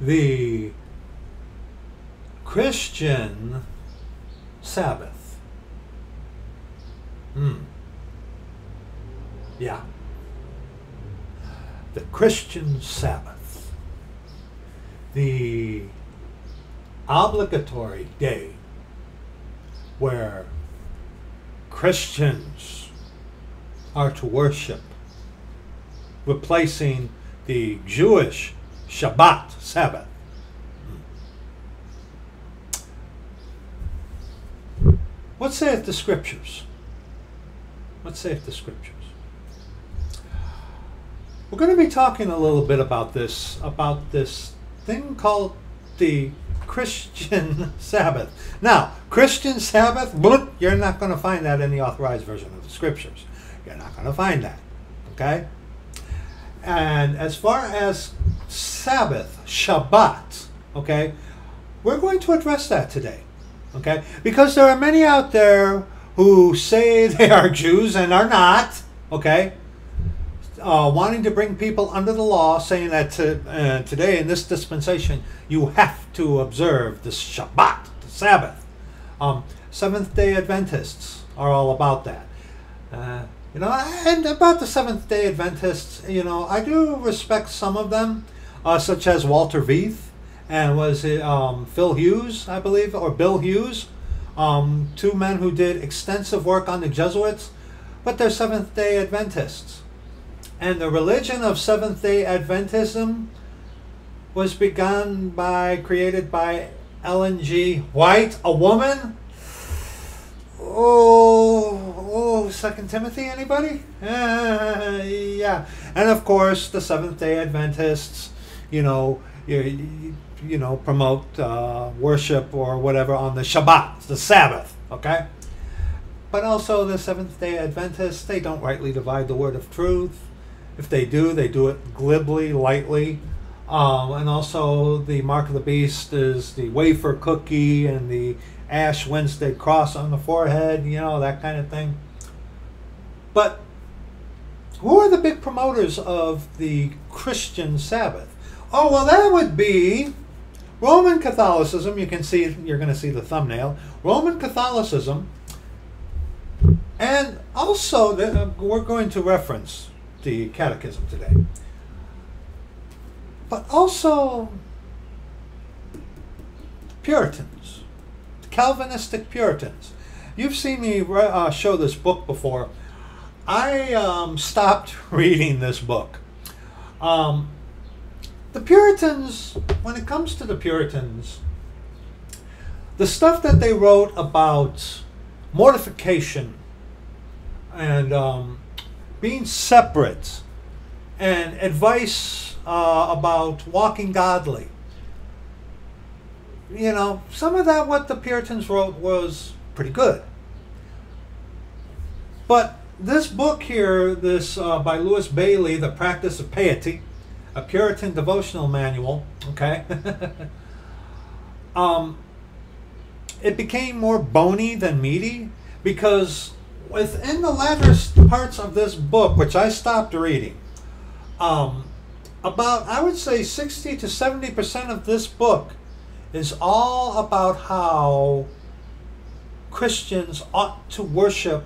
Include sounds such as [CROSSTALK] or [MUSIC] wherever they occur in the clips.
the Christian Sabbath. Hmm. Yeah. The Christian Sabbath. The obligatory day where Christians are to worship, replacing the Jewish Shabbat Sabbath. What saith the scriptures? What saith the scriptures? We're going to be talking a little bit about this, about this thing called the Christian [LAUGHS] Sabbath. Now, Christian Sabbath, bloop, you're not going to find that in the authorized version of the scriptures. You're not going to find that. Okay? And as far as Sabbath, Shabbat, okay, we're going to address that today. Okay? Because there are many out there who say [LAUGHS] they are Jews and are not. Okay? Uh, wanting to bring people under the law, saying that to, uh, today in this dispensation you have to observe the Shabbat, the Sabbath. Um, Seventh day Adventists are all about that. Uh, you know, and about the Seventh day Adventists, you know, I do respect some of them, uh, such as Walter Veith and was it um, Phil Hughes, I believe, or Bill Hughes, um, two men who did extensive work on the Jesuits, but they're Seventh day Adventists. And the religion of Seventh day Adventism was begun by, created by Ellen G. White, a woman. Oh, oh, Second Timothy, anybody? Uh, [LAUGHS] yeah. And of course, the Seventh day Adventists, you know, you, you know, promote uh, worship or whatever on the Shabbat, the Sabbath, okay? But also the Seventh day Adventists, they don't rightly divide the word of truth. If they do, they do it glibly, lightly. Um, and also, the mark of the beast is the wafer cookie and the Ash Wednesday cross on the forehead, you know, that kind of thing. But who are the big promoters of the Christian Sabbath? Oh, well, that would be Roman Catholicism. You can see, you're going to see the thumbnail. Roman Catholicism. And also, uh, we're going to reference the Catechism today. But also, Puritans, Calvinistic Puritans. You've seen me uh, show this book before. I um, stopped [LAUGHS] reading this book. Um, the Puritans, when it comes to the Puritans, the stuff that they wrote about mortification and um, being separate and advice uh, about walking godly. You know, some of that, what the Puritans wrote, was pretty good. But this book here, this uh, by Lewis Bayly, The Practice of Piety, a Puritan devotional manual, okay? [LAUGHS] um, it became more bony than meaty because within the latter parts of this book, which I stopped reading, um, about, I would say 60 to 70% of this book is all about how Christians ought to worship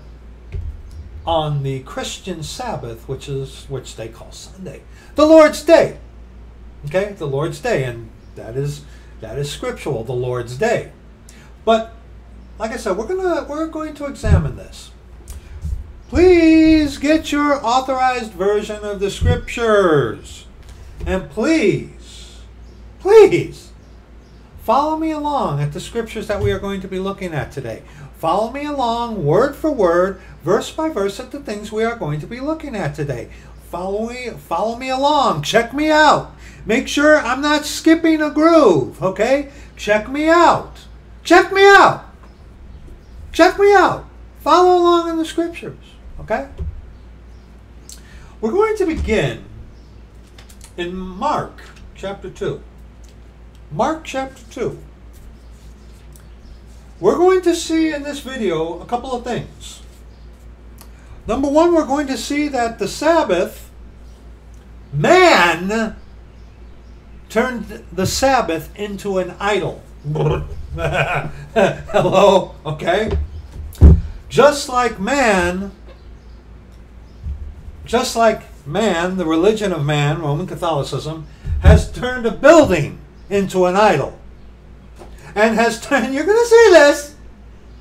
on the Christian Sabbath, which is which they call Sunday, the Lord's Day. Okay, the Lord's Day, and that is that is scriptural, the Lord's Day. But like I said, we're gonna we're going to examine this. Please get your authorized version of the scriptures, and please, please follow me along at the scriptures that we are going to be looking at today. Follow me along word for word, verse by verse at the things we are going to be looking at today. Follow me, follow me along. Check me out. Make sure I'm not skipping a groove, okay? Check me out. Check me out. Check me out. Follow along in the scriptures, okay? We're going to begin in Mark chapter 2. Mark chapter 2 we're going to see in this video a couple of things. Number one, we're going to see that the Sabbath, man turned the Sabbath into an idol. [LAUGHS] Hello? Okay? Just like man, just like man, the religion of man, Roman Catholicism, has turned a building into an idol. And has turned, you're going to see this,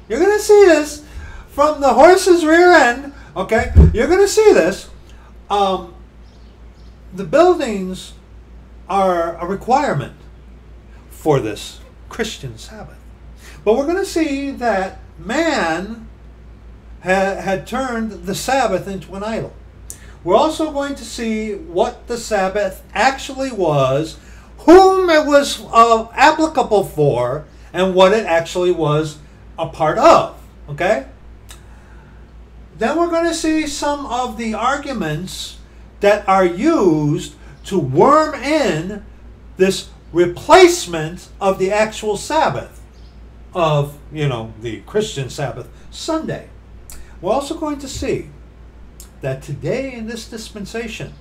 you're going to see this from the horse's rear end, okay? You're going to see this. Um, the buildings are a requirement for this Christian Sabbath. But we're going to see that man had, had turned the Sabbath into an idol. We're also going to see what the Sabbath actually was, whom it was uh, applicable for, and what it actually was a part of. Okay? Then we're going to see some of the arguments that are used to worm in this replacement of the actual Sabbath, of, you know, the Christian Sabbath, Sunday. We're also going to see that today in this dispensation,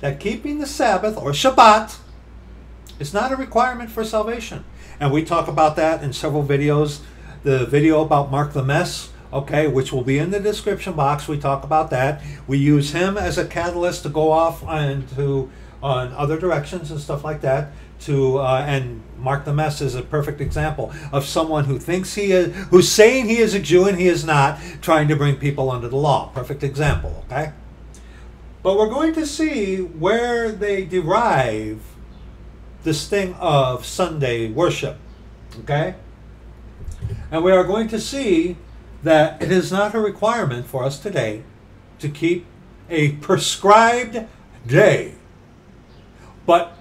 that keeping the Sabbath or Shabbat is not a requirement for salvation. And we talk about that in several videos. The video about Mark the Mess, okay, which will be in the description box. We talk about that. We use him as a catalyst to go off into on other directions and stuff like that. To uh, and Mark the Mess is a perfect example of someone who thinks he is, who's saying he is a Jew and he is not, trying to bring people under the law. Perfect example, okay? But we're going to see where they derive this thing of Sunday worship, okay? And we are going to see that it is not a requirement for us today to keep a prescribed day, but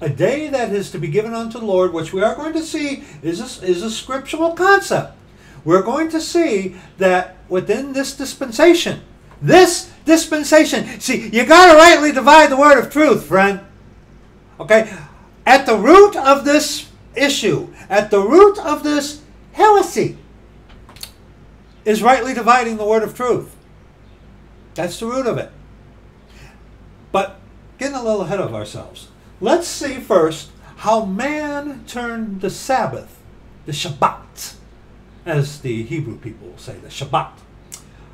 a day that is to be given unto the Lord, which we are going to see is a, is a scriptural concept. We're going to see that within this dispensation, this dispensation, see, you got to rightly divide the word of truth, friend. Okay? At the root of this issue, at the root of this heresy, is rightly dividing the word of truth. That's the root of it. But getting a little ahead of ourselves. Let's see first how man turned the Sabbath, the Shabbat, as the Hebrew people say, the Shabbat.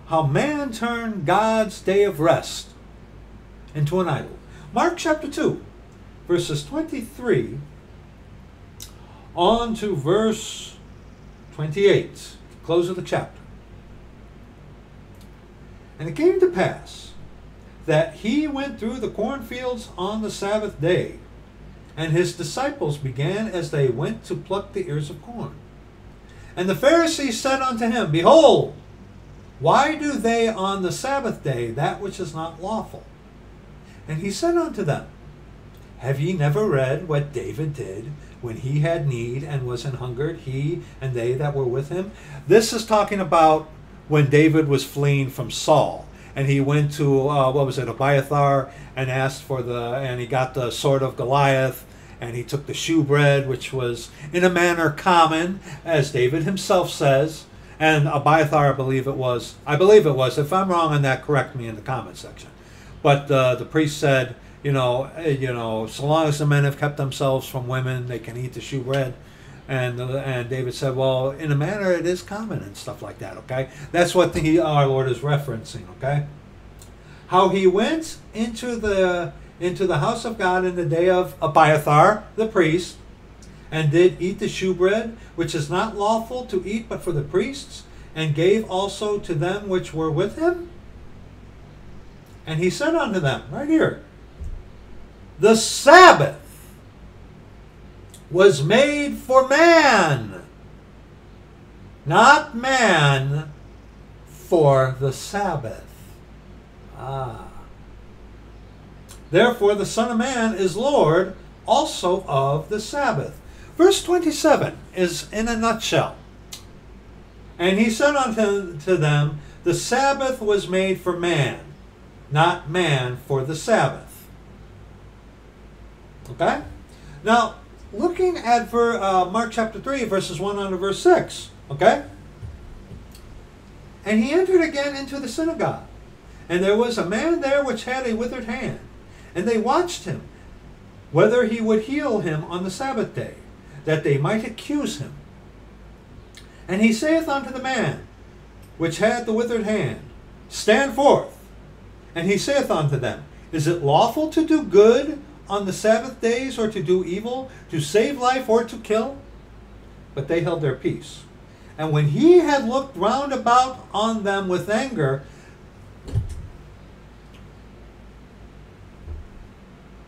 How man turned God's day of rest into an idol. Mark chapter 2, verses 23 on to verse 28, close of the chapter. And it came to pass that he went through the cornfields on the Sabbath day, and his disciples began as they went to pluck the ears of corn. And the Pharisees said unto him, Behold, why do they on the Sabbath day that which is not lawful? And he said unto them, Have ye never read what David did when he had need and was an hungered, he and they that were with him? This is talking about when David was fleeing from Saul. And he went to uh, what was it Abiathar and asked for the and he got the sword of Goliath and he took the shewbread which was in a manner common as David himself says. And Abiathar I believe it was I believe it was if I'm wrong on that correct me in the comment section. But uh, the priest said you know eh, you know so long as the men have kept themselves from women they can eat the shewbread and uh, and David said, well, in a manner it is common and stuff like that. Okay, that's what the, our Lord is referencing. Okay, how he went into the into the house of God in the day of Abiathar the priest, and did eat the shewbread, which is not lawful to eat but for the priests, and gave also to them which were with him. And he said unto them, right here, the Sabbath was made for man, not man for the Sabbath. Ah. Therefore, the Son of Man is Lord also of the Sabbath. Verse 27 is in a nutshell. And he said unto to them, The Sabbath was made for man, not man for the Sabbath. Okay? Now, looking at ver, uh, Mark chapter 3, verses 1 on to verse 6. Okay? And he entered again into the synagogue. And there was a man there which had a withered hand. And they watched him whether he would heal him on the Sabbath day, that they might accuse him. And he saith unto the man which had the withered hand, Stand forth. And he saith unto them, Is it lawful to do good on the Sabbath days, or to do evil, to save life, or to kill? But they held their peace. And when he had looked round about on them with anger,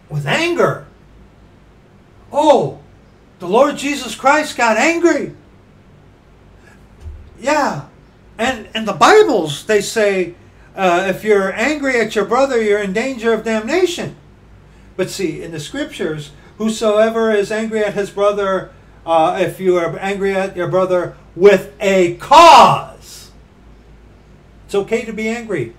with anger, oh, the Lord Jesus Christ got angry. Yeah. And and the Bibles they say uh, if you're angry at your brother, you're in danger of damnation. But see, in the scriptures, whosoever is angry at his brother, uh, if you are angry at your brother with a cause, it's okay to be angry.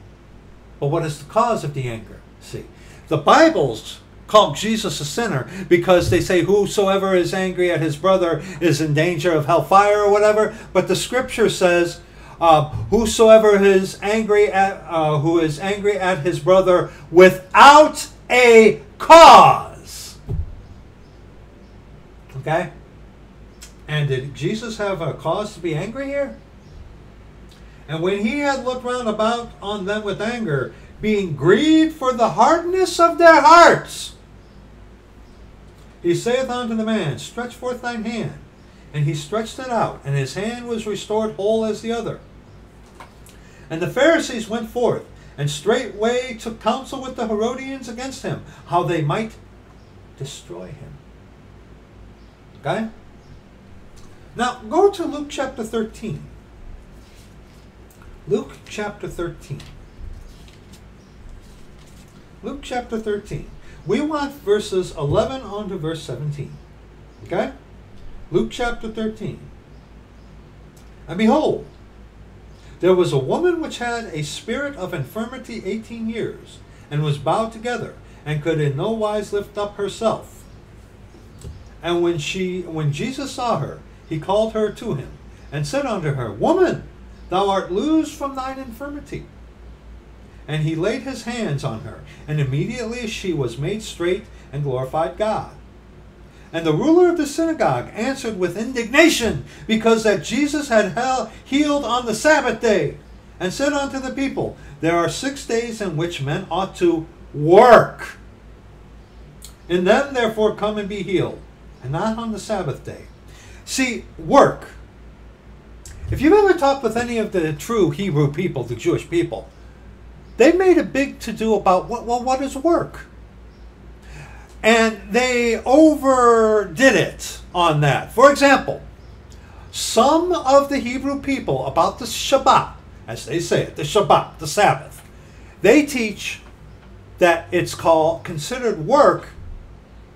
But what is the cause of the anger? See, the Bible's called Jesus a sinner because they say whosoever is angry at his brother is in danger of hellfire or whatever. But the scripture says, uh, whosoever is angry at uh, who is angry at his brother without a cause. Okay? And did Jesus have a cause to be angry here? And when he had looked round about on them with anger, being grieved for the hardness of their hearts, he saith unto the man, Stretch forth thine hand. And he stretched it out, and his hand was restored whole as the other. And the Pharisees went forth, and straightway took counsel with the Herodians against him, how they might destroy him. Okay? Now, go to Luke chapter 13. Luke chapter 13. Luke chapter 13. We want verses 11 on to verse 17. Okay? Luke chapter 13. And behold, there was a woman which had a spirit of infirmity 18 years, and was bowed together, and could in no wise lift up herself. And when she when Jesus saw her, he called her to him, and said unto her, Woman, thou art loosed from thine infirmity. And he laid his hands on her, and immediately she was made straight and glorified God. And the ruler of the synagogue answered with indignation, because that Jesus had healed on the Sabbath day, and said unto the people, There are six days in which men ought to work. In them therefore come and be healed, and not on the Sabbath day. See, work. If you've ever talked with any of the true Hebrew people, the Jewish people, they made a big to do about what well what is work and they overdid it on that for example some of the hebrew people about the shabbat as they say it the shabbat the sabbath they teach that it's called considered work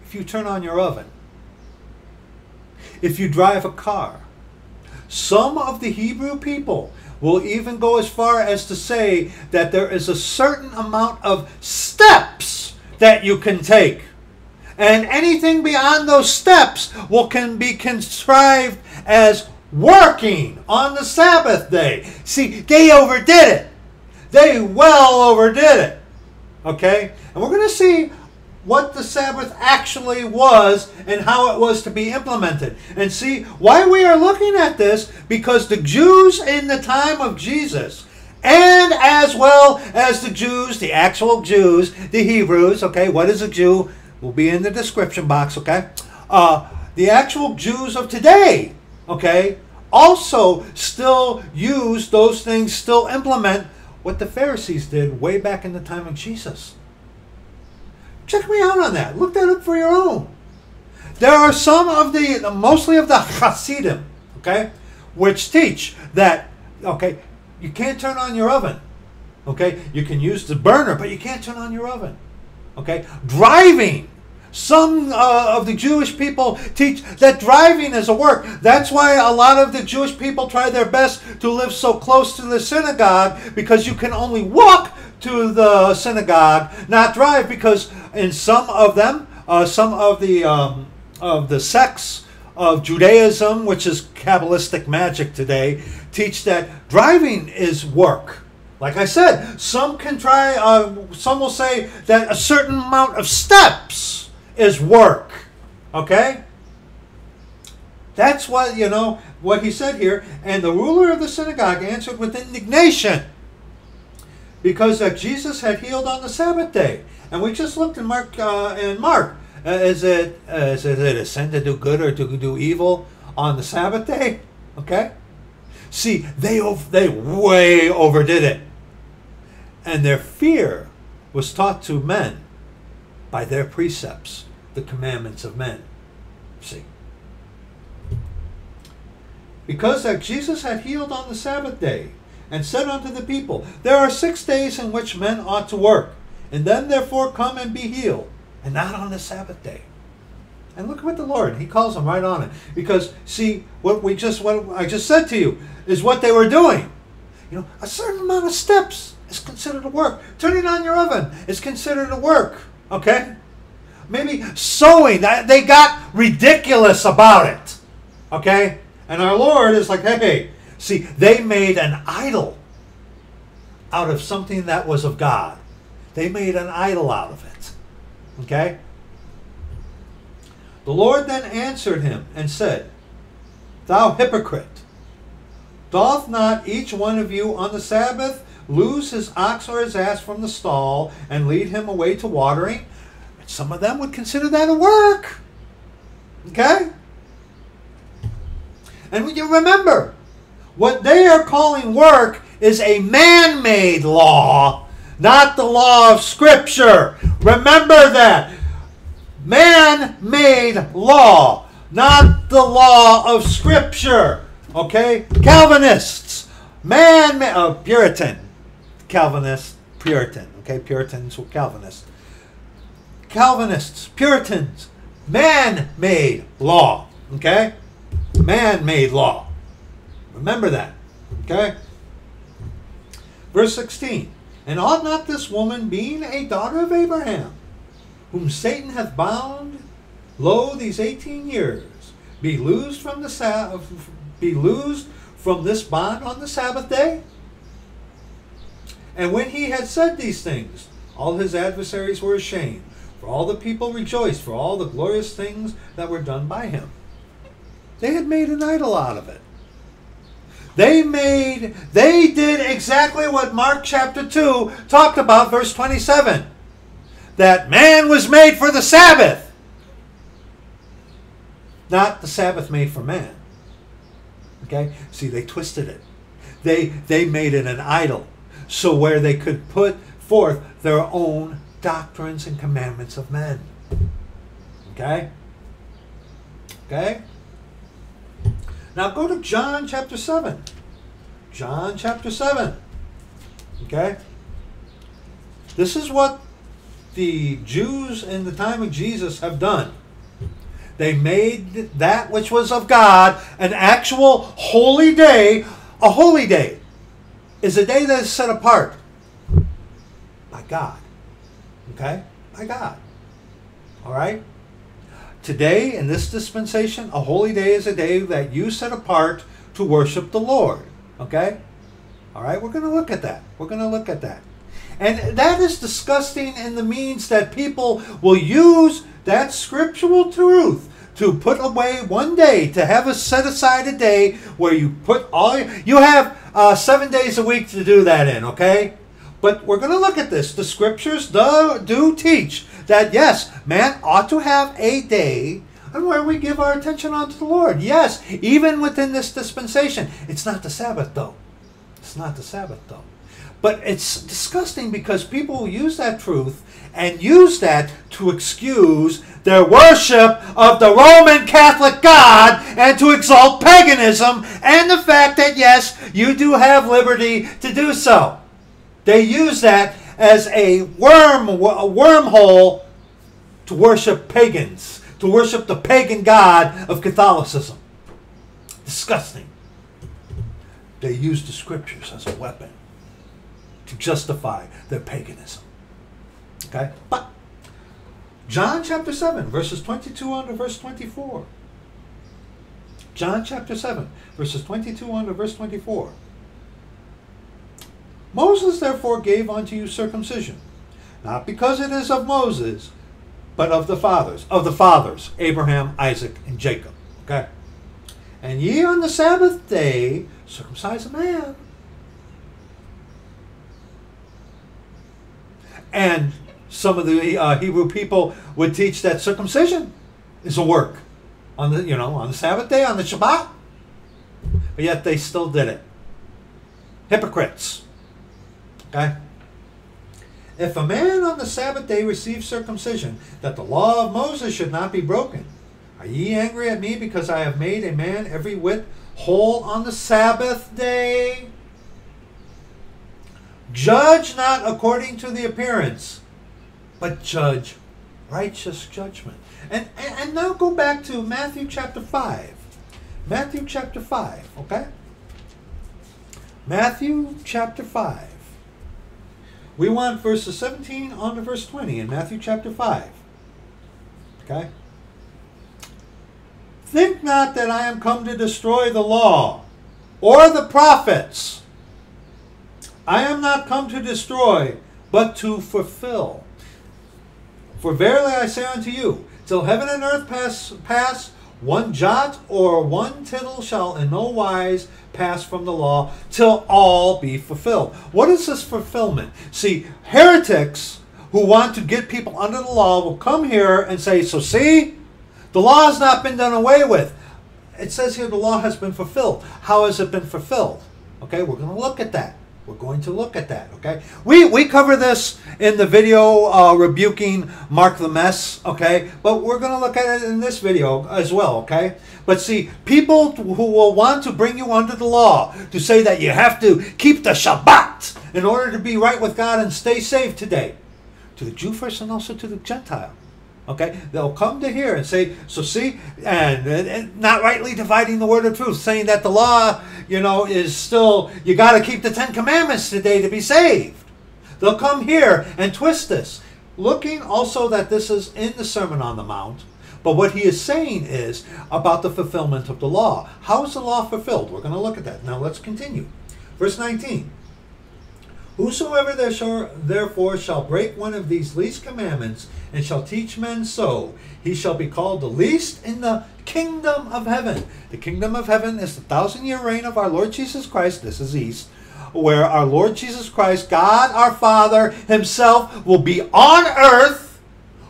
if you turn on your oven if you drive a car some of the hebrew people will even go as far as to say that there is a certain amount of steps that you can take. And anything beyond those steps will can be contrived as working on the Sabbath day. See, they overdid it. They well overdid it. Okay? And we're going to see what the Sabbath actually was and how it was to be implemented. And see why we are looking at this because the Jews in the time of Jesus and as well as the Jews, the actual Jews, the Hebrews, okay, what is a Jew? Will be in the description box, okay? Uh, the actual Jews of today, okay, also still use those things, still implement what the Pharisees did way back in the time of Jesus. Check me out on that. Look that up for your own. There are some of the, mostly of the Hasidim, okay, which teach that, okay, you can't turn on your oven. Okay, you can use the burner, but you can't turn on your oven. Okay, driving. Some uh, of the Jewish people teach that driving is a work. That's why a lot of the Jewish people try their best to live so close to the synagogue because you can only walk to the synagogue, not drive, because in some of them, uh, some of the um, of the sects of Judaism, which is Kabbalistic magic today, teach that driving is work. Like I said, some can try. Uh, some will say that a certain amount of steps is work. Okay? That's what, you know, what he said here. And the ruler of the synagogue answered with indignation because that Jesus had healed on the Sabbath day. And we just looked in Mark, uh, in Mark. Uh, is, it, uh, is it a sin to do good or to do evil on the Sabbath day? Okay? See, they, they way overdid it. And their fear was taught to men by their precepts, the commandments of men. See? Because that Jesus had healed on the Sabbath day, and said unto the people, There are six days in which men ought to work, and then therefore come and be healed, and not on the Sabbath day. And look at the Lord. He calls them right on it. Because see, what we just what I just said to you is what they were doing. You know, a certain amount of steps is considered a work. Turning on your oven is considered a work. Okay? Maybe sewing. They got ridiculous about it. Okay? And our Lord is like, hey, see, they made an idol out of something that was of God. They made an idol out of it. Okay? The Lord then answered him and said, Thou hypocrite, doth not each one of you on the Sabbath loose his ox or his ass from the stall and lead him away to watering? Some of them would consider that a work. Okay? And you remember, what they are calling work is a man made law, not the law of Scripture. Remember that. Man made law, not the law of Scripture. Okay? Calvinists. Man made. Uh, Puritan. Calvinist. Puritan. Okay? Puritans were Calvinists. Calvinists. Puritans. Man made law. Okay? Man made law. Remember that. Okay? Verse 16. And ought not this woman, being a daughter of Abraham, whom Satan hath bound, lo, these eighteen years, be loosed from the sa- be loosed from this bond on the Sabbath day? And when he had said these things, all his adversaries were ashamed, for all the people rejoiced for all the glorious things that were done by him. They had made an idol out of it. They made, they did exactly what Mark chapter 2 talked about, verse 27. That man was made for the Sabbath, not the Sabbath made for man. Okay? See, they twisted it. They, they made it an idol. So where they could put forth their own doctrines and commandments of men. Okay? Okay? Now go to John chapter 7. John chapter 7. Okay? This is what the Jews in the time of Jesus have done. They made that which was of God an actual holy day. A holy day is a day that is set apart by God. Okay? By God. All right? Today, in this dispensation, a holy day is a day that you set apart to worship the Lord. Okay? All right, we're going to look at that. We're going to look at that. And that is disgusting in the means that people will use that scriptural truth to put away one day, to have a set aside a day where you put all, you have uh, seven days a week to do that in, okay? But we're going to look at this. The scriptures do, do teach that yes, man ought to have a day and where we give our attention unto the Lord. Yes, even within this dispensation. It's not the Sabbath though. It's not the Sabbath though. But it's disgusting because people use that truth and use that to excuse their worship of the Roman Catholic God and to exalt paganism and the fact that, yes, you do have liberty to do so. They use that as a worm, a wormhole to worship pagans, to worship the pagan god of Catholicism. Disgusting. They use the scriptures as a weapon to justify their paganism. Okay? But John chapter 7, verses 22 on to verse 24. John chapter 7, verses 22 on to verse 24. Moses therefore gave unto you circumcision, not because it is of Moses, but of the fathers, of the fathers, Abraham, Isaac, and Jacob. Okay? And ye on the Sabbath day circumcise a man. And some of the uh, Hebrew people would teach that circumcision is a work on the you know on the Sabbath day on the Shabbat, but yet they still did it. Hypocrites. Okay. If a man on the Sabbath day receives circumcision, that the law of Moses should not be broken, are ye angry at me because I have made a man every whit whole on the Sabbath day? Judge not according to the appearance, but judge righteous judgment. And, and, and now go back to Matthew chapter 5. Matthew chapter 5, okay? Matthew chapter 5. We want verses 17 on to verse 20 in Matthew chapter 5. Okay? Think not that I am come to destroy the law or the prophets. I am not come to destroy, but to fulfill. For verily I say unto you, till heaven and earth pass, pass one jot or one tittle shall in no wise pass from the law till all be fulfilled. What is this fulfillment? See, heretics who want to get people under the law will come here and say, So, see, the law has not been done away with. It says here the law has been fulfilled. How has it been fulfilled? Okay, we're going to look at that. We're going to look at that, okay? We, we cover this in the video uh, rebuking Mark the Mess, okay? But we're going to look at it in this video as well, okay? But see, people who will want to bring you under the law to say that you have to keep the Shabbat in order to be right with God and stay saved today, to the Jew first and also to the Gentile. Okay, they'll come to here and say, so see, and, and, not rightly dividing the word of truth, saying that the law, you know, is still, you got to keep the Ten Commandments today to be saved. They'll come here and twist this, looking also that this is in the Sermon on the Mount. But what he is saying is about the fulfillment of the law. How is the law fulfilled? We're going to look at that. Now let's continue. Verse 19. Whosoever therefore shall break one of these least commandments and shall teach men so, he shall be called the least in the kingdom of heaven. The kingdom of heaven is the thousand year reign of our Lord Jesus Christ. This is east. Where our Lord Jesus Christ, God our Father Himself, will be on earth,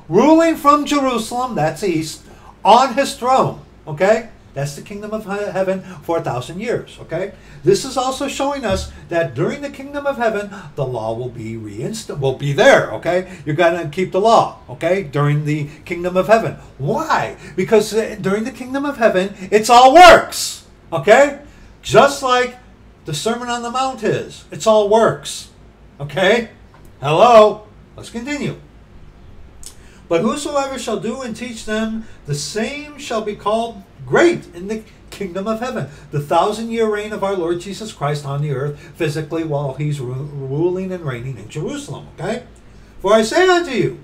ruling from Jerusalem, that's east, on His throne. Okay? That's the kingdom of heaven for a thousand years. Okay, this is also showing us that during the kingdom of heaven, the law will be reinstant, will be there. Okay, you're gonna keep the law. Okay, during the kingdom of heaven. Why? Because uh, during the kingdom of heaven, it's all works. Okay, just like the Sermon on the Mount is. It's all works. Okay, hello. Let's continue. But whosoever shall do and teach them, the same shall be called great in the kingdom of heaven. The thousand year reign of our Lord Jesus Christ on the earth, physically, while he's ru- ruling and reigning in Jerusalem. Okay? For I say unto you,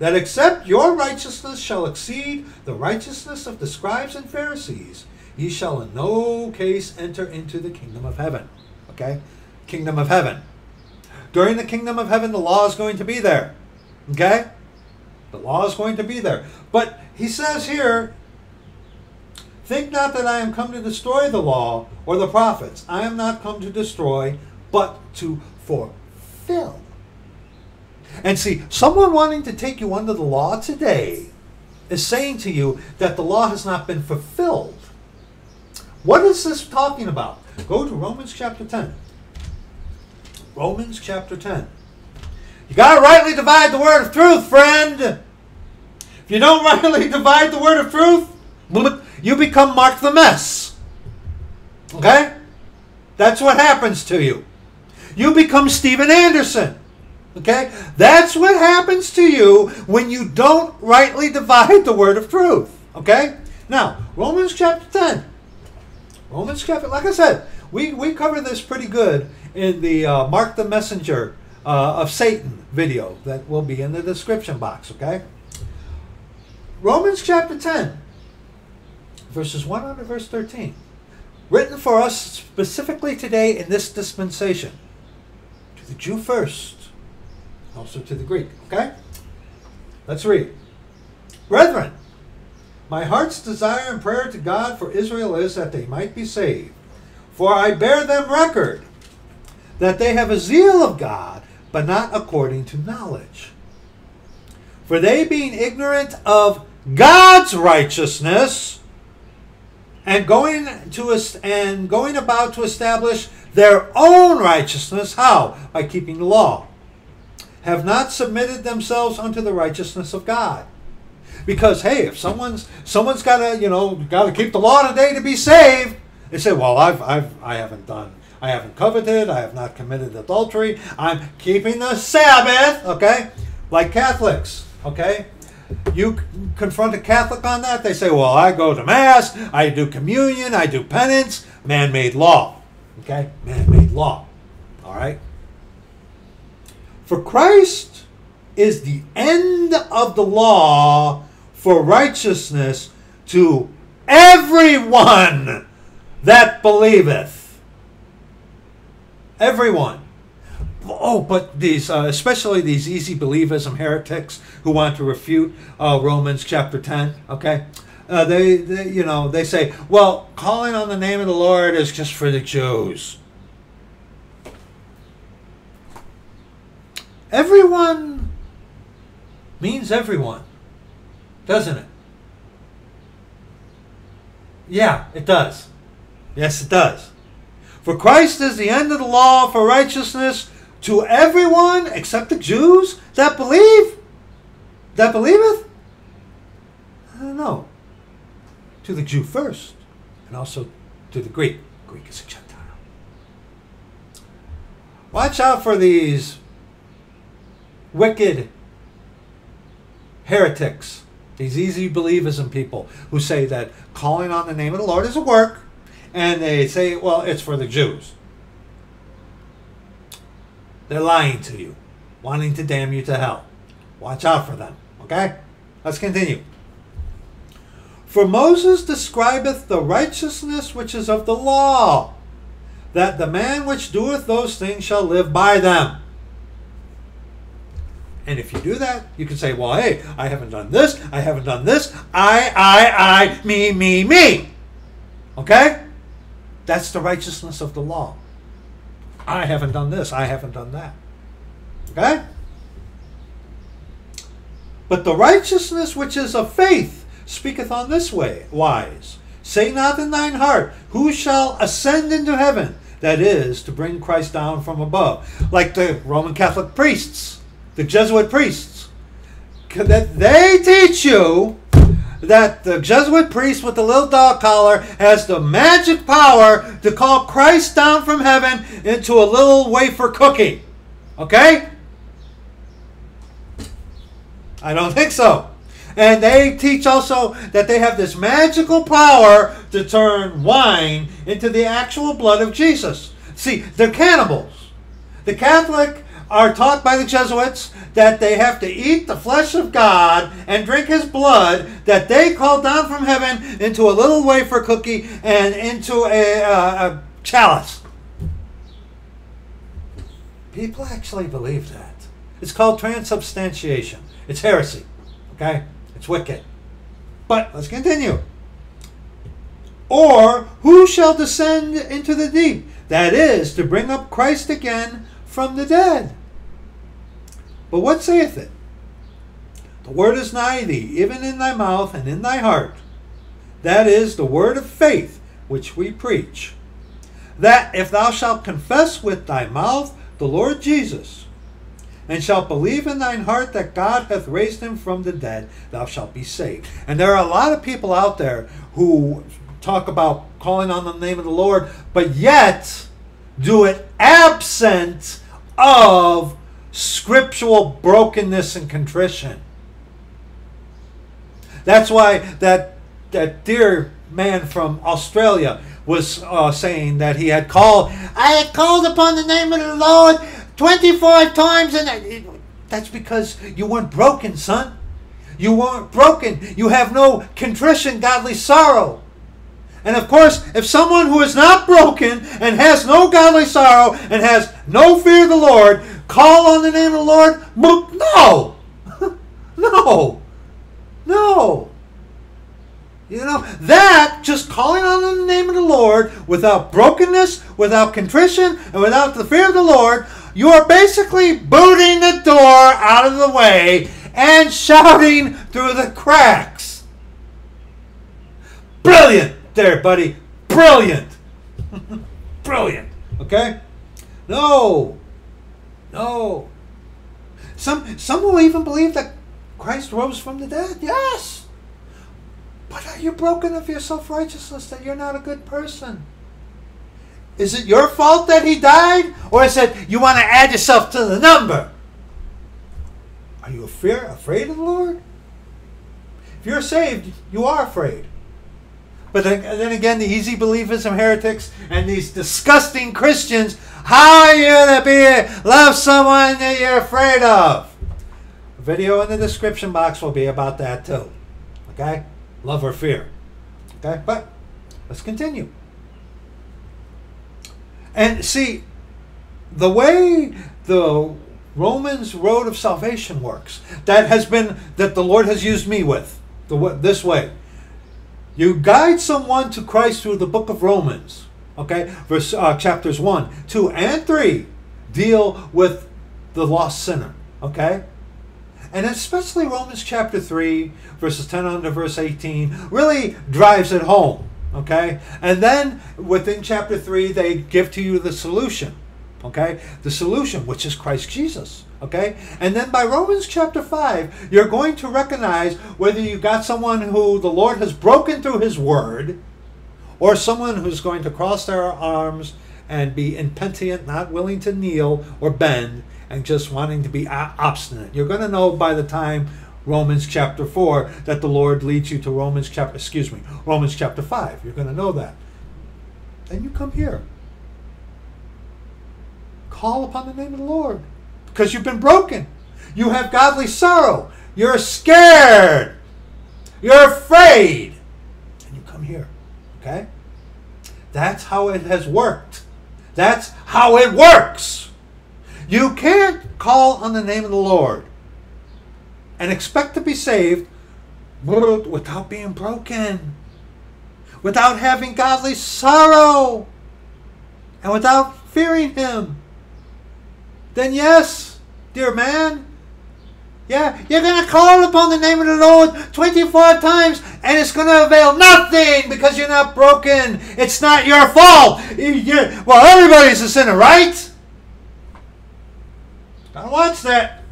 that except your righteousness shall exceed the righteousness of the scribes and Pharisees, ye shall in no case enter into the kingdom of heaven. Okay? Kingdom of heaven. During the kingdom of heaven, the law is going to be there. Okay? The law is going to be there. But he says here, Think not that I am come to destroy the law or the prophets. I am not come to destroy, but to fulfill. And see, someone wanting to take you under the law today is saying to you that the law has not been fulfilled. What is this talking about? Go to Romans chapter 10. Romans chapter 10. You got to rightly divide the word of truth, friend. If you don't [LAUGHS] rightly divide the word of truth, you become Mark the Mess. Okay? That's what happens to you. You become Steven Anderson. Okay? That's what happens to you when you don't rightly divide the word of truth. Okay? Now, Romans chapter 10. Romans chapter, like I said, we, we cover this pretty good in the uh, Mark the Messenger uh, of Satan video that will be in the description box. Okay? Romans chapter 10 verses 1 on to verse 13. Written for us specifically today in this dispensation. To the Jew first, also to the Greek. Okay? Let's read. Brethren, my heart's desire and prayer to God for Israel is that they might be saved. For I bear them record that they have a zeal of God, but not according to knowledge. For they, being ignorant of God's righteousness, and going to and going about to establish their own righteousness, how? By keeping the law, have not submitted themselves unto the righteousness of God. Because hey, if someone's someone's got to you know got to keep the law today to be saved, they say, well, I've I've I haven't done I haven't coveted, I have not committed adultery, I'm keeping the Sabbath, okay? Like Catholics, okay? You confront a Catholic on that, they say, well, I go to Mass, I do communion, I do penance, man made law, okay? Man made law, all right? For Christ is the end of the law for righteousness to everyone that believeth. Everyone. Oh, but these, uh, especially these easy believism heretics who want to refute uh, Romans chapter 10, okay? Uh, they, they, you know, they say, well, calling on the name of the Lord is just for the Jews. Everyone means everyone, doesn't it? Yeah, it does. Yes, it does. For Christ is the end of the law for righteousness to everyone except the Jews that believe. That believeth? Uh, no. To the Jew first, and also to the Greek. Greek is a Gentile. Watch out for these wicked heretics, these easy believers believism people who say that calling on the name of the Lord is a work, and they say, well, it's for the Jews. They're lying to you, wanting to damn you to hell. Watch out for them, okay? Let's continue. For Moses describeth the righteousness which is of the law, that the man which doeth those things shall live by them. And if you do that, you can say, well, hey, I haven't done this, I haven't done this, I, I, I, me, me, me. Okay? That's the righteousness of the law. I haven't done this, I haven't done that. Okay? But the righteousness which is of faith speaketh on this way wise. Say not in thine heart, Who shall ascend into heaven? That is, to bring Christ down from above. Like the Roman Catholic priests, the Jesuit priests. That they teach you that the Jesuit priest with the little dog collar has the magic power to call Christ down from heaven into a little wafer cookie. Okay? I don't think so. And they teach also that they have this magical power to turn wine into the actual blood of Jesus. See, they're cannibals. The Catholic are taught by the Jesuits that they have to eat the flesh of God and drink his blood that they call down from heaven into a little wafer cookie and into a, uh, a chalice. People actually believe that. It's called transubstantiation. It's heresy. Okay? It's wicked. But let's continue. Or who shall descend into the deep? That is, to bring up Christ again from the dead. But what saith it? The word is nigh thee, even in thy mouth and in thy heart. That is the word of faith which we preach. That if thou shalt confess with thy mouth the Lord Jesus, and shalt believe in thine heart that God hath raised him from the dead, thou shalt be saved. And there are a lot of people out there who talk about calling on the name of the Lord, but yet do it absent of scriptural brokenness and contrition. That's why that that dear man from Australia was uh, saying that he had called. I had called upon the name of the Lord twenty-five times, and I, that's because you weren't broken, son. You weren't broken. You have no contrition, godly sorrow. And of course, if someone who is not broken and has no godly sorrow and has no fear of the Lord call on the name of the Lord, no, [LAUGHS] no, No. You know, that, just calling on the name of the Lord without brokenness, without contrition, and without the fear of the Lord, you are basically booting the door out of the way and shouting through the cracks. Brilliant there, buddy. Brilliant. [LAUGHS] Brilliant. Okay? No. No. Some some will even believe that Christ rose from the dead. Yes. But are you broken of your self righteousness that you're not a good person? Is it your fault that he died? Or is it you want to add yourself to the number? Are you fear, afraid of the Lord? If you're saved, you are afraid. But then, then again, the easy believism heretics and these disgusting Christians, how are you to be love someone that you're afraid of? A video in the description box will be about that too. Okay? Love or fear. Okay? But let's continue. And see, the way the Romans road of salvation works, that has been, that the Lord has used me with, the, this way. You guide someone to Christ through the book of Romans, okay? Verse uh, chapters 1, 2, and 3 deal with the lost sinner, okay? And especially Romans chapter 3, verses 10 on to verse 18, really drives it home. Okay? And then within chapter 3, they give to you the solution. Okay? The solution, which is Christ Jesus. Okay? And then by Romans chapter 5, you're going to recognize whether you've got someone who the Lord has broken through his word, or someone who's going to cross their arms and be impenitent, not willing to kneel or bend, and just wanting to be obstinate. You're going to know by the time Romans chapter 4 that the Lord leads you to Romans chapter excuse me, Romans chapter 5. You're going to know that. Then you come here. Call upon the name of the Lord because you've been broken. You have godly sorrow. You're scared. You're afraid. And you come here. Okay? That's how it has worked. That's how it works. You can't call on the name of the Lord and expect to be saved without being broken, without having godly sorrow, and without fearing Him. Then, yes, dear man, yeah, you're going to call upon the name of the Lord 24 times and it's going to avail nothing because you're not broken. It's not your fault. You're, well, everybody's a sinner, right? Gotta watch that.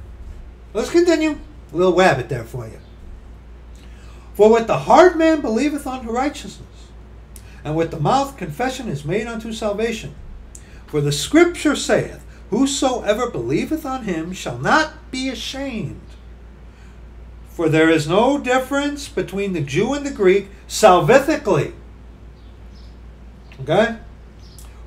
Let's continue. A little rabbit there for you. For with the heart man believeth unto righteousness, and with the mouth confession is made unto salvation. For the scripture saith, Whosoever believeth on him shall not be ashamed. For there is no difference between the Jew and the Greek salvifically. Okay?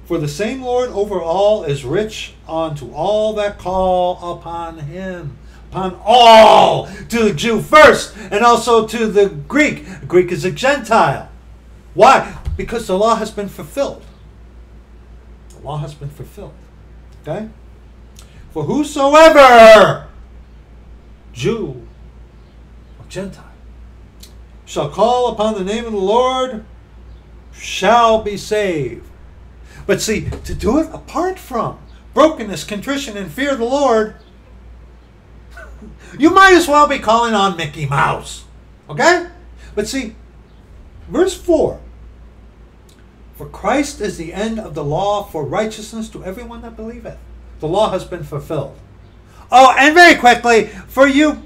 For the same Lord over all is rich unto all that call upon him upon all, to the Jew first, and also to the Greek. Greek is a Gentile. Why? Because the law has been fulfilled. The law has been fulfilled. Okay? For whosoever, Jew or Gentile, shall call upon the name of the Lord shall be saved. But see, to do it apart from brokenness, contrition, and fear of the Lord, [LAUGHS] you might as well be calling on Mickey Mouse. Okay? But see, verse 4 For Christ is the end of the law for righteousness to everyone that believeth. The law has been fulfilled. Oh, and very quickly, for you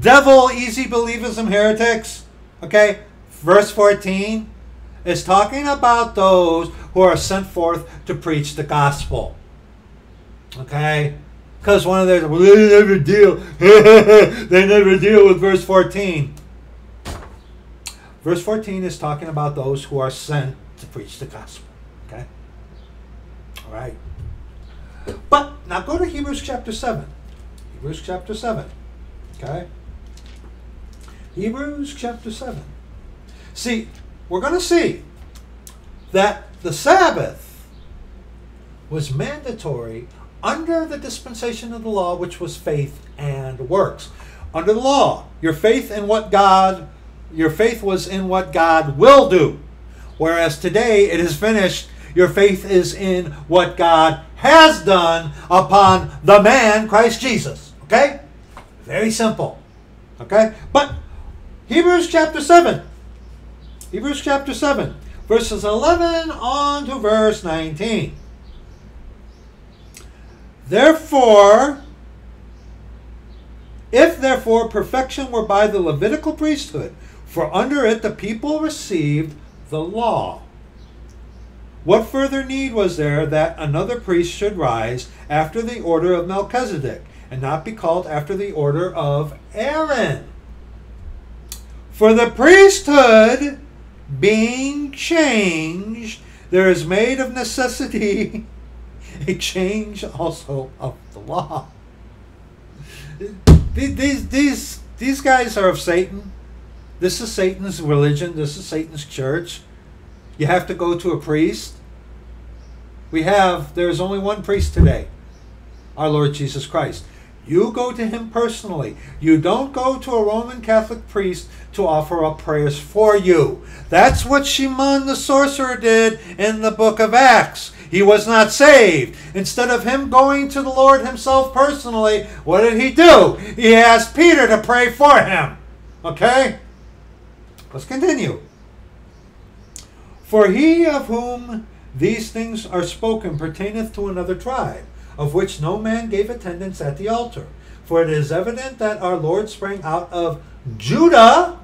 devil easy believism heretics, okay, verse 14 is talking about those who are sent forth to preach the gospel. Okay? Because one of their, well, they never deal. [LAUGHS] they never deal with verse 14. Verse 14 is talking about those who are sent to preach the gospel. Okay? All right. But now go to Hebrews chapter 7. Hebrews chapter 7. Okay? Hebrews chapter 7. See, we're going to see that the Sabbath was mandatory under the dispensation of the law, which was faith and works. under the law. Your faith in what God, your faith was in what God will do. Whereas today it is finished. Your faith is in what God has done upon the man Christ Jesus. Okay? Very simple. Okay? But Hebrews chapter 7. Hebrews chapter 7, verses 11 on to verse 19. Therefore, if therefore perfection were by the Levitical priesthood, for under it the people received the law. What further need was there that another priest should rise after the order of Melchizedek, and not be called after the order of Aaron? For the priesthood being changed, there is made of necessity [LAUGHS] a change also of the law. These, these, these guys are of Satan. This is Satan's religion. This is Satan's church. You have to go to a priest. We have, there is only one priest today, our Lord Jesus Christ. You go to him personally. You don't go to a Roman Catholic priest to offer up prayers for you. That's what Shimon the sorcerer did in the book of Acts. He was not saved. Instead of him going to the Lord himself personally, what did he do? He asked Peter to pray for him. Okay? Let's continue. For he of whom these things are spoken pertaineth to another tribe of which no man gave attendance at the altar. For it is evident that our Lord sprang out of Judah,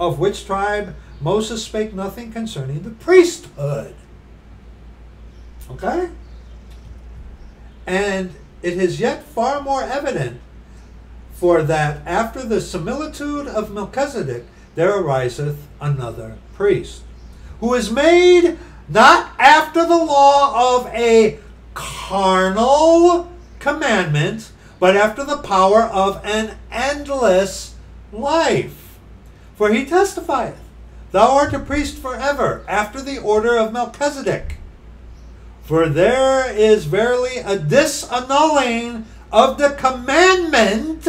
of which tribe Moses spake nothing concerning the priesthood. Okay? And it is yet far more evident, for that after the similitude of Melchizedek there ariseth another priest, who is made not after the law of a carnal commandment, but after the power of an endless life. For he testifieth, Thou art a priest forever, after the order of Melchizedek. For there is verily a disannulling of the commandment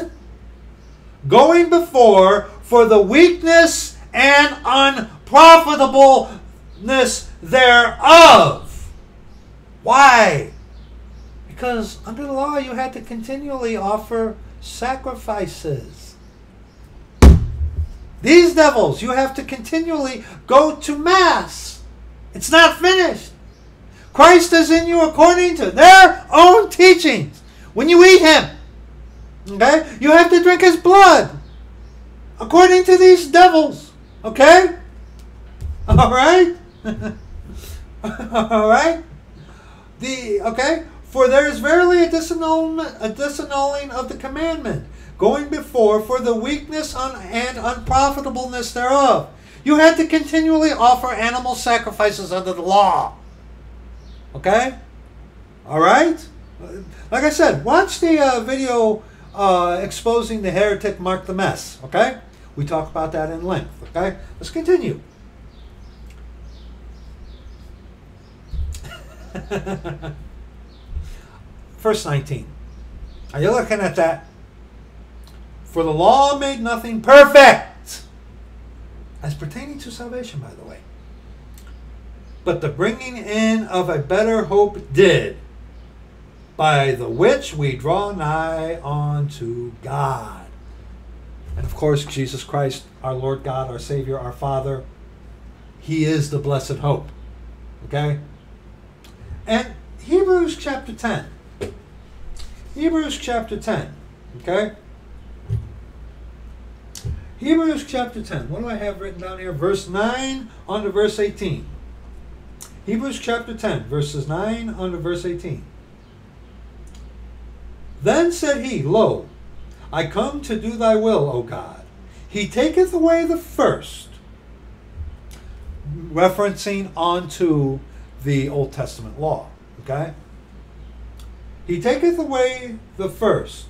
going before for the weakness and unprofitableness thereof. Why? Because under the law, you had to continually offer sacrifices. These devils, you have to continually go to Mass. It's not finished. Christ is in you according to their own teachings. When you eat Him, okay, you have to drink His blood according to these devils. Okay? [LAUGHS] All right? [LAUGHS] All right? The, okay? For there is verily a disannulment, a disannulling of the commandment, going before for the weakness and unprofitableness thereof. You had to continually offer animal sacrifices under the law. Okay? All right? Like I said, watch the uh, video uh, exposing the heretic Marc the Mess. Okay? We talk about that in length. Okay? Let's continue. [LAUGHS] Verse 19. Are you looking at that? For the law made nothing perfect, as pertaining to salvation, by the way. But the bringing in of a better hope did, by the which we draw nigh unto God. And of course, Jesus Christ, our Lord God, our Savior, our Father, He is the blessed hope. Okay? And Hebrews chapter 10. Hebrews chapter 10. Okay? Hebrews chapter 10. What do I have written down here? Verse 9 on to verse 18. Hebrews chapter 10, verses 9 on to verse 18. Then said he, Lo, I come to do thy will, O God. He taketh away the first, referencing onto the Old Testament law. Okay? He taketh away the first,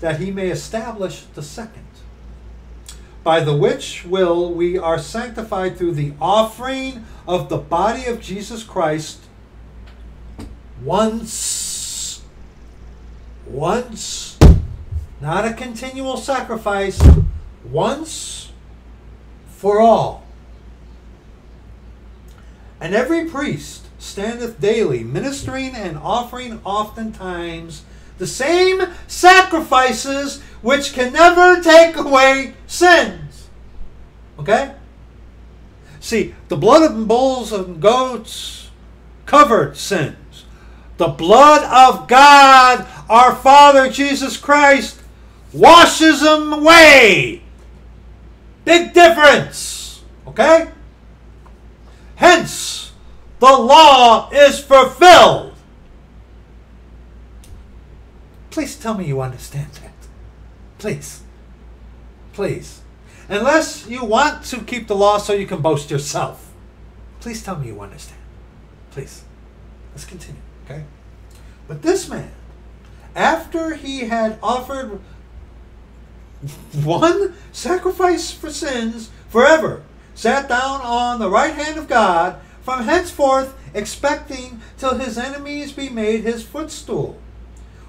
that he may establish the second. By the which will we are sanctified through the offering of the body of Jesus Christ once, once not a continual sacrifice, once for all. And every priest standeth daily, ministering and offering oftentimes the same sacrifices which can never take away sins. Okay? See, the blood of bulls and goats covered sins. The blood of God, our Father Jesus Christ, washes them away. Big difference. Okay? Hence, the law is fulfilled. Please tell me you understand that. Please. Please. Unless you want to keep the law so you can boast yourself. Please tell me you understand. Please. Let's continue, okay? But this man, after he had offered one sacrifice for sins forever, sat down on the right hand of God, from henceforth expecting till his enemies be made his footstool.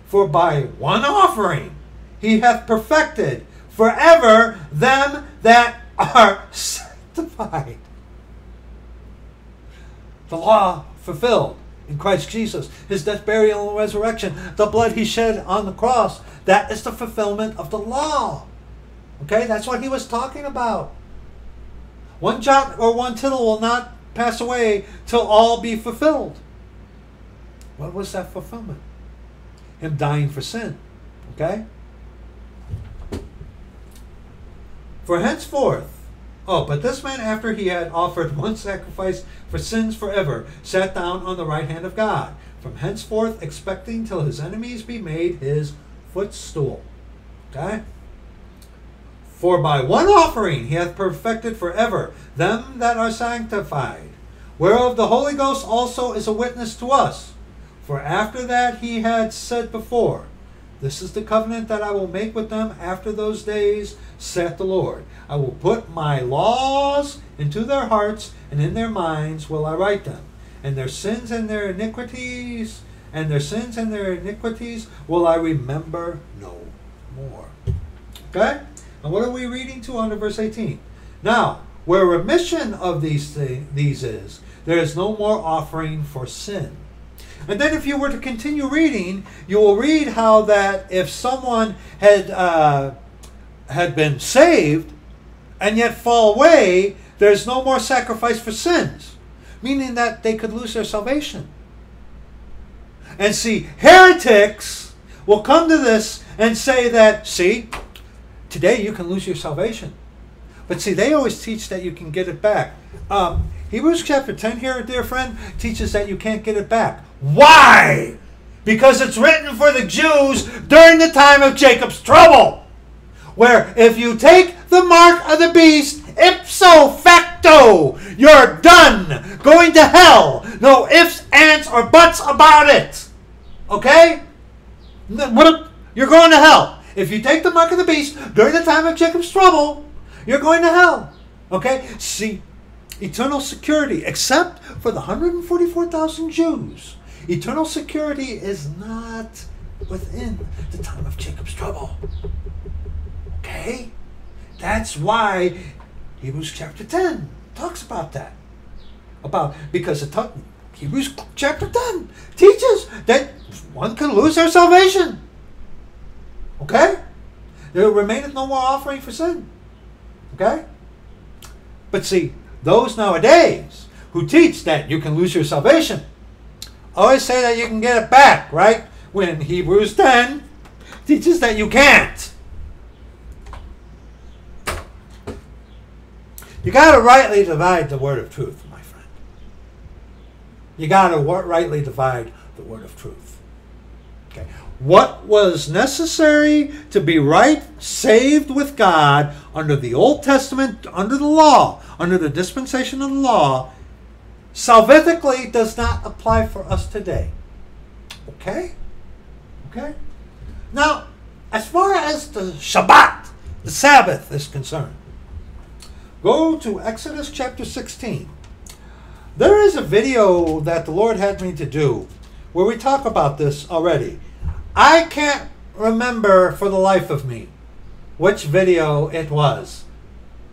For by one offering he hath perfected forever them that are [LAUGHS] sanctified. The law fulfilled in Christ Jesus, his death, burial, and resurrection, the blood he shed on the cross, that is the fulfillment of the law. Okay, that's what he was talking about. One jot or one tittle will not pass away till all be fulfilled. What was that fulfillment? Him dying for sin. Okay? For henceforth, oh, but this man, after he had offered [LAUGHS] one sacrifice for sins forever, sat down on the right hand of God, from henceforth expecting till his enemies be made his footstool. Okay? For by one offering he hath perfected forever them that are sanctified, whereof the Holy Ghost also is a witness to us. For after that he had said before, This is the covenant that I will make with them after those days, saith the Lord. I will put my laws into their hearts, and in their minds will I write them. And their sins and their iniquities, and their sins and their iniquities will I remember no more. Okay? And what are we reading to under verse 18? Now, where remission of these things these is, there is no more offering for sin. And then, if you were to continue reading, you will read how that if someone had uh, had been saved and yet fall away, there's no more sacrifice for sins, meaning that they could lose their salvation. And see, heretics will come to this and say that, see, today you can lose your salvation. But see, they always teach that you can get it back. Um, Hebrews chapter 10 here, dear friend, teaches that you can't get it back. Why? Because it's written for the Jews during the time of Jacob's trouble. Where if you take the mark of the beast, ipso facto, you're done. Going to hell. No ifs, ands, or buts about it. Okay? You're going to hell. If you take the mark of the beast during the time of Jacob's trouble, you're going to hell. Okay? See, eternal security, except for the 144,000 Jews, eternal security is not within the time of Jacob's trouble. Okay? That's why Hebrews chapter 10 talks about that. About because it talk, Hebrews chapter 10 teaches that one can lose their salvation. Okay? There remaineth no more offering for sin. Okay? But see, those nowadays who teach that you can lose your salvation always say that you can get it back, right? When Hebrews 10 teaches that you can't. You got to rightly divide the word of truth, my friend. You got to rightly divide the word of truth. Okay. What was necessary to be right, saved with God under the Old Testament, under the law, under the dispensation of the law, salvifically does not apply for us today. Okay? Okay? Now, as far as the Shabbat, the Sabbath, is concerned, go to Exodus chapter 16. There is a video that the Lord had me to do where we talk about this already. I can't remember for the life of me which video it was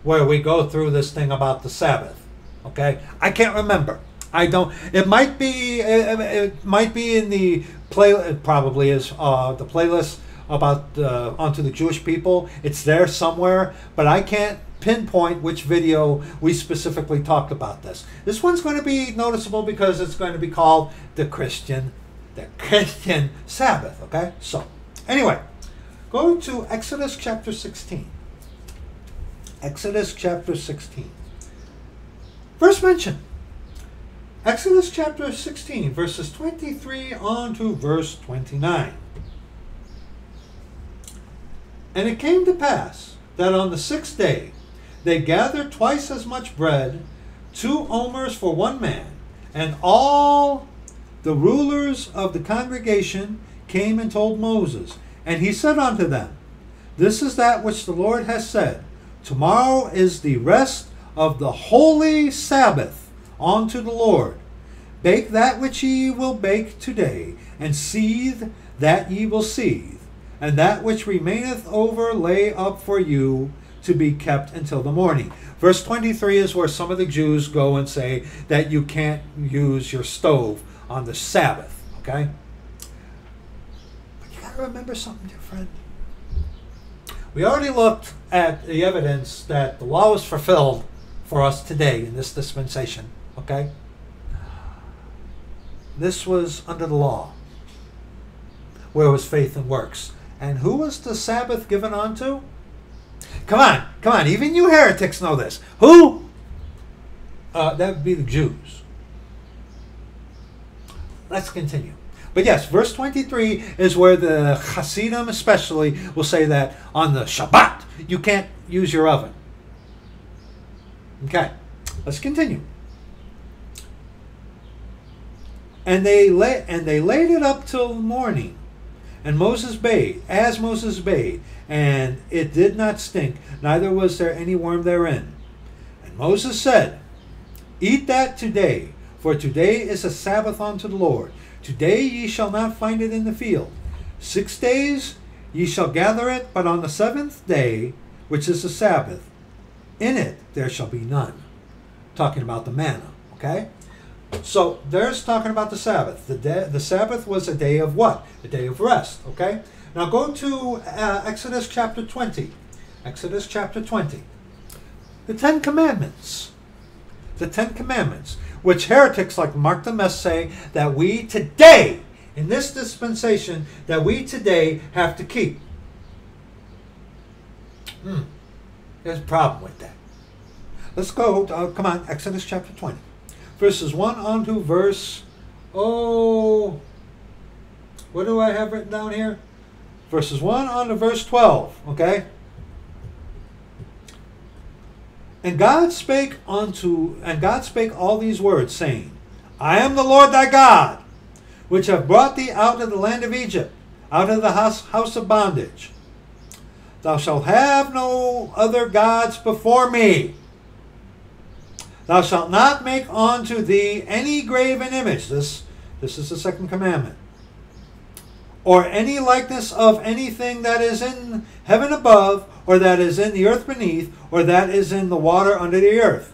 where we go through this thing about the Sabbath. Okay, I can't remember. I don't. It might be. It, might be in the play. It probably is uh, the playlist about uh, onto the Jewish people. It's there somewhere, but I can't pinpoint which video we specifically talked about this. This one's going to be noticeable because it's going to be called the Christian, the Christian Sabbath. Okay, so anyway, go to Exodus chapter 16. Exodus chapter 16. First mention. Exodus chapter 16, verses 23 on to verse 29. And it came to pass that on the sixth day they gathered twice as much bread, two omers for one man, and all the rulers of the congregation came and told Moses. And he said unto them, This is that which the Lord has said. Tomorrow is the rest of the holy Sabbath unto the Lord. Bake that which ye will bake today, and seethe that ye will seethe, and that which remaineth over lay up for you to be kept until the morning. Verse 23 is where some of the Jews go and say that you can't use your stove on the Sabbath, okay? But you got to remember something, dear friend. We already looked at the evidence that the law was fulfilled for us today in this dispensation, okay? This was under the law, where was faith and works. And who was the Sabbath given unto? Come on, come on. Even you heretics know this. Who? Uh, that would be the Jews. Let's continue. But yes, verse 23 is where the Hasidim especially will say that on the Shabbat you can't use your oven. Okay, let's continue. And they lay, and they laid it up till morning. And Moses bade, as Moses bade, and it did not stink, neither was there any worm therein. And Moses said, Eat that today, for today is a Sabbath unto the Lord. Today ye shall not find it in the field. Six days ye shall gather it, but on the seventh day, which is the Sabbath, in it there shall be none. Talking about the manna, okay? So there's talking about the Sabbath. The day, the Sabbath was a day of what? A day of rest. Okay. Now go to uh, Exodus chapter 20. Exodus chapter 20. The Ten Commandments. The Ten Commandments, which heretics like Marc the Mess say that we today, in this dispensation, that we today have to keep. Hmm. There's a problem with that. Let's go. Uh, come on, Exodus chapter 20 verses 1 on to verse, oh, what do I have written down here? Verses 1 on to verse 12, okay? And God spake unto, and God spake all these words, saying, I am the Lord thy God, which have brought thee out of the land of Egypt, out of the house, house of bondage. Thou shalt have no other gods before me. Thou shalt not make unto thee any graven image. This, this is the second commandment. Or any likeness of anything that is in heaven above, or that is in the earth beneath, or that is in the water under the earth.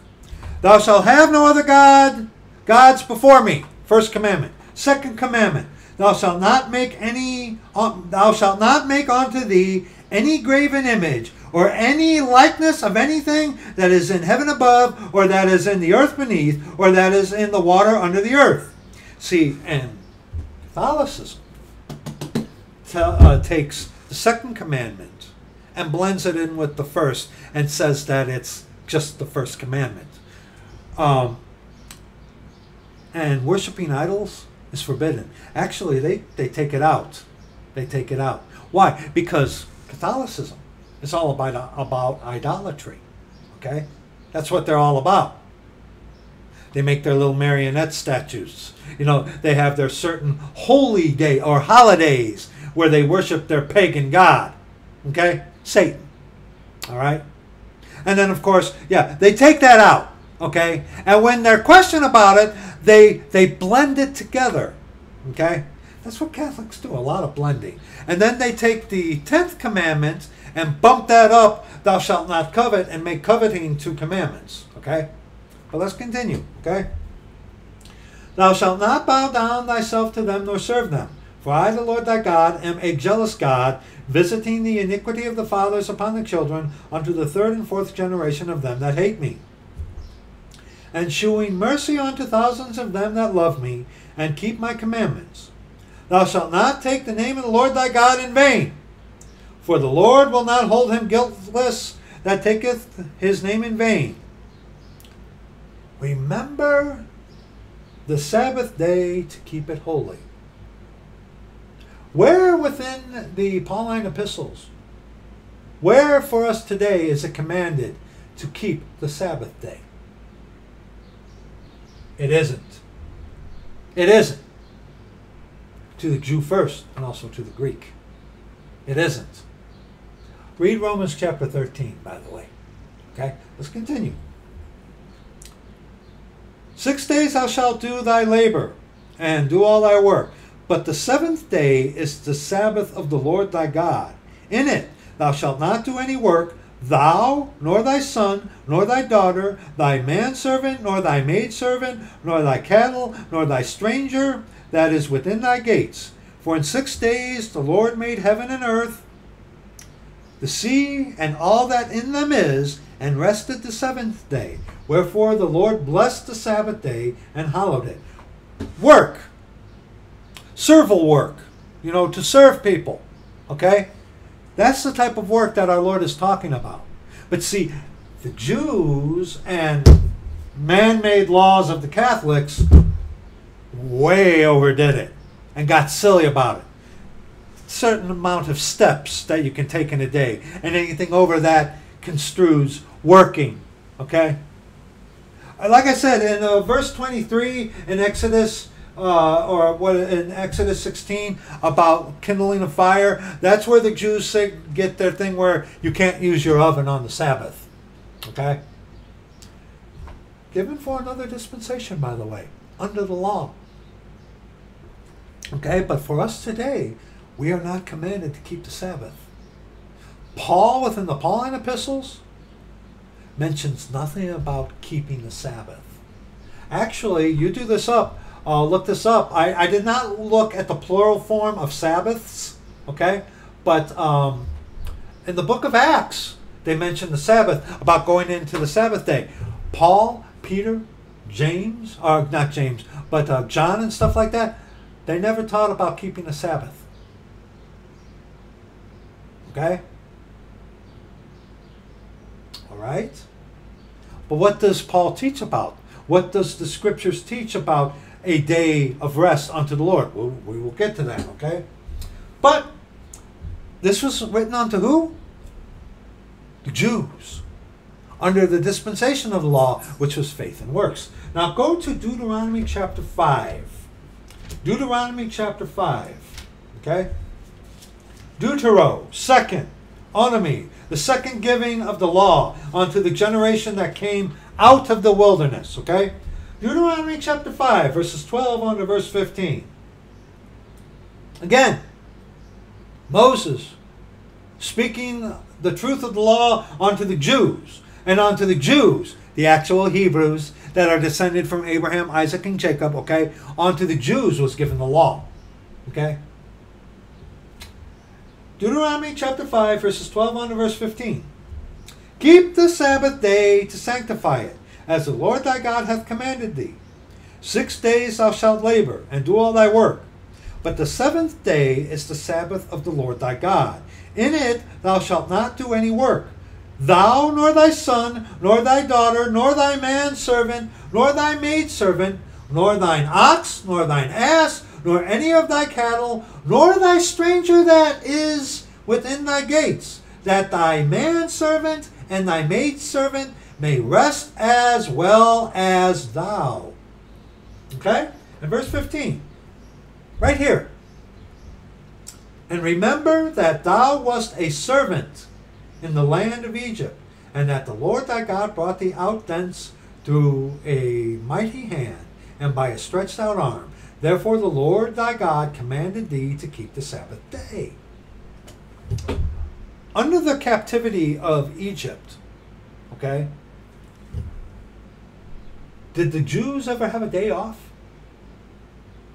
Thou shalt have no other God, gods before me. First commandment. Second commandment. Thou shalt not make any. Um, thou shalt not make unto thee any graven image or any likeness of anything that is in heaven above, or that is in the earth beneath, or that is in the water under the earth. See, and Catholicism uh, takes the second commandment and blends it in with the first and says that it's just the first commandment. Um, and worshiping idols is forbidden. Actually, they, they take it out. They take it out. Why? Because Catholicism it's all about, about idolatry. Okay? That's what they're all about. They make their little marionette statues. You know, they have their certain holy day or holidays where they worship their pagan god. Okay? Satan. All right? And then, of course, yeah, they take that out. Okay? And when they're questioned about it, they, they blend it together. Okay? That's what Catholics do, a lot of blending. And then they take the 10th commandment and bump that up, thou shalt not covet, and make coveting two commandments. Okay? But let's continue. Okay? Thou shalt not bow down thyself to them nor serve them. For I, the Lord thy God, am a jealous God, visiting the iniquity of the fathers upon the children unto the third and fourth generation of them that hate me. And shewing mercy unto thousands of them that love me, and keep my commandments. Thou shalt not take the name of the Lord thy God in vain. For the Lord will not hold him guiltless that taketh his name in vain. Remember the Sabbath day to keep it holy. Where within the Pauline epistles, where for us today is it commanded to keep the Sabbath day? It isn't. It isn't. To the Jew first, and also to the Greek. It isn't. Read Romans chapter 13, by the way. Okay? Let's continue. Six days thou shalt do thy labor, and do all thy work. But the seventh day is the Sabbath of the Lord thy God. In it thou shalt not do any work, thou, nor thy son, nor thy daughter, thy manservant, nor thy maidservant, nor thy cattle, nor thy stranger that is within thy gates. For in six days the Lord made heaven and earth, the sea, and all that in them is, and rested the seventh day. Wherefore the Lord blessed the Sabbath day and hallowed it. Work. Servile work. You know, to serve people. Okay? That's the type of work that our Lord is talking about. But see, the Jews and man made laws of the Catholics way overdid it and got silly about it. Certain amount of steps that you can take in a day, and anything over that construes working. Okay? Like I said, in uh, verse 23 in Exodus, uh, or what in Exodus 16 about kindling a fire, that's where the Jews say, get their thing where you can't use your oven on the Sabbath. Okay? Given for another dispensation, by the way, under the law. Okay, but for us today, we are not commanded to keep the Sabbath. Paul, within the Pauline epistles, mentions nothing about keeping the Sabbath. Actually, you do this up, uh, look this up. I, I did not look at the plural form of Sabbaths, okay? But um, in the book of Acts, they mention the Sabbath, about going into the Sabbath day. Paul, Peter, James, or not James, but uh, John and stuff like that, they never taught about keeping the Sabbath. Okay? All right? But what does Paul teach about? What does the scriptures teach about a day of rest unto the Lord? We'll, we will get to that, okay? But this was written unto who? The Jews. Under the dispensation of the law, which was faith and works. Now go to Deuteronomy chapter 5. Deuteronomy chapter 5. Okay? Deutero, second, onemy, the second giving of the law unto the generation that came out of the wilderness. Okay? Deuteronomy chapter 5, verses 12 on to verse 15. Again, Moses speaking the truth of the law unto the Jews, and unto the Jews, the actual Hebrews that are descended from Abraham, Isaac, and Jacob, okay? Unto the Jews was given the law. Okay? Deuteronomy chapter 5, verses 12 on to verse 15. Keep the Sabbath day to sanctify it, as the Lord thy God hath commanded thee. Six days thou shalt labor, and do all thy work. But the seventh day is the Sabbath of the Lord thy God. In it thou shalt not do any work. Thou, nor thy son, nor thy daughter, nor thy manservant, nor thy maidservant, nor thine ox, nor thine ass, nor any of thy cattle, nor thy stranger that is within thy gates, that thy manservant and thy maidservant may rest as well as thou. Okay? And verse 15. Right here. And remember that thou wast a servant in the land of Egypt, and that the Lord thy God brought thee out thence through a mighty hand and by a stretched out arm. Therefore, the Lord thy God commanded thee to keep the Sabbath day. Under the captivity of Egypt, okay, did the Jews ever have a day off?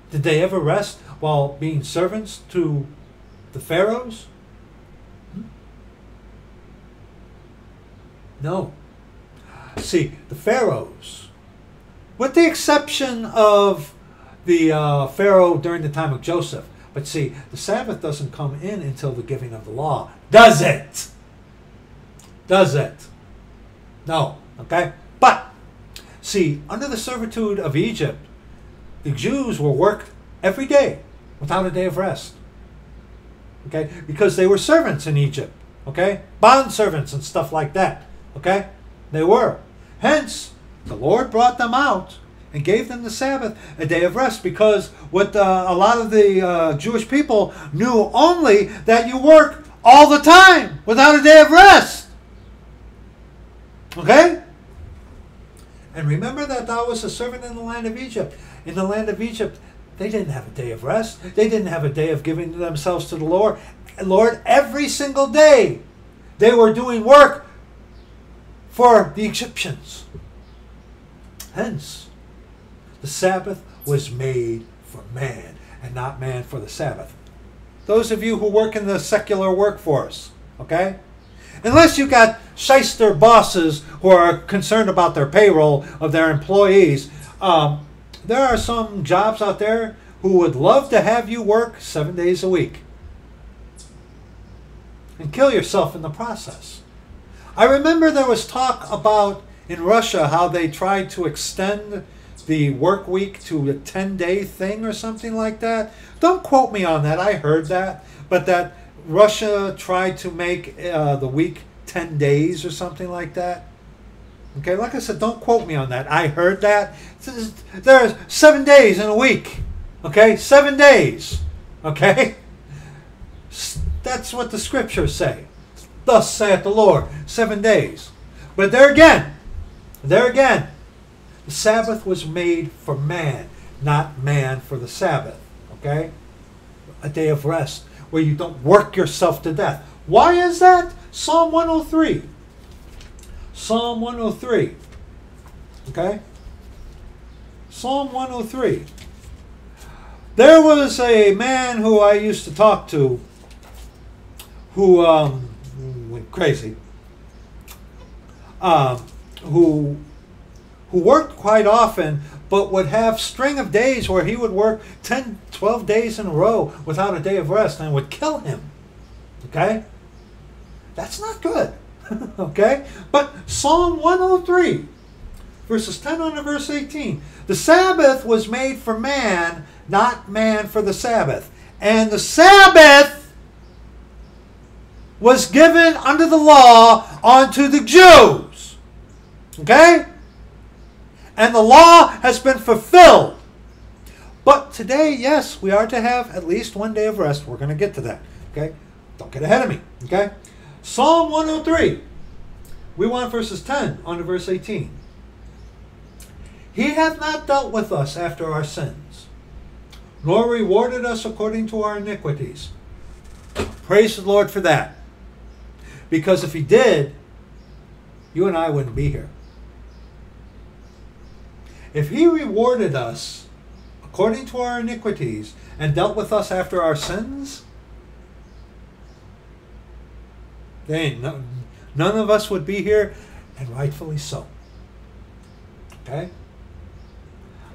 Did they ever rest while being servants to the pharaohs? Hmm? No. See, the pharaohs, with the exception of the uh, pharaoh during the time of Joseph, but see, the Sabbath doesn't come in until the giving of the law. Does it? Does it? No. Okay? But, see, under the servitude of Egypt, the Jews were worked every day without a day of rest. Okay? Because they were servants in Egypt. Okay? Bond servants and stuff like that. Okay? They were. Hence, the Lord brought them out and gave them the Sabbath, a day of rest, because what uh, a lot of the uh, Jewish people knew only that you work all the time without a day of rest. Okay? And remember that thou was a servant in the land of Egypt. In the land of Egypt, they didn't have a day of rest. They didn't have a day of giving themselves to the Lord. Lord, every single day they were doing work for the Egyptians. Hence, the Sabbath was made for man and not man for the Sabbath. Those of you who work in the secular workforce, okay? Unless you got shyster bosses who are concerned about their payroll of their employees, um, there are some jobs out there who would love to have you work seven days a week and kill yourself in the process. I remember there was talk about in Russia how they tried to extend the work week to a 10 day thing or something like that. Don't quote me on that. I heard that. But that Russia tried to make uh, the week 10 days or something like that. Okay, like I said, don't quote me on that. I heard that. There's seven days in a week. Okay, seven days. Okay? [LAUGHS] That's what the scriptures say. Thus saith the Lord, seven days. But there again, there again, the Sabbath was made for man, not man for the Sabbath. Okay? A day of rest where you don't work yourself to death. Why is that? Psalm 103. Psalm 103. Okay? Psalm 103. There was a man who I used to talk to who um, went crazy, um, who who worked quite often, but would have string of days where he would work 10, 12 days in a row without a day of rest and would kill him. Okay? That's not good. [LAUGHS] okay? But Psalm 103, verses 10 on verse 18. The Sabbath was made for man, not man for the Sabbath. And the Sabbath was given under the law unto the Jews. Okay? And the law has been fulfilled. But today, yes, we are to have at least one day of rest. We're going to get to that. Okay? Don't get ahead of me. Okay? Psalm 103. We want verses 10 on to verse 18. He hath not dealt with us after our sins, nor rewarded us according to our iniquities. Praise the Lord for that. Because if he did, you and I wouldn't be here. If he rewarded us according to our iniquities and dealt with us after our sins, then no, none of us would be here, and rightfully so. Okay?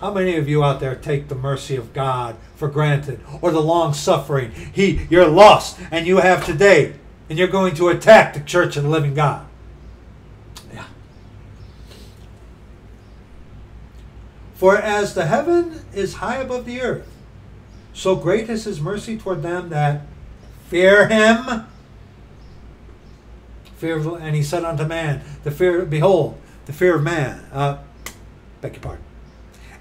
How many of you out there take the mercy of God for granted or the long suffering? He you're lost and you have today and you're going to attack the church of the living God. Yeah. For as the heaven is high above the earth, so great is his mercy toward them that fear him. Fear and he said unto man, the fear, behold, the fear of man. Uh, beg your pardon.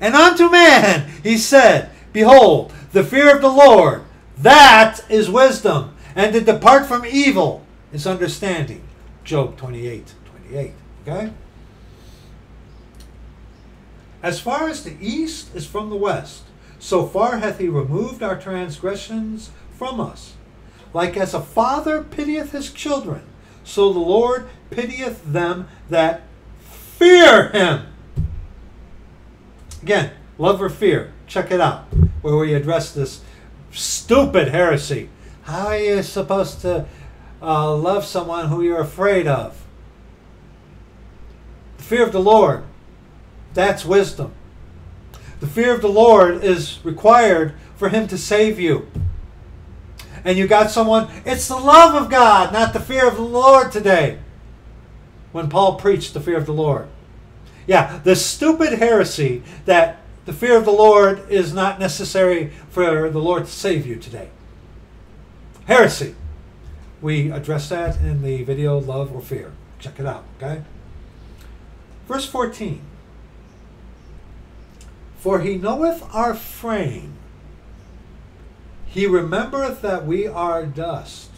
And unto man he said, Behold, the fear of the Lord, that is wisdom, and to depart from evil is understanding. Job 28 28. Okay? As far as the east is from the west, so far hath he removed our transgressions from us. Like as a father pitieth his children, so the Lord pitieth them that fear him. Again, love or fear. Check it out, where we address this stupid heresy. How are you supposed to uh, love someone who you're afraid of? The fear of the Lord, that's wisdom. The fear of the Lord is required for Him to save you. And you got someone, it's the love of God, not the fear of the Lord today. When Paul preached the fear of the Lord. Yeah, the stupid heresy that the fear of the Lord is not necessary for the Lord to save you today. Heresy. We address that in the video Love or Fear. Check it out, okay? Verse 14 For he knoweth our frame, he remembereth that we are dust.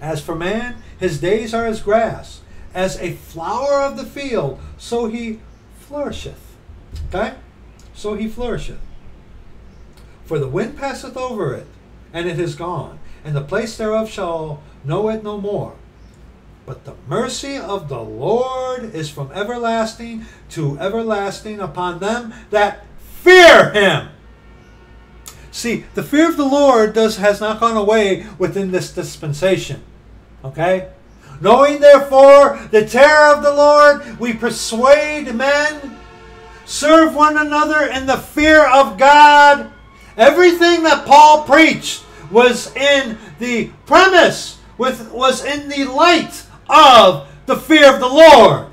As for man, his days are as grass, as a flower of the field, so he flourisheth. Okay? So he flourisheth. For the wind passeth over it, and it is gone, and the place thereof shall know it no more. But the mercy of the Lord is from everlasting to everlasting upon them that fear him. See, the fear of the Lord does has not gone away within this dispensation. Okay? Knowing therefore the terror of the Lord, we persuade men Serve one another in the fear of God. Everything that Paul preached was in the premise, with, was in the light of the fear of the Lord.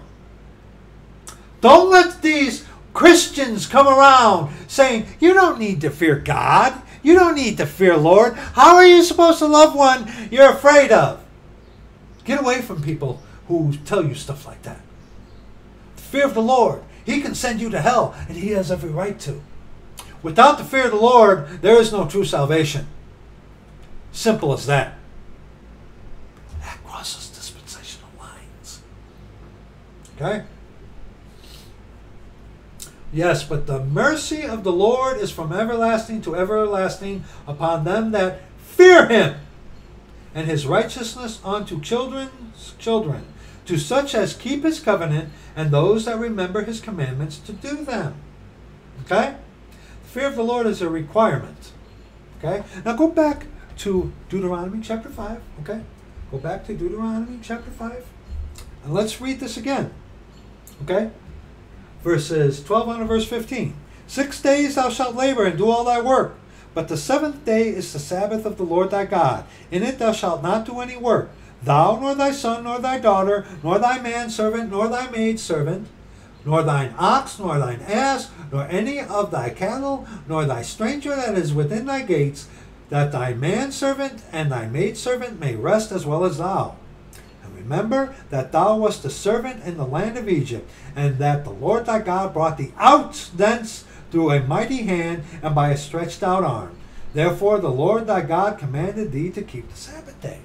Don't let these Christians come around saying, You don't need to fear God. You don't need to fear Lord. How are you supposed to love one you're afraid of? Get away from people who tell you stuff like that. The fear of the Lord he can send you to hell, and he has every right to. Without the fear of the Lord, there is no true salvation. Simple as that. That crosses. Okay? Yes, but the mercy of the Lord is from everlasting to everlasting upon them that fear him, and his righteousness unto children's children, to such as keep his covenant and those that remember his commandments to do them. Okay? Fear of the Lord is a requirement. Okay? Now go back to Deuteronomy chapter 5. Okay? Go back to Deuteronomy chapter 5. And let's read this again. Okay? Verses 12 on verse 15. Six days thou shalt labor and do all thy work. But the seventh day is the Sabbath of the Lord thy God. In it thou shalt not do any work Thou, nor thy son, nor thy daughter, nor thy manservant, nor thy maidservant, nor thine ox, nor thine ass, nor any of thy cattle, nor thy stranger that is within thy gates, that thy manservant and thy maidservant may rest as well as thou. Remember that thou wast a servant in the land of Egypt, and that the Lord thy God brought thee out thence through a mighty hand and by a stretched out arm. Therefore the Lord thy God commanded thee to keep the Sabbath day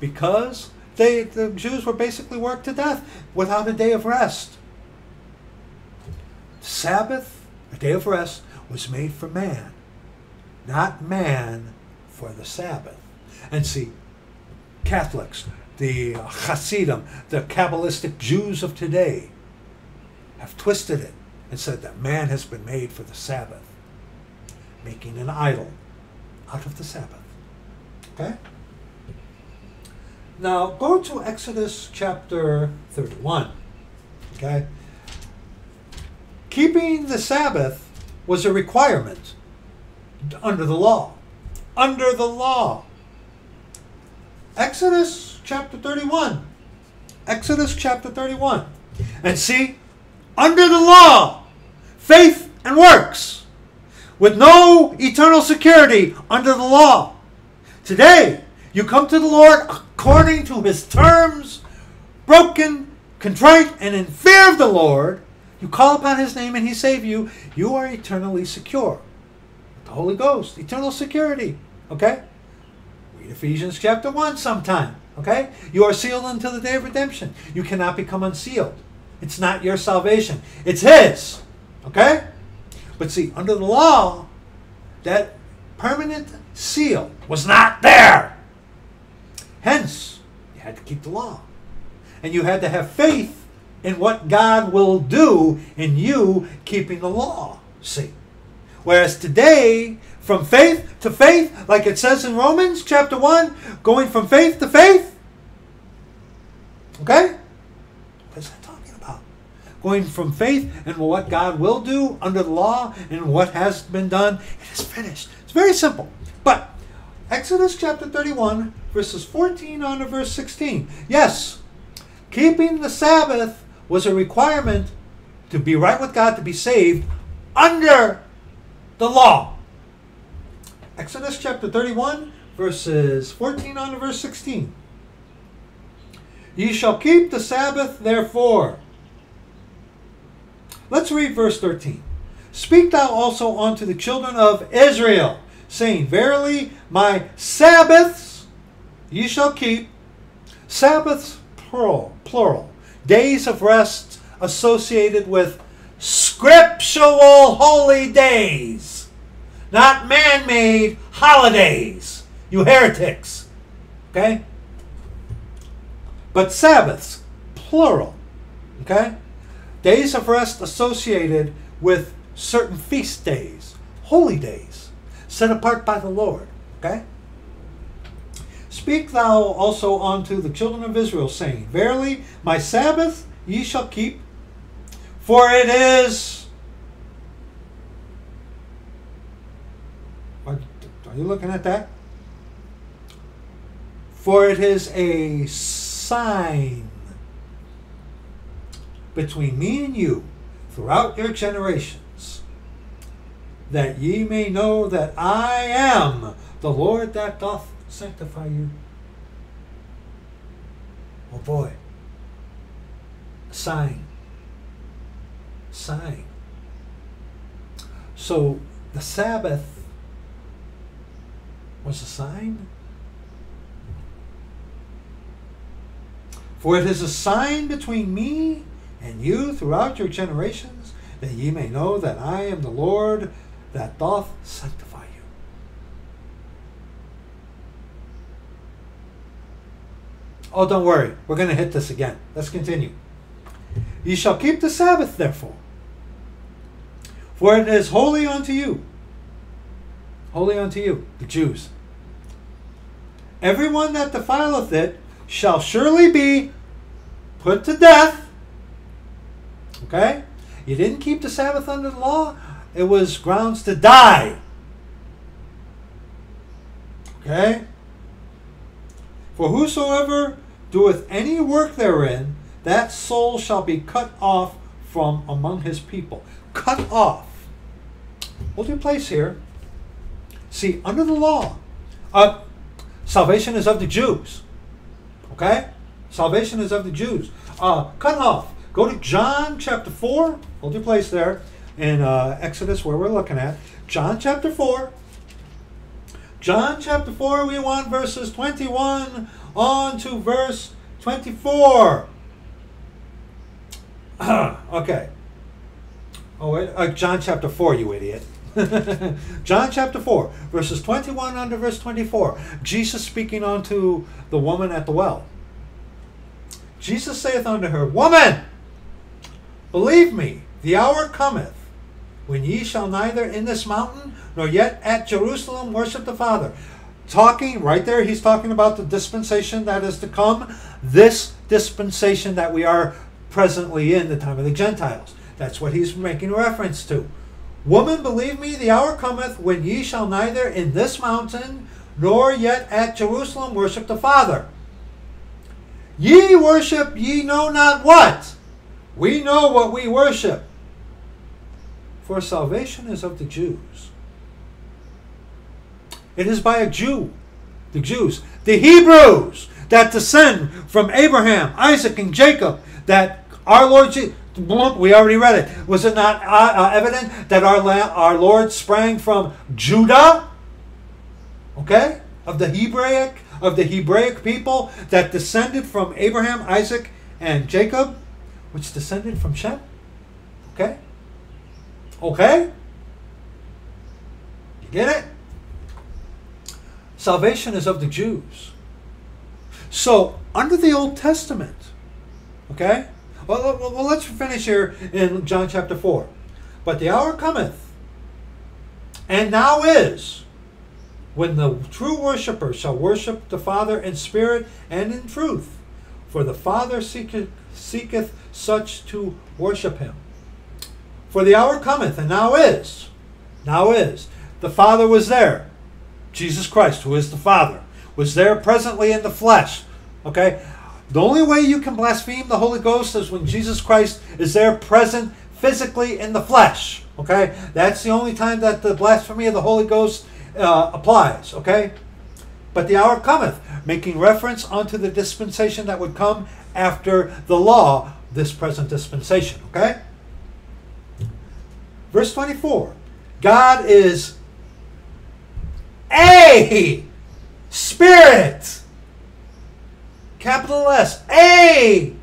because they, the Jews were basically worked to death without a day of rest. Sabbath, a day of rest, was made for man, not man for the Sabbath. And see, Catholics, the Hasidim, the Kabbalistic Jews of today, have twisted it and said that man has been made for the Sabbath, making an idol out of the Sabbath. Okay? Now go to Exodus chapter 31. Okay? Keeping the Sabbath was a requirement under the law. Under the law. Exodus chapter 31. Exodus chapter 31. And see, under the law, faith and works, with no eternal security under the law. Today, you come to the Lord according to his terms, broken, contrite, and in fear of the Lord. You call upon his name and he save you. You are eternally secure. The Holy Ghost, eternal security. Okay? Read Ephesians chapter 1 sometime. Okay? You are sealed until the day of redemption. You cannot become unsealed. It's not your salvation. It's his. Okay? But see, under the law, that permanent seal was not there. Hence, you had to keep the law. And you had to have faith in what God will do in you keeping the law. See? Whereas today, from faith to faith, like it says in Romans chapter 1, going from faith to faith. Okay? What is that talking about? Going from faith and what God will do under the law and what has been done, it is finished. It's very simple. But Exodus chapter 31, verses 14 on to verse 16. Yes, keeping the Sabbath was a requirement to be right with God, to be saved under the law. Exodus chapter 31, verses 14 on to verse 16. Ye shall keep the Sabbath, therefore. Let's read verse 13. Speak thou also unto the children of Israel, saying, Verily, my Sabbaths ye shall keep. Sabbaths, plural, plural. Days of rest associated with scriptural holy days, not man made holidays, you heretics. Okay? But Sabbaths, plural. Okay? Days of rest associated with certain feast days, holy days, set apart by the Lord. Okay? Speak thou also unto the children of Israel, saying, Verily, my Sabbath ye shall keep, for it is. Are, you looking at that? For it is a sign between me and you throughout your generations, that ye may know that I am the Lord that doth sanctify you. Oh boy. Sign. Sign. So the Sabbath was a sign. For it is a sign between me and you throughout your generations, that ye may know that I am the Lord that doth sanctify you. Oh, don't worry. We're going to hit this again. Let's continue. Ye shall keep the Sabbath, therefore, for it is holy unto you. Holy unto you, the Jews. Everyone that defileth it shall surely be put to death. Okay? You didn't keep the Sabbath under the law, it was grounds to die. Okay? For whosoever doeth any work therein, that soul shall be cut off from among his people. Cut off. Hold your place here. See, under the law, uh, salvation is of the Jews. Okay? Salvation is of the Jews. Uh, cut off. Go to John chapter 4. Hold your place there in uh, Exodus, where we're looking at. John chapter 4. John chapter 4, we want verses 21 on to verse 24. [CLEARS THROAT] okay. Oh, wait. Uh, John chapter 4, you idiot. [LAUGHS] John chapter 4, verses 21 on to verse 24. Jesus speaking unto the woman at the well. Jesus saith unto her, Woman, believe me, the hour cometh when ye shall neither in this mountain nor yet at Jerusalem worship the Father. Talking right there, he's talking about the dispensation that is to come, this dispensation that we are presently in, the time of the Gentiles. That's what he's making reference to. Woman, believe me, the hour cometh when ye shall neither in this mountain nor yet at Jerusalem worship the Father. Ye worship ye know not what. We know what we worship. For salvation is of the Jews. It is by a Jew, the Jews, the Hebrews that descend from Abraham, Isaac, and Jacob, that our Lord Jesus, we already read it. Was it not uh, uh, evident that our, our Lord sprang from Judah? Okay? Of the Hebraic, of the Hebraic people that descended from Abraham, Isaac, and Jacob, which descended from Shem? Okay? Okay? You get it? Salvation is of the Jews. So, under the Old Testament, okay? Well, well, let's finish here in John chapter 4. But the hour cometh, and now is, when the true worshiper shall worship the Father in spirit and in truth. For the Father seeketh, seeketh such to worship him. For the hour cometh, and now is. Now is. The Father was there. Jesus Christ, who is the Father, was there presently in the flesh. Okay? The only way you can blaspheme the Holy Ghost is when Jesus Christ is there present physically in the flesh. Okay? That's the only time that the blasphemy of the Holy Ghost uh, applies. Okay? But the hour cometh, making reference unto the dispensation that would come after the law, this present dispensation. Okay? Verse 24 God is a spirit. Capital S. A.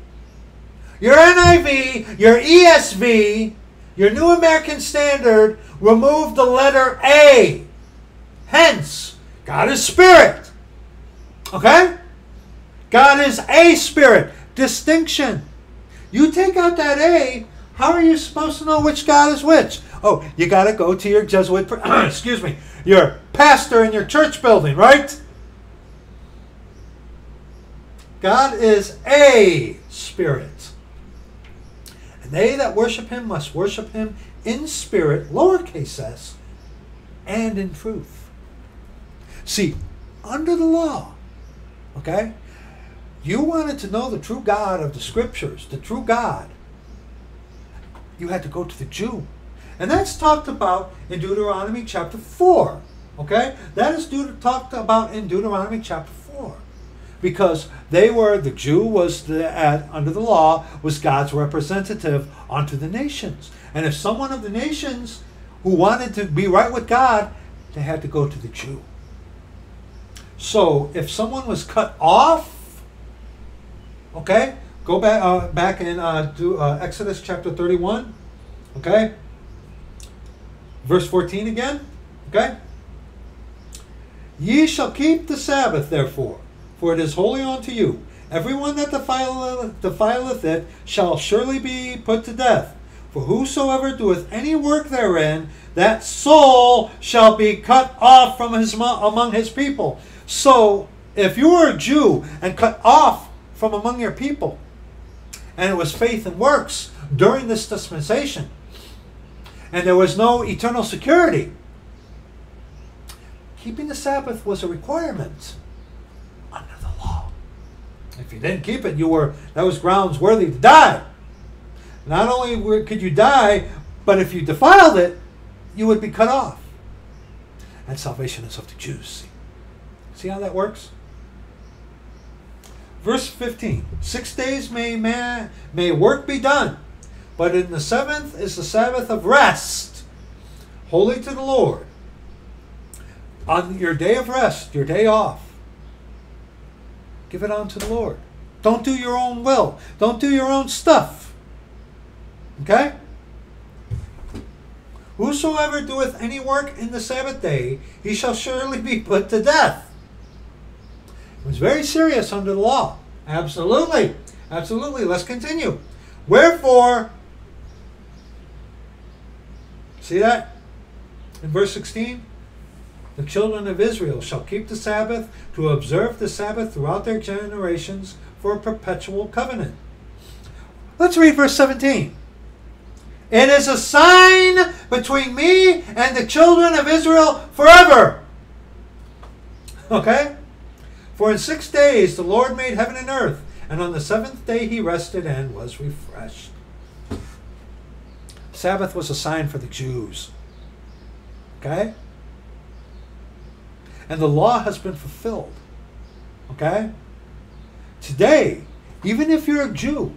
Your NIV, your ESV, your New American Standard remove the letter A. Hence, God is spirit. Okay? God is a spirit. Distinction. You take out that A, how are you supposed to know which God is which? Oh, you got to go to your Jesuit, [CLEARS THROAT] excuse me, your pastor in your church building, right? God is a spirit. And they that worship him must worship him in spirit, lowercase s, and in truth. See, under the law, okay, you wanted to know the true God of the scriptures, the true God, you had to go to the Jew. And that's talked about in Deuteronomy chapter 4. Okay? That is talked about in Deuteronomy chapter 4. Because they were, the Jew was the, at, under the law, was God's representative unto the nations. And if someone of the nations who wanted to be right with God, they had to go to the Jew. So if someone was cut off, okay, go back uh, back in uh, do, uh, Exodus chapter 31, okay, verse 14 again, okay. Ye shall keep the Sabbath, therefore, for it is holy unto you. Everyone that defileth, defileth it shall surely be put to death. For whosoever doeth any work therein, that soul shall be cut off from his among his people. So, if you were a Jew and cut off from among your people, and it was faith and works during this dispensation, and there was no eternal security, keeping the Sabbath was a requirement. If you didn't keep it, you were that was grounds worthy to die. Not only could you die, but if you defiled it, you would be cut off. And salvation is of the Jews. See, See how that works? Verse 15 Six days may, man, may work be done, but in the seventh is the Sabbath of rest, holy to the Lord. On your day of rest, your day off, give it on to the Lord. Don't do your own will, don't do your own stuff. Okay? Whosoever doeth any work in the Sabbath day, he shall surely be put to death. It was very serious under the law. Absolutely. Absolutely. Let's continue. Wherefore, see that? In verse 16? The children of Israel shall keep the Sabbath to observe the Sabbath throughout their generations for a perpetual covenant. Let's read verse 17. It is a sign between me and the children of Israel forever. Okay? For in six days the Lord made heaven and earth, and on the seventh day he rested and was refreshed. Sabbath was a sign for the Jews. Okay? And the law has been fulfilled. Okay? Today, even if you're a Jew,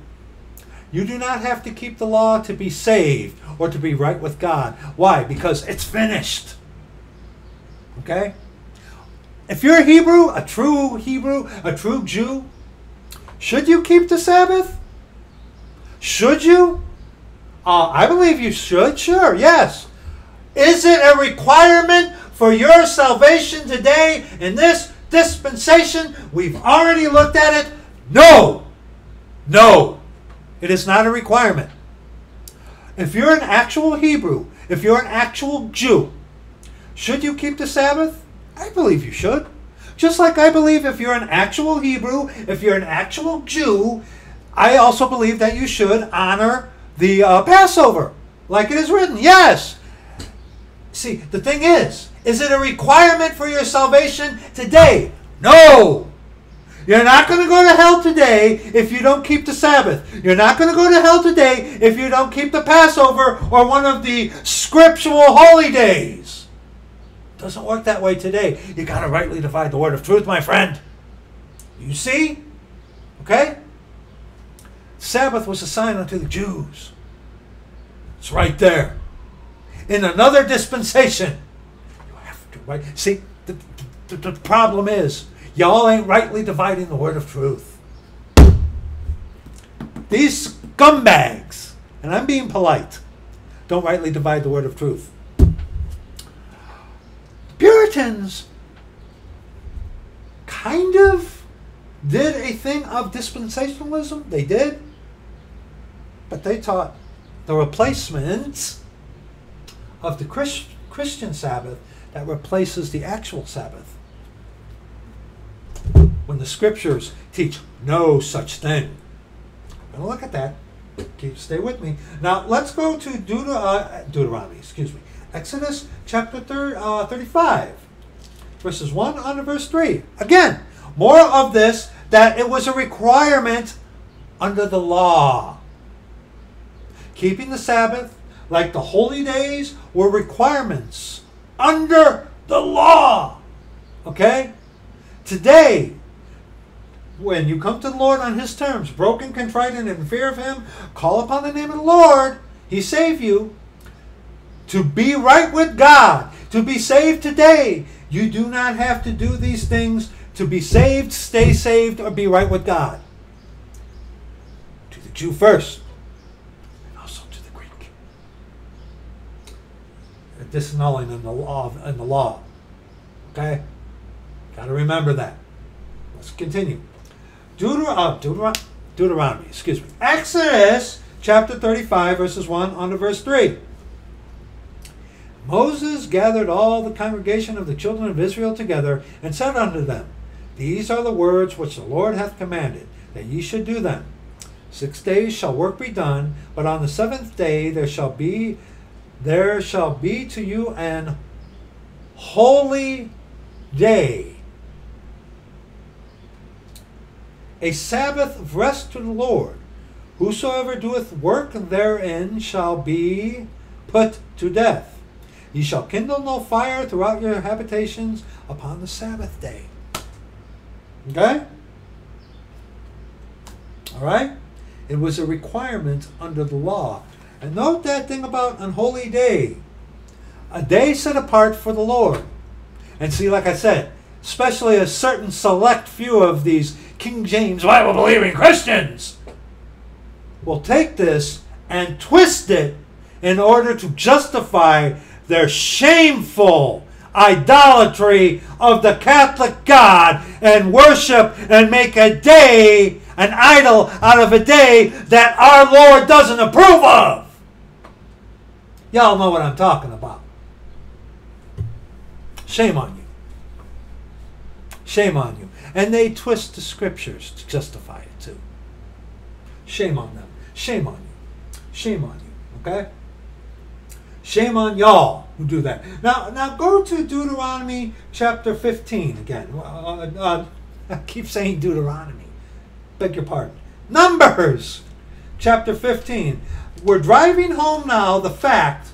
you do not have to keep the law to be saved or to be right with God. Why? Because it's finished. Okay? If you're a Hebrew, a true Hebrew, a true Jew, should you keep the Sabbath? Should you? Uh, I believe you should, sure, yes. Is it a requirement for your salvation today in this dispensation? We've already looked at it. No. No. It is not a requirement. If you're an actual Hebrew, if you're an actual Jew, should you keep the Sabbath? I believe you should. Just like I believe if you're an actual Hebrew, if you're an actual Jew, I also believe that you should honor the uh, Passover, like it is written. Yes. See, the thing is, is it a requirement for your salvation today? No. You're not going to go to hell today if you don't keep the Sabbath. You're not going to go to hell today if you don't keep the Passover or one of the scriptural holy days. It doesn't work that way today. You got to rightly divide the word of truth, my friend. You see? Okay? Sabbath was a sign unto the Jews. It's right there. In another dispensation, right. See, the, the, the problem is y'all ain't rightly dividing the word of truth. These scumbags, and I'm being polite, don't rightly divide the word of truth. Puritans kind of did a thing of dispensationalism. They did. But they taught the replacement of the Christ, Christian Sabbath that replaces the actual Sabbath. When the scriptures teach no such thing. I'm going to look at that. Keep, stay with me. Now, let's go to Deut- uh, Deuteronomy, excuse me. Exodus chapter thir- uh, 35, verses 1 on to verse 3. Again, more of this that it was a requirement under the law keeping the Sabbath, like the holy days, were requirements under the law. Okay? Today, when you come to the Lord on His terms, broken, contrite, and in fear of Him, call upon the name of the Lord, He save you. To be right with God, to be saved today, you do not have to do these things to be saved, stay saved, or be right with God. To the Jew first, disannulling in the law in the law. Okay? Gotta remember that. Let's continue. Deuter- uh, Deuteron- Deuteronomy, excuse me. Exodus chapter 35, verses 1 on to verse 3. Moses gathered all the congregation of the children of Israel together and said unto them, These are the words which the Lord hath commanded, that ye should do them. Six days shall work be done, but on the seventh day there shall be there shall be to you an holy day, a Sabbath of rest to the Lord. Whosoever doeth work therein shall be put to death. Ye shall kindle no fire throughout your habitations upon the Sabbath day. Okay? All right? It was a requirement under the law. And note that thing about an holy day. A day set apart for the Lord. And see, like I said, especially a certain select few of these King James Bible believing Christians will take this and twist it in order to justify their shameful idolatry of the Catholic God and worship and make a day, an idol out of a day that our Lord doesn't approve of. Y'all know what I'm talking about. Shame on you. Shame on you. And they twist the scriptures to justify it too. Shame on them. Shame on you. Shame on you. Okay? Shame on y'all who do that. Now, now go to Deuteronomy chapter 15 again. Uh, uh, I keep saying Deuteronomy. Beg your pardon. Numbers chapter 15 we're driving home now the fact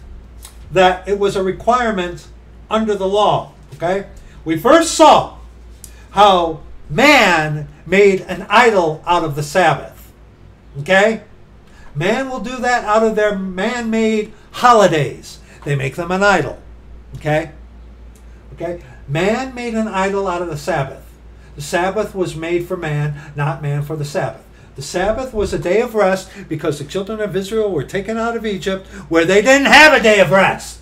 that it was a requirement under the law. Okay? We first saw how man made an idol out of the Sabbath. Okay? Man will do that out of their man made holidays. They make them an idol. Okay? Okay? Man made an idol out of the Sabbath. The Sabbath was made for man, not man for the Sabbath. The Sabbath was a day of rest because the children of Israel were taken out of Egypt where they didn't have a day of rest.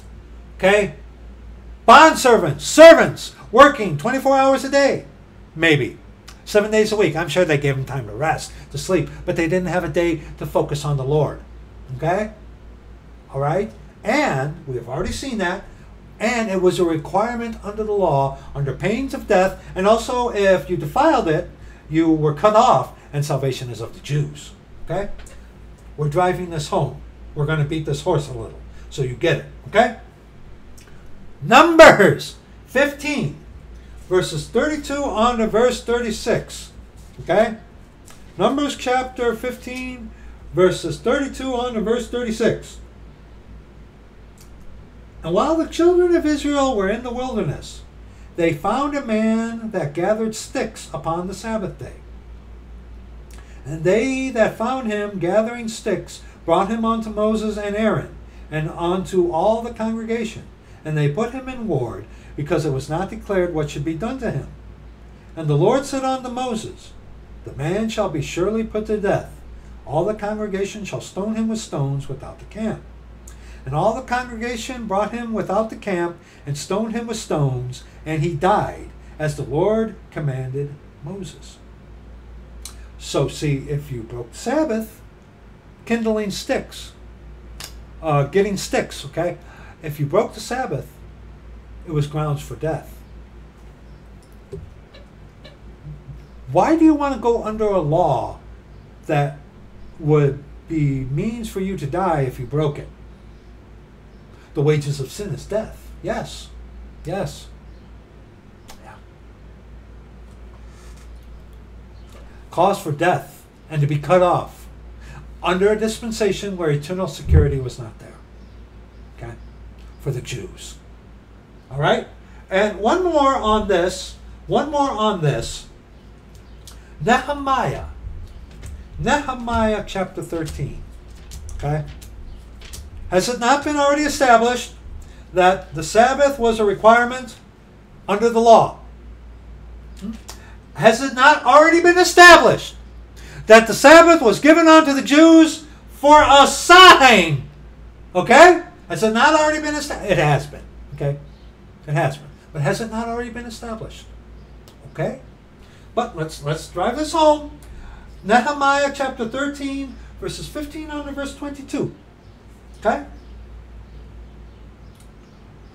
Okay? Bond servants, servants, working 24 hours a day, maybe. Seven days a week. I'm sure they gave them time to rest, to sleep, but they didn't have a day to focus on the Lord. Okay? All right? And we have already seen that. And it was a requirement under the law, under pains of death, and also if you defiled it, you were cut off, and salvation is of the Jews. Okay? We're driving this home. We're going to beat this horse a little. So you get it. Okay? Numbers 15, verses 32 on to verse 36. Okay? Numbers chapter 15, verses 32 on to verse 36. And while the children of Israel were in the wilderness, they found a man that gathered sticks upon the Sabbath day. And they that found him gathering sticks brought him unto Moses and Aaron, and unto all the congregation. And they put him in ward, because it was not declared what should be done to him. And the Lord said unto Moses, The man shall be surely put to death. All the congregation shall stone him with stones without the camp. And all the congregation brought him without the camp, and stoned him with stones, and he died, as the Lord commanded Moses. So, see, if you broke the Sabbath, kindling sticks, uh, getting sticks, okay? If you broke the Sabbath, it was grounds for death. Why do you want to go under a law that would be means for you to die if you broke it? The wages of sin is death. Yes. Yes. Cause for death and to be cut off under a dispensation where eternal security was not there. Okay? For the Jews. All right? And one more on this. One more on this. Nehemiah. Nehemiah chapter 13. Okay? Has it not been already established that the Sabbath was a requirement under the law? Hmm? Has it not already been established that the Sabbath was given unto the Jews for a sign? Okay? Has it not already been established? It has been. Okay? It has been. But has it not already been established? Okay? But let's let's drive this home. Nehemiah chapter 13, verses 15 on to verse 22. Okay?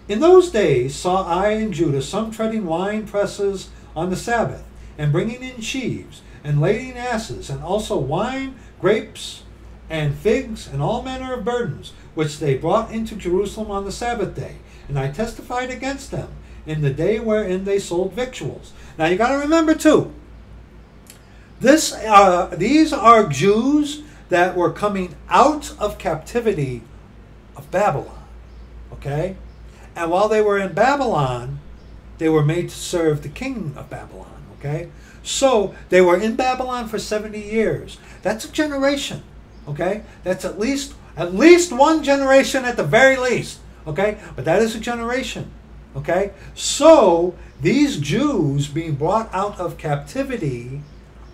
In those days saw I in Judah some treading wine presses on the Sabbath, and bringing in sheaves, and lading asses, and also wine, grapes, and figs, and all manner of burdens, which they brought into Jerusalem on the Sabbath day. And I testified against them in the day wherein they sold victuals. Now you got to remember too. This, uh, these are Jews that were coming out of captivity of Babylon. Okay? And while they were in Babylon, they were made to serve the king of Babylon. Okay? So they were in Babylon for 70 years. That's a generation. Okay? That's at least at least one generation at the very least. Okay? But that is a generation. Okay? So these Jews being brought out of captivity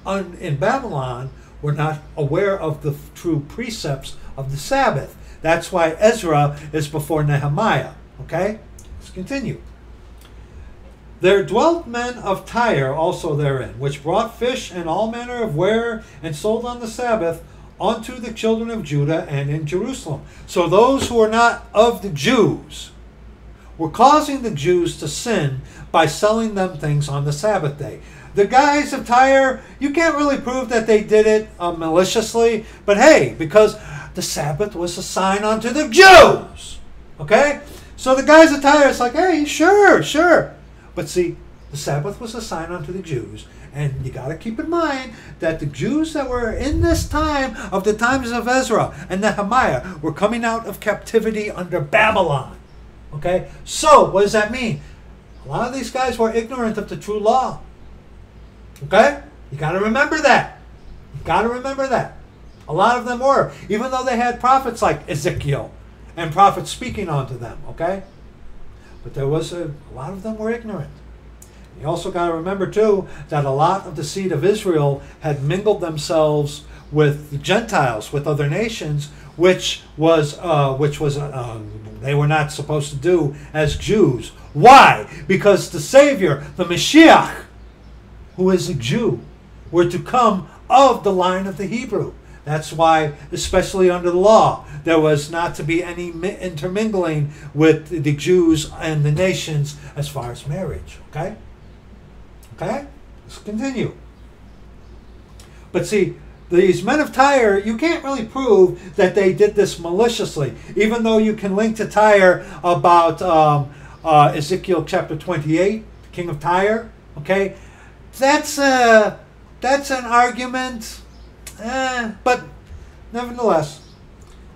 on, in Babylon were not aware of the true precepts of the Sabbath. That's why Ezra is before Nehemiah. Okay? Let's continue. There dwelt men of Tyre also therein, which brought fish and all manner of ware and sold on the Sabbath unto the children of Judah and in Jerusalem. So those who are not of the Jews were causing the Jews to sin by selling them things on the Sabbath day. The guys of Tyre, you can't really prove that they did it uh, maliciously, but hey, because the Sabbath was a sign unto the Jews. Okay? So the guys of Tyre, it's like, hey, sure, sure. But see, the Sabbath was a sign unto the Jews. And you got to keep in mind that the Jews that were in this time of the times of Ezra and Nehemiah were coming out of captivity under Babylon. Okay? So, what does that mean? A lot of these guys were ignorant of the true law. Okay? You got to remember that. You got to remember that. A lot of them were, even though they had prophets like Ezekiel and prophets speaking unto them. Okay? But there was a, a lot of them were ignorant. You also got to remember, too, that a lot of the seed of Israel had mingled themselves with the Gentiles, with other nations, which was uh, which was uh, they were not supposed to do as Jews. Why? Because the Savior, the Mashiach, who is a Jew, were to come of the line of the Hebrew. That's why, especially under the law, there was not to be any intermingling with the Jews and the nations as far as marriage. Okay? Okay? Let's continue. But see, these men of Tyre, you can't really prove that they did this maliciously, even though you can link to Tyre about um, uh, Ezekiel chapter 28, king of Tyre. Okay? That's, a, that's an argument Eh, but nevertheless,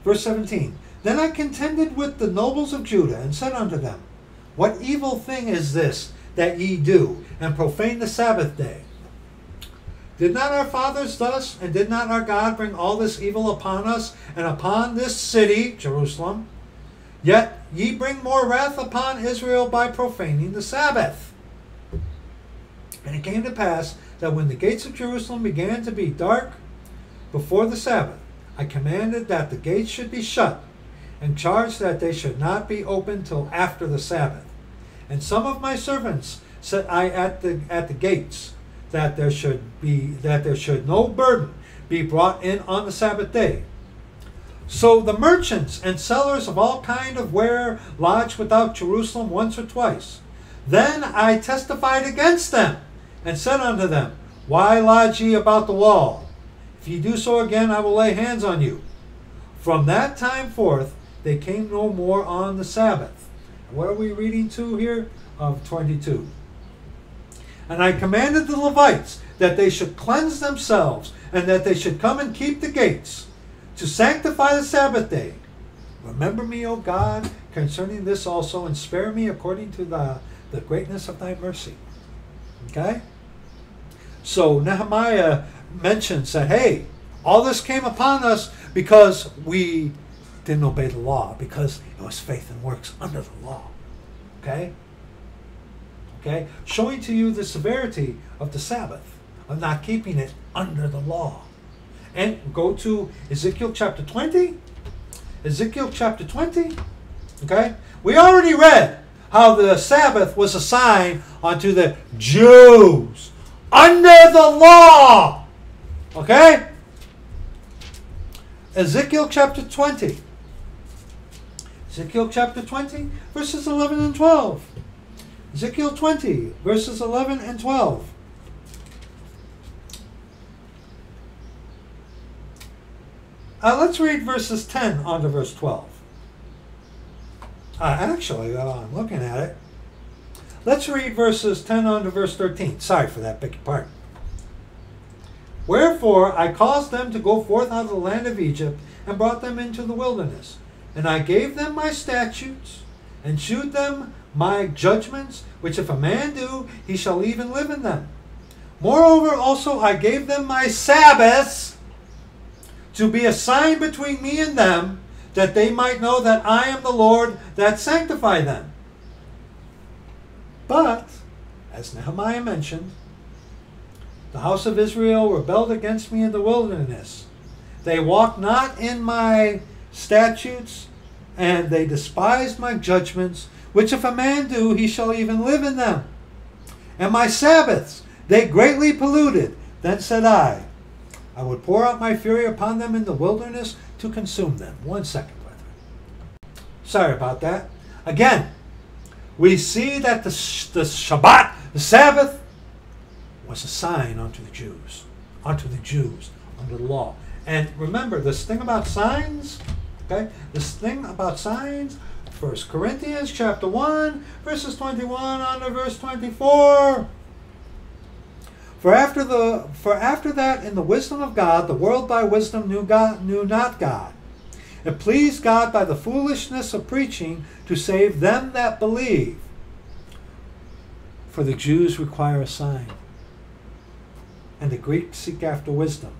verse 17 Then I contended with the nobles of Judah and said unto them, What evil thing is this that ye do, and profane the Sabbath day? Did not our fathers thus, and did not our God bring all this evil upon us and upon this city, Jerusalem? Yet ye bring more wrath upon Israel by profaning the Sabbath. And it came to pass that when the gates of Jerusalem began to be dark, before the Sabbath, I commanded that the gates should be shut, and charged that they should not be opened till after the Sabbath. And some of my servants set I at the at the gates, that there should be that there should no burden be brought in on the Sabbath day. So the merchants and sellers of all kind of ware lodged without Jerusalem once or twice. Then I testified against them, and said unto them, Why lodge ye about the wall? If you do so again, I will lay hands on you. From that time forth, they came no more on the Sabbath. what are we reading to here? Of 22. And I commanded the Levites that they should cleanse themselves, and that they should come and keep the gates, to sanctify the Sabbath day. Remember me, O God, concerning this also, and spare me according to the, the greatness of thy mercy. Okay? So Nehemiah mentions that, hey, all this came upon us because we didn't obey the law, because it was faith and works under the law. Okay? Okay? Showing to you the severity of the Sabbath, of not keeping it under the law. And go to Ezekiel chapter 20. Ezekiel chapter 20. Okay? We already read how the Sabbath was a sign unto the Jews under the law. Okay? Ezekiel chapter 20. Ezekiel chapter 20, verses 11 and 12. Ezekiel 20, verses 11 and 12. Uh, let's read verses 10 on to verse 12. Uh, actually, uh, I'm looking at it. Let's read verses 10 on to verse 13. Sorry for that, your pardon. Wherefore I caused them to go forth out of the land of Egypt, and brought them into the wilderness. And I gave them my statutes, and shewed them my judgments, which if a man do, he shall even live in them. Moreover, also I gave them my Sabbaths, to be a sign between me and them, that they might know that I am the Lord that sanctify them. But, as Nehemiah mentioned, the house of Israel rebelled against me in the wilderness. They walked not in my statutes, and they despised my judgments, which if a man do, he shall even live in them. And my Sabbaths they greatly polluted. Then said I, I would pour out my fury upon them in the wilderness to consume them. One second, brethren. Sorry about that. Again, we see that the, the Shabbat, the Sabbath, was a sign unto the Jews, unto the Jews under the law. And remember this thing about signs, okay? This thing about signs, First Corinthians chapter 1, verses 21 on to verse 24. For after the for after that in the wisdom of God, the world by wisdom knew God knew not God. It pleased God by the foolishness of preaching to save them that believe. For the Jews require a sign and the Greeks seek after wisdom.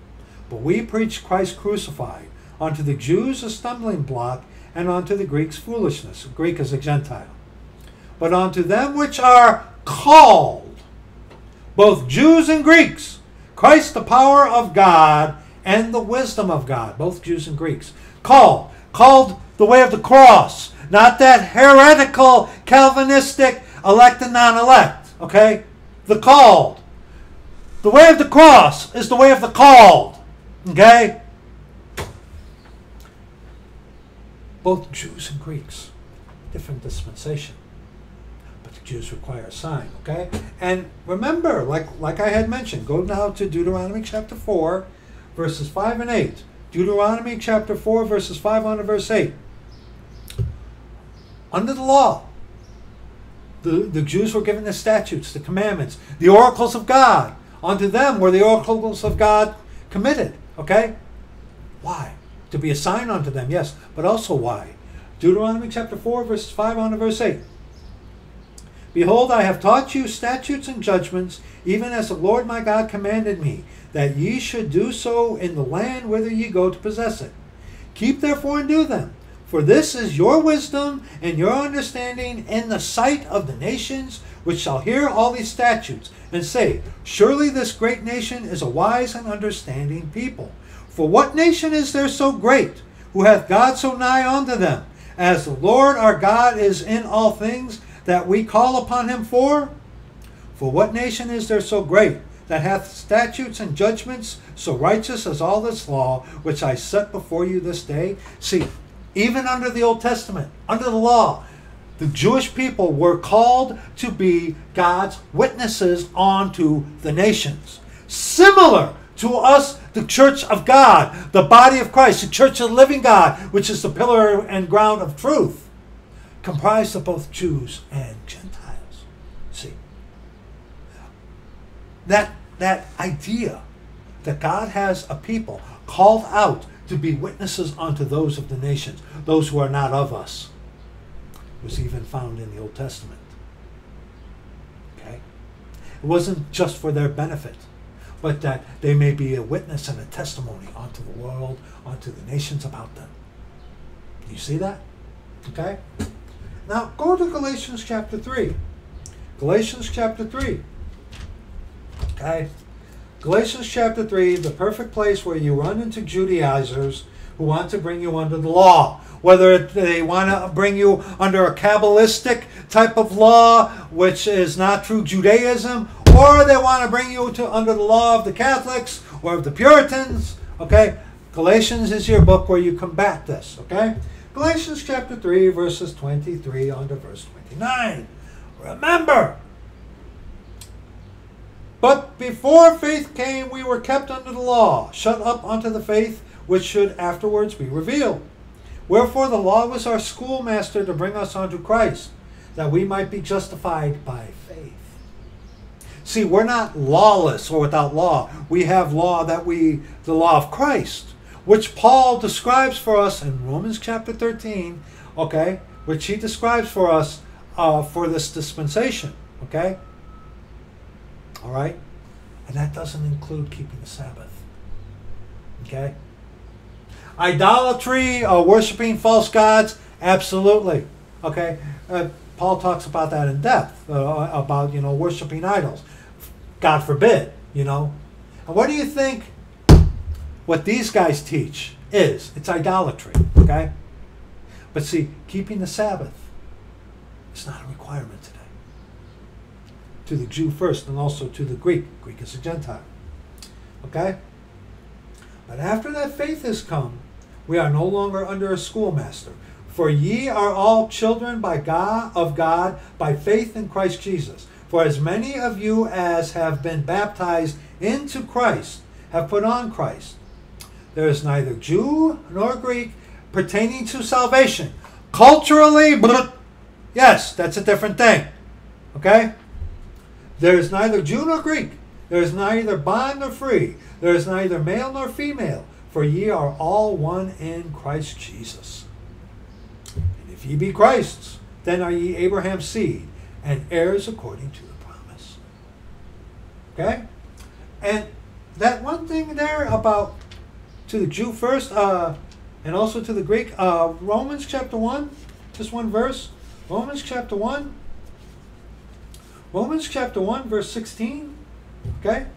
But we preach Christ crucified, unto the Jews a stumbling block, and unto the Greeks foolishness. Greek is a Gentile. But unto them which are called, both Jews and Greeks, Christ the power of God and the wisdom of God, both Jews and Greeks. Called. Called the way of the cross. Not that heretical, Calvinistic, elect and non elect. Okay? The called. The way of the cross is the way of the called. Okay? Both Jews and Greeks, different dispensation. But the Jews require a sign, okay? And remember, like, like I had mentioned, go now to Deuteronomy chapter 4, verses 5 and 8. Deuteronomy chapter 4, verses 5 on to verse 8. Under the law, the, the Jews were given the statutes, the commandments, the oracles of God. Unto them were the oracles of God committed. Okay? Why? To be a sign unto them, yes, but also why? Deuteronomy chapter 4, verses 5 on to verse 8. Behold, I have taught you statutes and judgments, even as the Lord my God commanded me, that ye should do so in the land whither ye go to possess it. Keep therefore and do them. For this is your wisdom and your understanding in the sight of the nations, which shall hear all these statutes, and say, Surely this great nation is a wise and understanding people. For what nation is there so great, who hath God so nigh unto them, as the Lord our God is in all things that we call upon him for? For what nation is there so great, that hath statutes and judgments so righteous as all this law, which I set before you this day? See, even under the Old Testament, under the law, the Jewish people were called to be God's witnesses unto the nations. Similar to us, the church of God, the body of Christ, the church of the living God, which is the pillar and ground of truth, comprised of both Jews and Gentiles. See, that, that idea that God has a people called out to be witnesses unto those of the nations, those who are not of us, was even found in the Old Testament. Okay? It wasn't just for their benefit, but that they may be a witness and a testimony unto the world, unto the nations about them. You see that? Okay? Now go to Galatians chapter 3. Galatians chapter 3. Okay? Galatians chapter 3, the perfect place where you run into Judaizers who want to bring you under the law. Whether they want to bring you under a Kabbalistic type of law, which is not true Judaism, or they want to bring you to under the law of the Catholics or of the Puritans. Okay? Galatians is your book where you combat this. Okay? Galatians chapter 3, verses 23 on to verse 29. Remember, but before faith came, we were kept under the law, shut up unto the faith which should afterwards be revealed. Wherefore the law was our schoolmaster to bring us unto Christ, that we might be justified by faith. See, we're not lawless or without law. We have law that we, the law of Christ, which Paul describes for us in Romans chapter 13, okay, which he describes for us uh, for this dispensation, okay? All right? And that doesn't include keeping the Sabbath. Okay? Idolatry or worshiping false gods? Absolutely. Okay? Uh, Paul talks about that in depth, uh, about, you know, worshiping idols. God forbid, you know. And what do you think what these guys teach is? It's idolatry, okay? But see, keeping the Sabbath is not a requirement today to the Jew first and also to the Greek. Greek is a Gentile. Okay? But after that faith has come, we are no longer under a schoolmaster. For ye are all children by God of God by faith in Christ Jesus. For as many of you as have been baptized into Christ have put on Christ. There is neither Jew nor Greek pertaining to salvation. Culturally, but [LAUGHS] yes, that's a different thing. Okay? There is neither Jew nor Greek. There is neither bond nor free. There is neither male nor female. For ye are all one in Christ Jesus. And if ye be Christ's, then are ye Abraham's seed and heirs according to the promise. Okay? And that one thing there about to the Jew first, uh, and also to the Greek, uh, Romans chapter 1, just one verse. Romans chapter 1, Romans chapter 1, verse 16. Okay?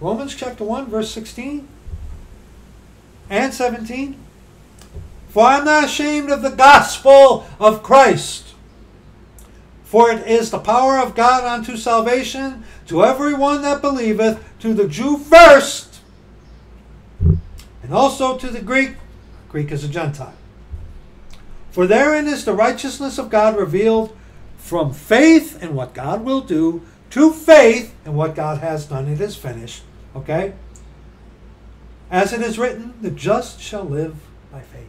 Romans chapter 1, verse 16 and 17. For I am not ashamed of the gospel of Christ. For it is the power of God unto salvation to every one that believeth, to the Jew first, and also to the Greek. Greek is a Gentile. For therein is the righteousness of God revealed from faith in what God will do to faith in what God has done. It is finished. Okay? As it is written, the just shall live by faith.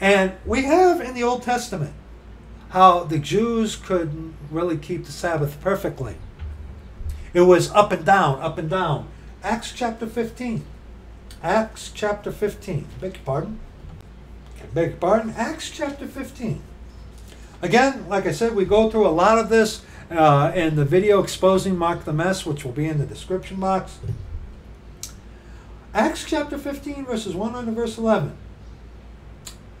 And we have in the Old Testament how the Jews couldn't really keep the Sabbath perfectly. It was up and down, up and down. Acts chapter 15. Acts chapter 15. Beg your pardon. Beg your pardon. Acts chapter 15. Again, like I said, we go through a lot of this uh, in the video exposing Marc the Mess, which will be in the description box. Acts chapter 15, verses 1 to verse 11.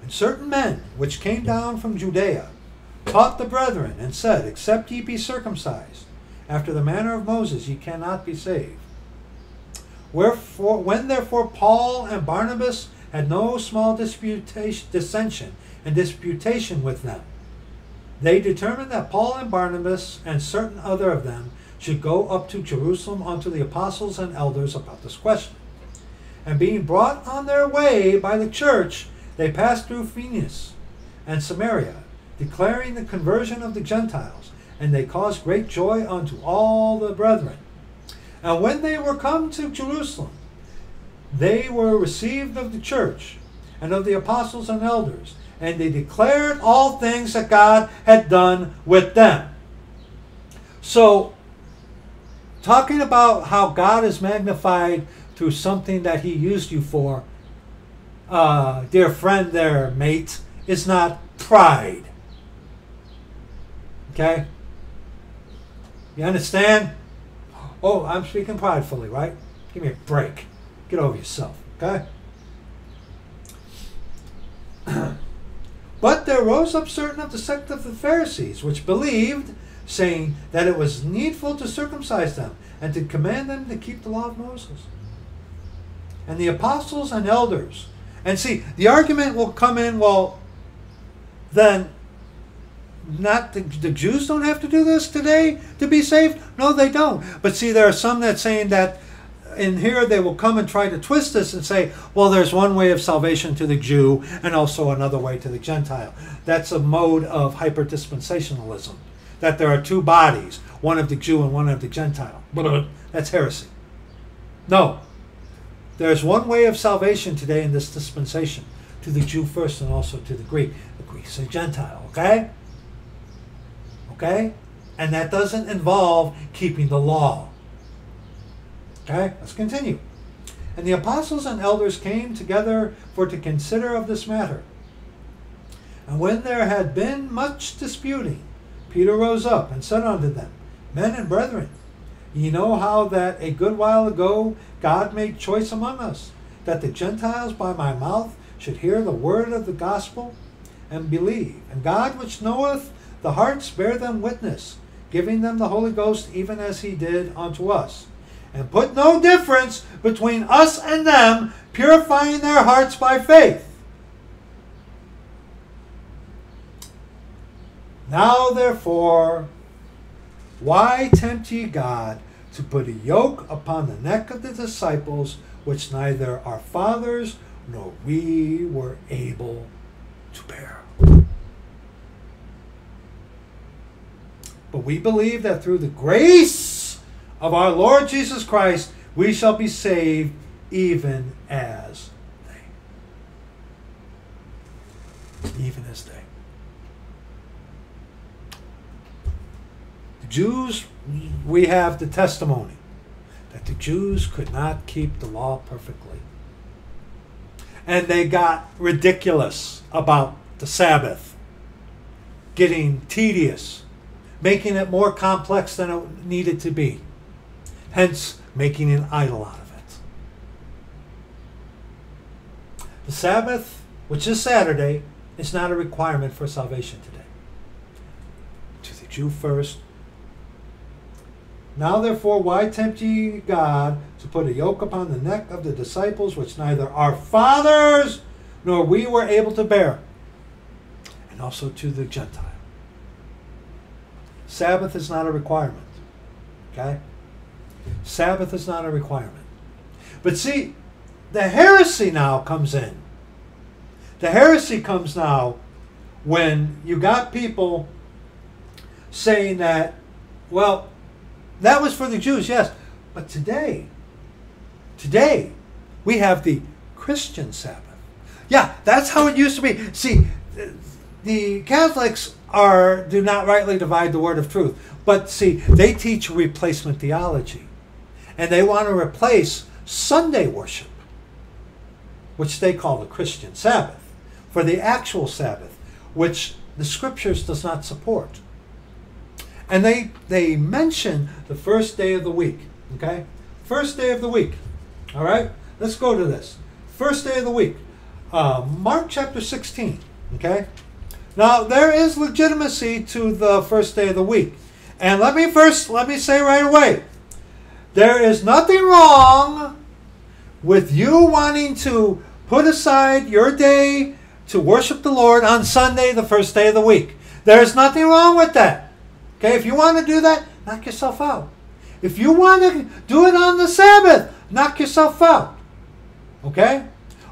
And certain men which came down from Judea taught the brethren and said, Except ye be circumcised after the manner of Moses, ye cannot be saved. Wherefore, when therefore Paul and Barnabas had no small disputation, dissension and disputation with them, they determined that Paul and Barnabas and certain other of them should go up to Jerusalem unto the apostles and elders about this question. And being brought on their way by the church, they passed through Phoenicia and Samaria, declaring the conversion of the Gentiles, and they caused great joy unto all the brethren. And when they were come to Jerusalem, they were received of the church and of the apostles and elders, and they declared all things that God had done with them. So, talking about how God is magnified through something that He used you for, uh, dear friend, there, mate, is not pride. Okay? You understand? Oh, I'm speaking pridefully, right? Give me a break. Get over yourself, okay? [CLEARS THROAT] but there rose up certain of the sect of the Pharisees, which believed, saying that it was needful to circumcise them and to command them to keep the law of Moses. And the apostles and elders. And see, the argument will come in, well, then not the, the Jews don't have to do this today to be saved? No, they don't. But see, there are some that saying that in here they will come and try to twist this and say, well, there's one way of salvation to the Jew and also another way to the Gentile. That's a mode of hyperdispensationalism. That there are two bodies, one of the Jew and one of the Gentile. But uh, that's heresy. No. There's one way of salvation today in this dispensation to the Jew first and also to the Greek. The Greek is a Gentile, okay? Okay? And that doesn't involve keeping the law. Okay, let's continue. And the apostles and elders came together for to consider of this matter. And when there had been much disputing, Peter rose up and said unto them, Men and brethren, ye know how that a good while ago God made choice among us, that the Gentiles by my mouth should hear the word of the gospel and believe. And God, which knoweth the hearts bear them witness, giving them the Holy Ghost even as he did unto us. And put no difference between us and them, purifying their hearts by faith. Now therefore, why tempt ye God to put a yoke upon the neck of the disciples, which neither our fathers nor we were able to bear? But we believe that through the grace of our Lord Jesus Christ, we shall be saved even as they. Even as they. The Jews, we have the testimony that the Jews could not keep the law perfectly. And they got ridiculous about the Sabbath, getting tedious making it more complex than it needed to be. Hence, making an idol out of it. The Sabbath, which is Saturday, is not a requirement for salvation today. To the Jew first, Now therefore, why tempt ye God to put a yoke upon the neck of the disciples which neither our fathers nor we were able to bear? And also to the Gentile. Sabbath is not a requirement. Okay? Sabbath is not a requirement. But see, the heresy now comes in. The heresy comes now when you got people saying that, well, that was for the Jews, yes, but today, today, we have the Christian Sabbath. Yeah, that's how it used to be. See, the Catholics are do not rightly divide the word of truth, but see, they teach replacement theology, and they want to replace Sunday worship, which they call the Christian Sabbath, for the actual Sabbath, which the Scriptures does not support. And they they mention the first day of the week. Okay, first day of the week. All right, let's go to this first day of the week, uh, Mark chapter sixteen. Okay, now there is legitimacy to the first day of the week, and let me first let me say right away, there is nothing wrong with you wanting to put aside your day to worship the Lord on Sunday, the first day of the week. There's nothing wrong with that. Okay, if you want to do that, knock yourself out. If you want to do it on the Sabbath, knock yourself out. Okay?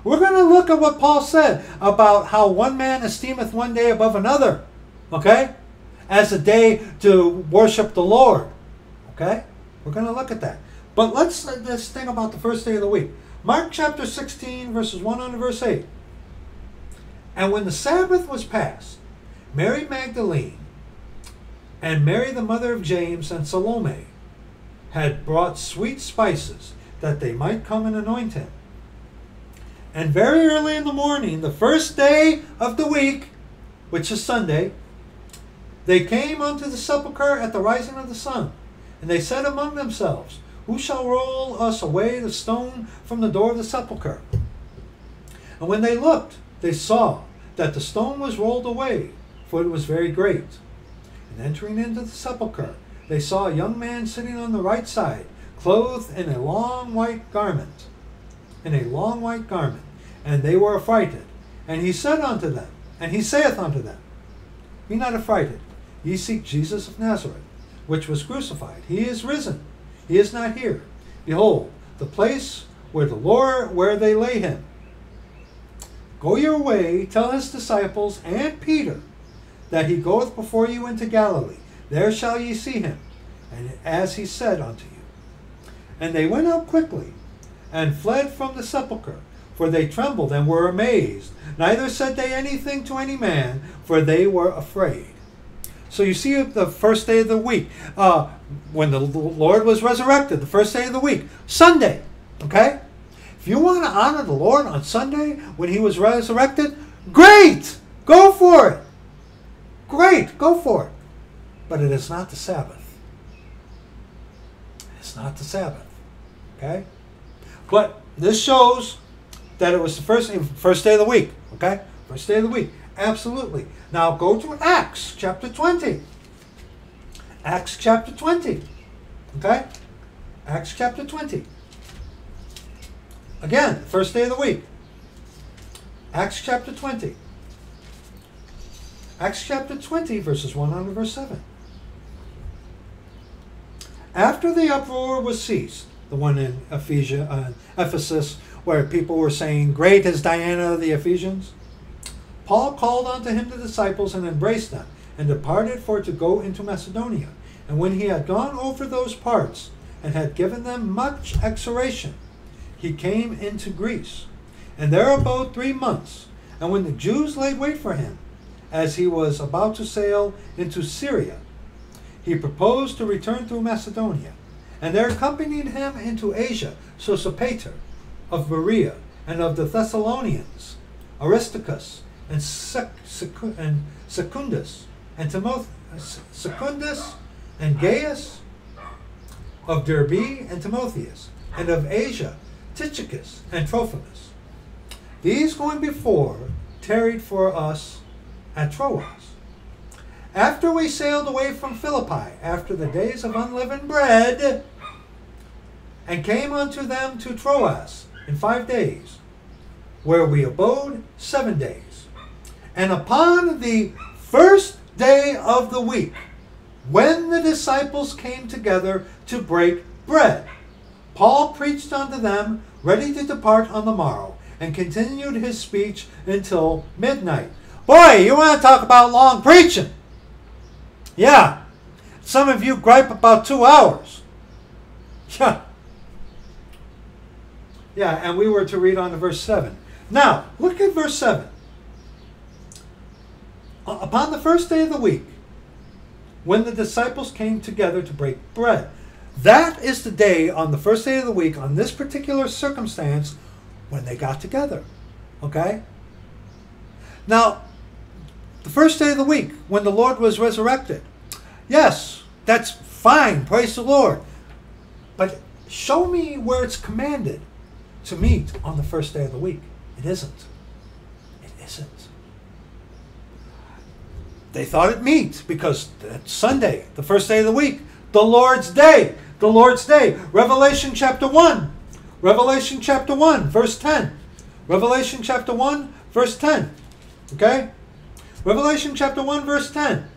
We're going to look at what Paul said about how one man esteemeth one day above another. Okay? As a day to worship the Lord. Okay? We're going to look at that. But let's uh, this thing about the first day of the week. Mark chapter 16, verses 1 on verse 8. And when the Sabbath was past, Mary Magdalene and Mary the mother of James and Salome had brought sweet spices that they might come and anoint him. And very early in the morning, the first day of the week, which is Sunday, they came unto the sepulchre at the rising of the sun. And they said among themselves, who shall roll us away the stone from the door of the sepulchre? And when they looked, they saw that the stone was rolled away, for it was very great. And entering into the sepulchre, they saw a young man sitting on the right side, clothed in a long white garment, in a long white garment, and they were affrighted. And he said unto them, and he saith unto them, Be not affrighted, ye seek Jesus of Nazareth, which was crucified. He is risen he is not here. Behold, the place where the Lord where they lay him. Go your way, tell his disciples and Peter that he goeth before you into Galilee. There shall ye see him, and as he said unto you. And they went out quickly, and fled from the sepulchre, for they trembled and were amazed. Neither said they anything to any man, for they were afraid. So you see the first day of the week, uh, when the Lord was resurrected, the first day of the week, Sunday. Okay? If you want to honor the Lord on Sunday when he was resurrected, great! Go for it. Great, go for it. But it is not the Sabbath. It's not the Sabbath. Okay? But this shows that it was the first first day of the week. Okay? First day of the week. Absolutely. Now go to Acts chapter 20. Acts chapter 20. Okay? Acts chapter 20. Again, first day of the week. Acts chapter 20. Acts chapter 20, verses 1 on to verse 7. After the uproar was ceased, the one in Ephesia, uh, Ephesus, where people were saying, Great is Diana of the Ephesians, Paul called unto him the disciples and embraced them, and departed for to go into Macedonia. And when he had gone over those parts, and had given them much exhortation, he came into Greece, and there abode three months. And when the Jews laid wait for him, as he was about to sail into Syria, he proposed to return through Macedonia. And there accompanied him into Asia Sosipater of Berea, and of the Thessalonians, Aristarchus, and, Sec, and Secundus, and Timoth, Secundus, and Gaius, of Derbe and Timotheus, and of Asia, Tychicus and Trophimus. These going before tarried for us at Troas. after we sailed away from Philippi, after the days of unleavened bread, and came unto them to Troas in five days, where we abode seven days. And upon the first day of the week, when the disciples came together to break bread, Paul preached unto them, ready to depart on the morrow, and continued his speech until midnight. Boy, you want to talk about long preaching? Yeah. Some of you gripe about two hours. [LAUGHS] Yeah. Yeah, and we were to read on to verse 7. Now, look at verse 7. Uh, upon the first day of the week, when the disciples came together to break bread, that is the day on the first day of the week, on this particular circumstance, when they got together. Okay? Now, the first day of the week, when the Lord was resurrected, yes, that's fine. Praise the Lord. But show me where it's commanded to meet on the first day of the week. It isn't. It isn't. They thought it meet because it's Sunday, the first day of the week, the Lord's day, the Lord's day. Revelation chapter 1. Revelation chapter 1, verse 10. Revelation chapter 1, verse 10. Okay? Revelation chapter 1, verse 10.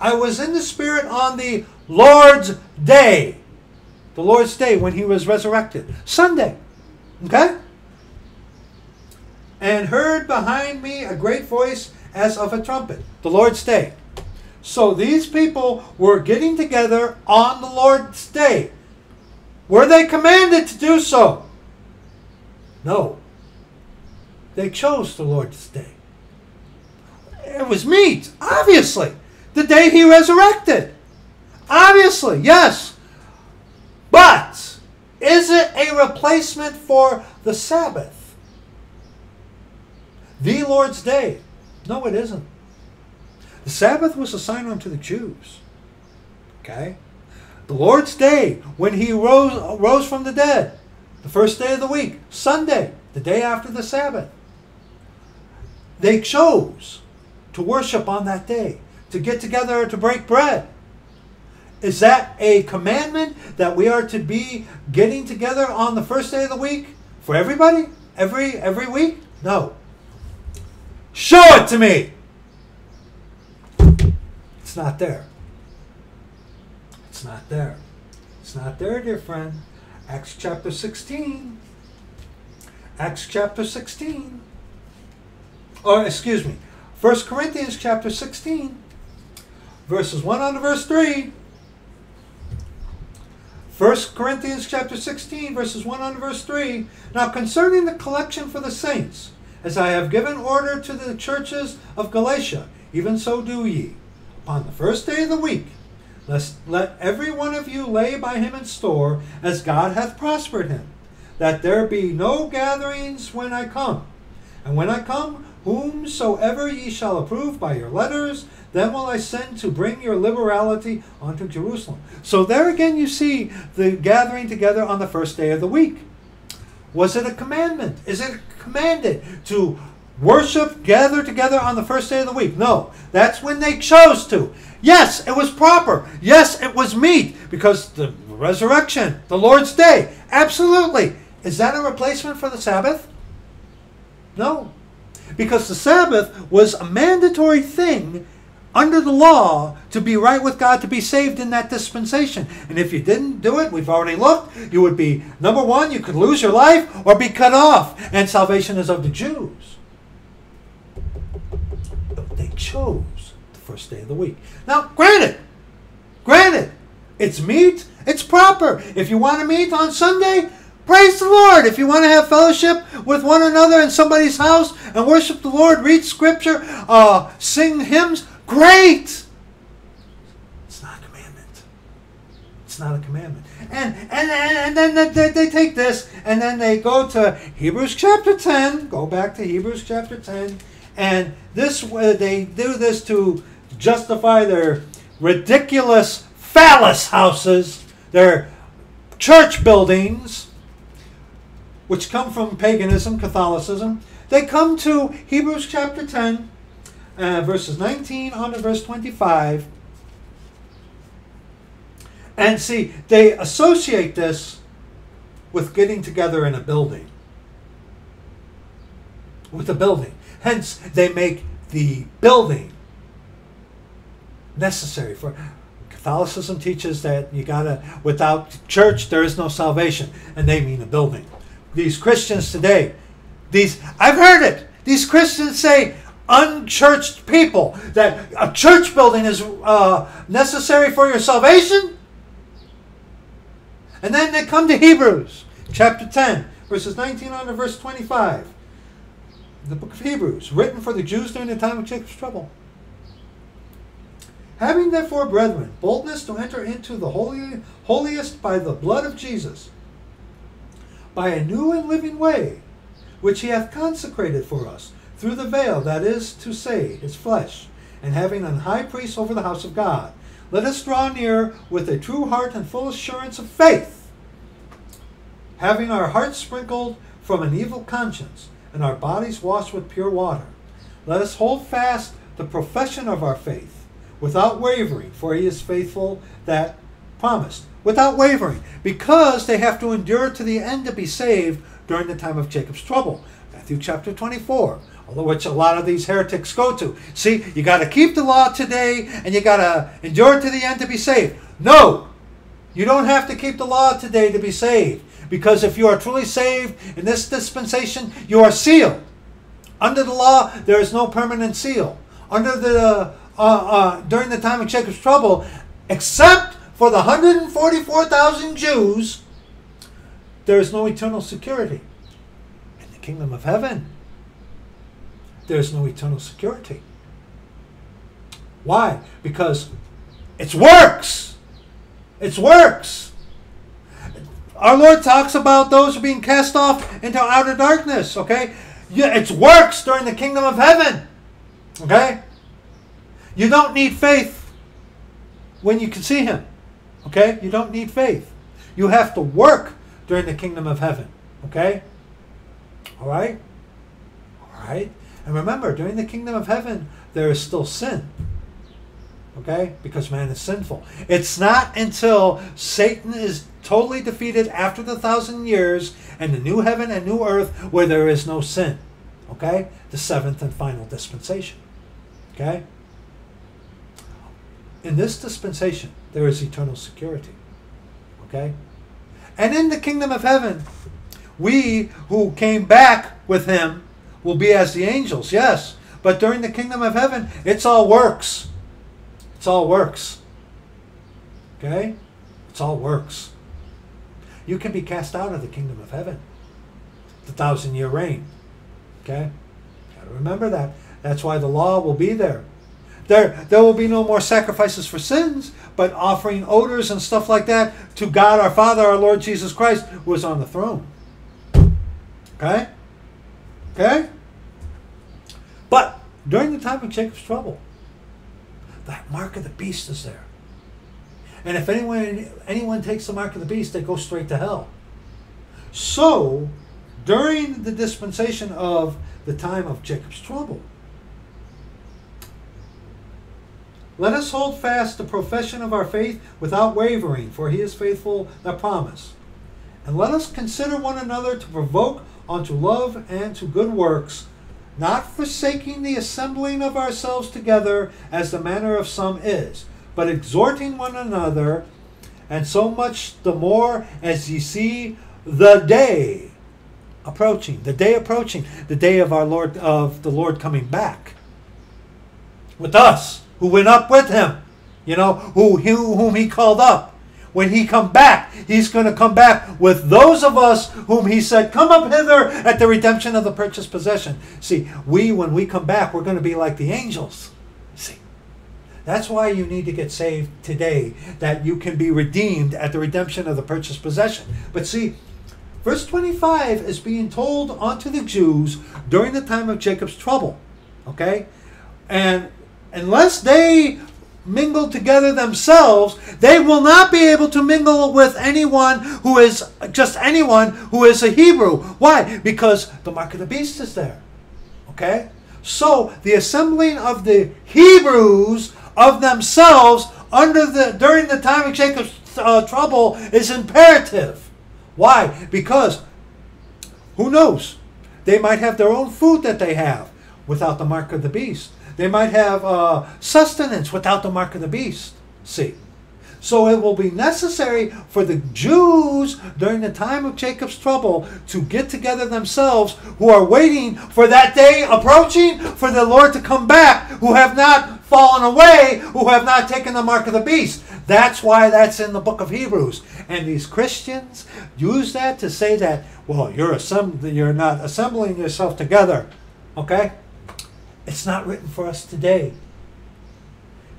I was in the Spirit on the Lord's day. The Lord's day when he was resurrected. Sunday. Okay? And heard behind me a great voice as of a trumpet. The Lord's day. So these people were getting together on the Lord's day. Were they commanded to do so? No. They chose the Lord's day. It was meet, obviously. The day he resurrected. Obviously, yes. But is it a replacement for the Sabbath? The Lord's day. No, it isn't. The Sabbath was a sign unto the Jews. Okay? The Lord's day, when he rose, rose from the dead, the first day of the week, Sunday, the day after the Sabbath. They chose to worship on that day, to get together to break bread. Is that a commandment that we are to be getting together on the first day of the week for everybody? Every every week? No. Show it to me. It's not there. It's not there. It's not there, dear friend. Acts chapter 16. Acts chapter 16. Or, excuse me, 1 Corinthians chapter 16, verses 1 on to verse 3. 1 Corinthians chapter 16, verses 1 on to verse 3. Now concerning the collection for the saints, as I have given order to the churches of Galatia, even so do ye. Upon the first day of the week, let every one of you lay by him in store, as God hath prospered him, that there be no gatherings when I come. And when I come, whomsoever ye shall approve by your letters, then will I send to bring your liberality unto Jerusalem. So there again you see the gathering together on the first day of the week. Was it a commandment? Is it commanded to worship, gather together on the first day of the week? No. That's when they chose to. Yes, it was proper. Yes, it was meet because the resurrection, the Lord's day. Absolutely. Is that a replacement for the Sabbath? No. Because the Sabbath was a mandatory thing under the law to be right with God, to be saved in that dispensation. And if you didn't do it, we've already looked, you would be, number one, you could lose your life or be cut off. And salvation is of the Jews. But they chose the first day of the week. Now, granted, granted, it's meet, it's proper. If you want to meet on Sunday, praise the Lord. If you want to have fellowship with one another in somebody's house and worship the Lord, read scripture, uh, sing hymns, great. It's not a commandment. It's not a commandment. And and and, and then they, they take this and then they go to Hebrews chapter 10, go back to Hebrews chapter 10, and this uh, they do this to justify their ridiculous phallus houses, their church buildings, which come from paganism, Catholicism. They come to Hebrews chapter 10 uh, verses 19 on to verse 25. And see, they associate this with getting together in a building. With a building. Hence, they make the building necessary for Catholicism teaches that you gotta without church there is no salvation, and they mean a building. These Christians today, these I've heard it. These Christians say unchurched people that a church building is uh, necessary for your salvation, and then they come to Hebrews chapter ten, verses nineteen on to verse twenty-five. The book of Hebrews, written for the Jews during the time of Jacob's trouble. Having therefore, brethren, boldness to enter into the holy, holiest by the blood of Jesus, by a new and living way, which he hath consecrated for us, through the veil, that is to say, his flesh, and having an high priest over the house of God, let us draw near with a true heart and full assurance of faith, having our hearts sprinkled from an evil conscience, and our bodies washed with pure water. Let us hold fast the profession of our faith without wavering, for he is faithful that promised. Without wavering, because they have to endure to the end to be saved during the time of Jacob's trouble. Matthew chapter 24, which a lot of these heretics go to. See, you got to keep the law today and you got to endure to the end to be saved. No, you don't have to keep the law today to be saved. Because if you are truly saved in this dispensation, you are sealed. Under the law, there is no permanent seal. Under the uh, uh, during the time of Jacob's trouble, except for the 144,000 Jews, there is no eternal security. In the kingdom of heaven, there is no eternal security. Why? Because it's works. It's works. Our Lord talks about those who are being cast off into outer darkness, okay? Yeah, it's works during the kingdom of heaven. Okay? You don't need faith when you can see him. Okay? You don't need faith. You have to work during the kingdom of heaven. Okay? All right? All right? And remember, during the kingdom of heaven, there is still sin. Okay? Because man is sinful. It's not until Satan is totally defeated after the thousand years and the new heaven and new earth where there is no sin. Okay? The seventh and final dispensation. Okay? in this dispensation, there is eternal security. Okay? And in the kingdom of heaven, we who came back with him will be as the angels, yes. But during the kingdom of heaven, it's all works. It's all works. Okay? It's all works. You can be cast out of the kingdom of heaven. The thousand year reign. Okay? Gotta remember that. That's why the law will be there. There, there will be no more sacrifices for sins, but offering odors and stuff like that to God our Father, our Lord Jesus Christ, who is on the throne. Okay? Okay? But during the time of Jacob's trouble, that mark of the beast is there. And if anyone anyone takes the mark of the beast, they go straight to hell. So, during the dispensation of the time of Jacob's trouble, Let us hold fast the profession of our faith without wavering, for he is faithful that promise. And let us consider one another to provoke unto love and to good works, not forsaking the assembling of ourselves together as the manner of some is, but exhorting one another, and so much the more as ye see the day approaching, the day approaching, the day of our Lord of the Lord coming back with us who went up with him, you know, who, whom he called up. When he come back, he's going to come back with those of us whom he said, come up hither at the redemption of the purchased possession. See, we, when we come back, we're going to be like the angels. See, that's why you need to get saved today, that you can be redeemed at the redemption of the purchased possession. But see, verse 25 is being told unto the Jews during the time of Jacob's trouble. Okay? And unless they mingle together themselves, they will not be able to mingle with anyone who is just anyone who is a Hebrew. Why? Because the mark of the beast is there. Okay? So the assembling of the Hebrews of themselves under the during the time of Jacob's uh, trouble is imperative. Why? Because who knows? They might have their own food that they have without the mark of the beast. They might have uh, sustenance without the mark of the beast. See. So it will be necessary for the Jews during the time of Jacob's trouble to get together themselves who are waiting for that day approaching for the Lord to come back, who have not fallen away, who have not taken the mark of the beast. That's why that's in the book of Hebrews. And these Christians use that to say that, well, you're, assemb- you're not assembling yourself together. Okay? It's not written for us today.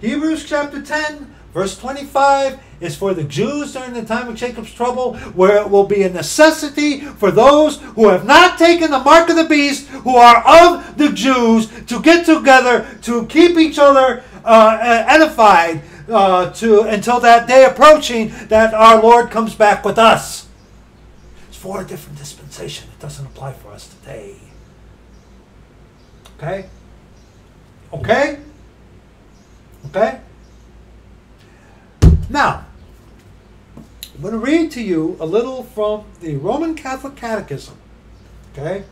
Hebrews chapter 10, verse 25 is for the Jews during the time of Jacob's trouble, where it will be a necessity for those who have not taken the mark of the beast, who are of the Jews, to get together to keep each other uh, edified uh, to until that day approaching that our Lord comes back with us. It's for a different dispensation. It doesn't apply for us today. Okay? Okay? Okay? Now, I'm going to read to you a little from the Roman Catholic Catechism. Okay?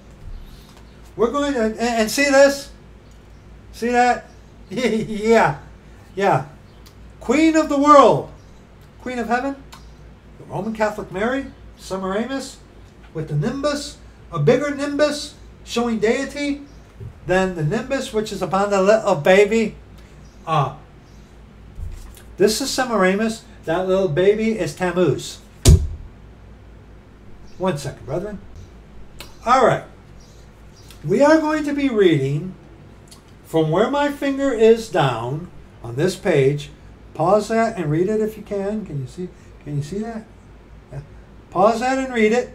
We're going to, and, and see this? See that? [LAUGHS] yeah. Yeah. Queen of the world. Queen of heaven. The Roman Catholic Mary, Semiramis, with the nimbus, a bigger nimbus showing deity than the nimbus which is upon the little baby. Uh, this is Semiramis. That little baby is Tammuz. One second, brethren. All right. We are going to be reading from where my finger is down on this page. Pause that and read it if you can. Can you see? Can you see that? Yeah. Pause that and read it.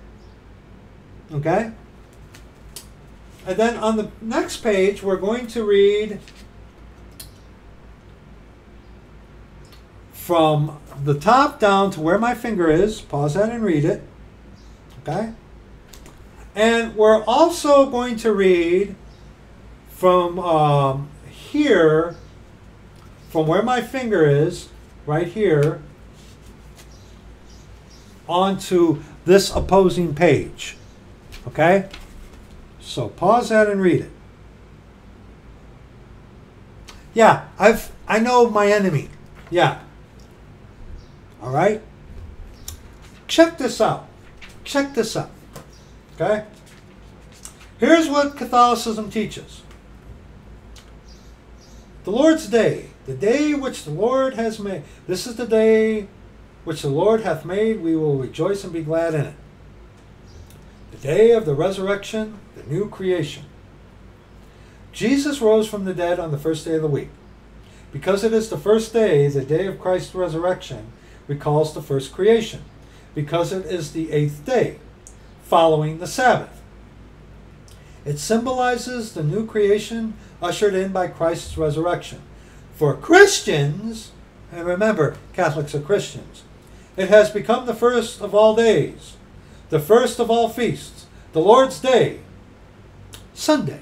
Okay. And then on the next page, we're going to read from the top down to where my finger is. Pause that and read it. Okay? And we're also going to read from um, here, from where my finger is, right here, onto this opposing page. Okay? So pause that and read it. Yeah, I've I know my enemy. Yeah. All right? Check this out. Check this out. Okay? Here's what Catholicism teaches. The Lord's day, the day which the Lord has made. This is the day which the Lord hath made. We will rejoice and be glad in it. The day of the resurrection, new creation. Jesus rose from the dead on the first day of the week. Because it is the first day, the day of Christ's resurrection, recalls the first creation. Because it is the eighth day, following the Sabbath. It symbolizes the new creation ushered in by Christ's resurrection. For Christians, and remember, Catholics are Christians, it has become the first of all days, the first of all feasts, the Lord's Day, Sunday.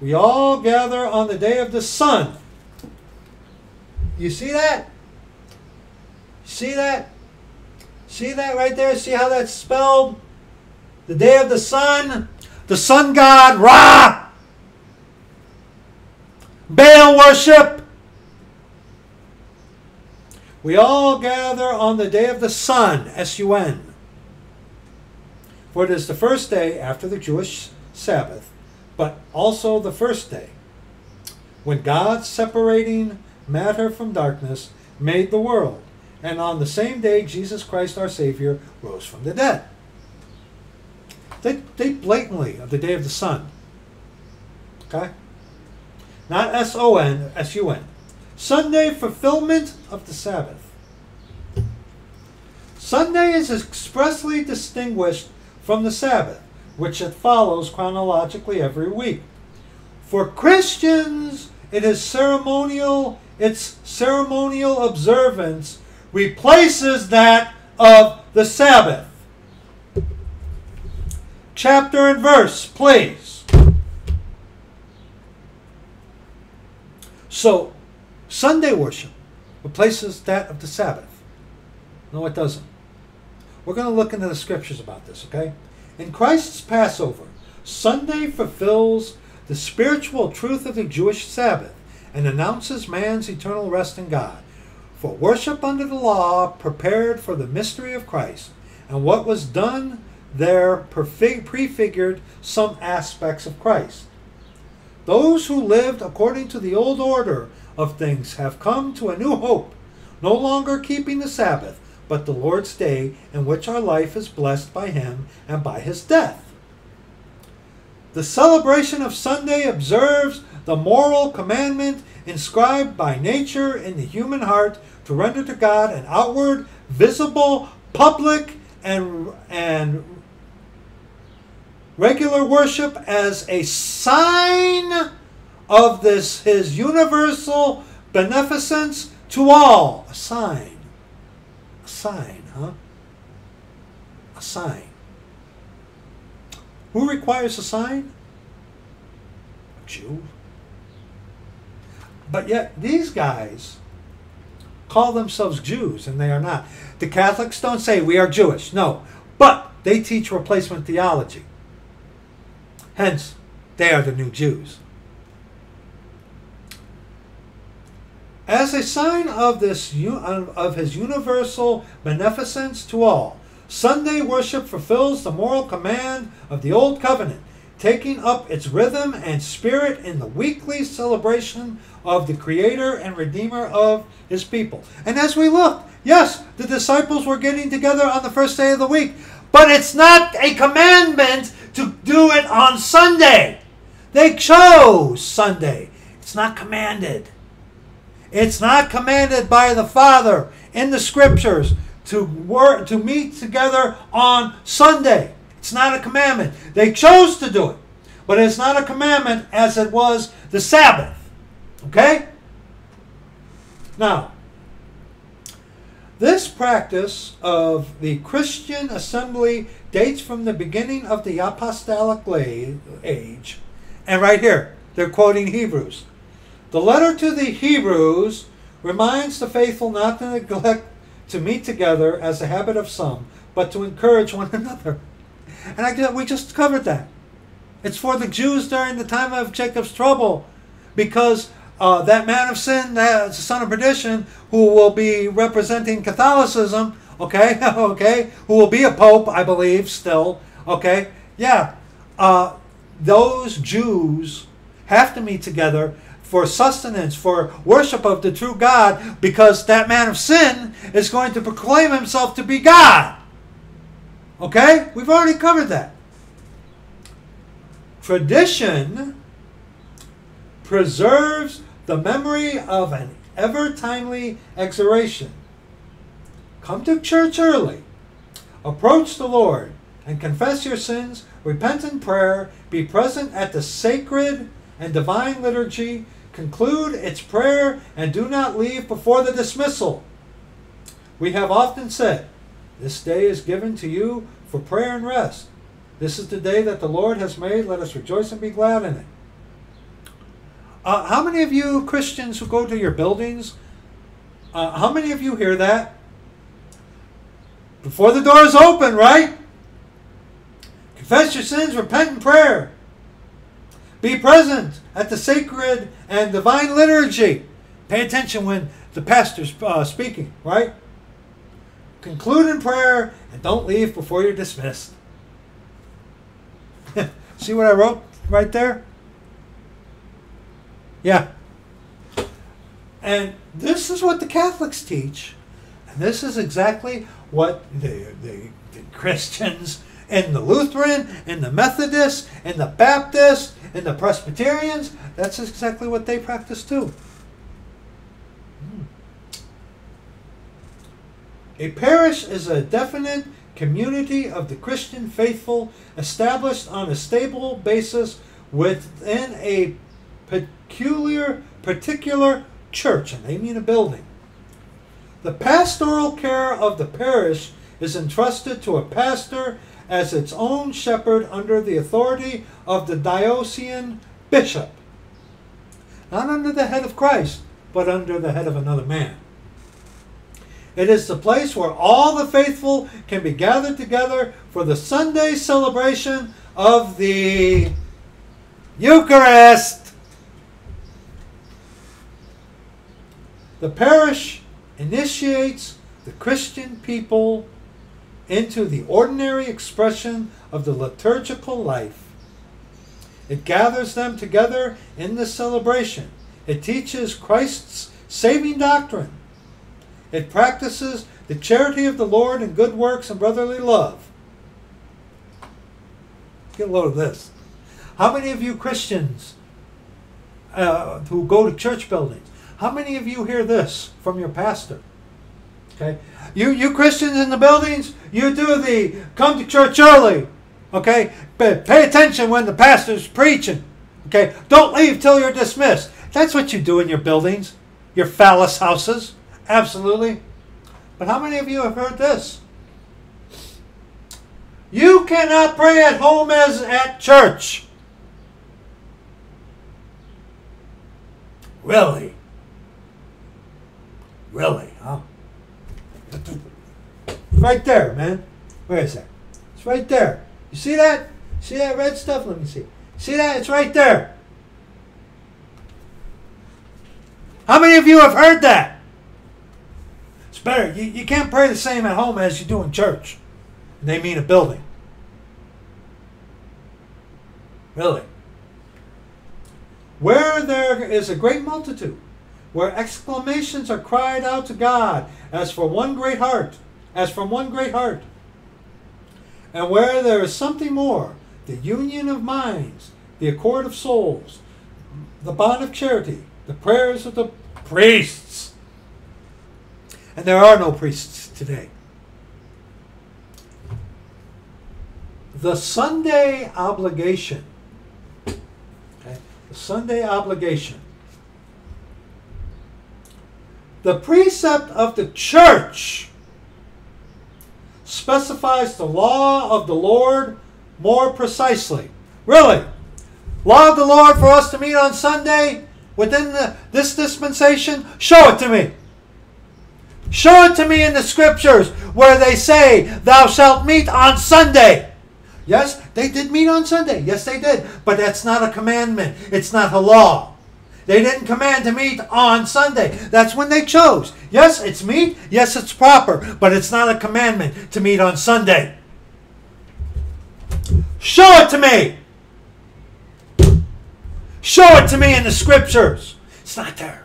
We all gather on the day of the sun. You see that? See that? See that right there? See how that's spelled? The day of the sun, the sun god Ra. Baal worship. We all gather on the day of the sun, S U N. For it is the first day after the Jewish Sabbath, but also the first day when God, separating matter from darkness, made the world. And on the same day, Jesus Christ our Savior rose from the dead. They, they blatantly of the day of the sun. Okay? Not S O N, S U N. Sunday, fulfillment of the Sabbath. Sunday is expressly distinguished from the Sabbath, which it follows chronologically every week. For Christians, it is ceremonial, its ceremonial observance replaces that of the Sabbath. Chapter and verse, please. So, Sunday worship replaces that of the Sabbath. No, it doesn't. We're going to look into the scriptures about this, okay? In Christ's Passover, Sunday fulfills the spiritual truth of the Jewish Sabbath and announces man's eternal rest in God. For worship under the law prepared for the mystery of Christ, and what was done there prefigured some aspects of Christ. Those who lived according to the old order of things have come to a new hope, no longer keeping the Sabbath, but the Lord's day, in which our life is blessed by Him and by His death. The celebration of Sunday observes the moral commandment inscribed by nature in the human heart to render to God an outward, visible, public, and, and regular worship as a sign of this his universal beneficence to all. A sign. A sign, huh? A sign. Who requires a sign? A Jew. But yet these guys call themselves Jews and they are not. The Catholics don't say we are Jewish. No. But they teach replacement theology. Hence, they are the new Jews. As a sign of this of his universal beneficence to all, Sunday worship fulfills the moral command of the old covenant, taking up its rhythm and spirit in the weekly celebration of the creator and redeemer of his people. And as we look, yes, the disciples were getting together on the first day of the week, but it's not a commandment to do it on Sunday. They chose Sunday. It's not commanded. It's not commanded by the Father in the scriptures to work to meet together on Sunday. It's not a commandment. They chose to do it. But it's not a commandment as it was the Sabbath. Okay? Now, this practice of the Christian assembly dates from the beginning of the apostolic age. And right here, they're quoting Hebrews. The letter to the Hebrews reminds the faithful not to neglect to meet together as a habit of some, but to encourage one another. And I, we just covered that. It's for the Jews during the time of Jacob's trouble, because uh, that man of sin, that son of perdition, who will be representing Catholicism, okay, [LAUGHS] okay, who will be a pope, I believe, still, okay, yeah, uh, those Jews have to meet together for sustenance, for worship of the true God, because that man of sin is going to proclaim himself to be God. Okay? We've already covered that. Tradition preserves the memory of an ever timely exhortation. Come to church early, approach the Lord, and confess your sins, repent in prayer, be present at the sacred and divine liturgy, conclude its prayer, and do not leave before the dismissal. We have often said, This day is given to you for prayer and rest. This is the day that the Lord has made. Let us rejoice and be glad in it. Uh, how many of you Christians who go to your buildings, uh, how many of you hear that? Before the doors open, right? Confess your sins, repent in prayer. Be present at the sacred and divine liturgy. Pay attention when the pastor's uh, speaking, right? Conclude in prayer and don't leave before you're dismissed. [LAUGHS] See what I wrote right there? Yeah. And this is what the Catholics teach. And this is exactly what the, the, the Christians and the Lutheran and the Methodist and the Baptist and the Presbyterians, that's exactly what they practice too. Hmm. A parish is a definite community of the Christian faithful established on a stable basis within a peculiar particular church, and they mean a building. The pastoral care of the parish is entrusted to a pastor as its own shepherd under the authority of the diocesan bishop. not under the head of Christ, but under the head of another man. It is the place where all the faithful can be gathered together for the Sunday celebration of the Eucharist. The parish initiates the Christian people into the ordinary expression of the liturgical life. It gathers them together in the celebration. It teaches Christ's saving doctrine. It practices the charity of the Lord and good works and brotherly love. Get a load of this. How many of you Christians uh, who go to church buildings, how many of you hear this from your pastor? Okay, you you Christians in the buildings, you do the come to church early. Okay, but pay attention when the pastor's preaching. Okay, don't leave till you're dismissed. That's what you do in your buildings, your phallus houses. Absolutely. But how many of you have heard this? You cannot pray at home as at church. Really? Really, huh? Right there, man. Where is that? It's right there. You see that? See that red stuff? Let me see. See that? It's right there. How many of you have heard that? It's better. You, you can't pray the same at home as you do in church. And they mean a building. Really. Where there is a great multitude, where exclamations are cried out to God as for one great heart, as from one great heart, and where there is something more, the union of minds, the accord of souls, the bond of charity, the prayers of the priests. And there are no priests today. The Sunday obligation. Okay, the Sunday obligation. The precept of the church specifies the law of the Lord more precisely. Really? Law of the Lord for us to meet on Sunday within the, this dispensation? Show it to me. Show it to me in the scriptures where they say, Thou shalt meet on Sunday. Yes, they did meet on Sunday. Yes, they did. But that's not a commandment, it's not a law. They didn't command to meet on Sunday. That's when they chose. Yes, it's meet. Yes, it's proper. But it's not a commandment to meet on Sunday. Show it to me. Show it to me in the scriptures. It's not there.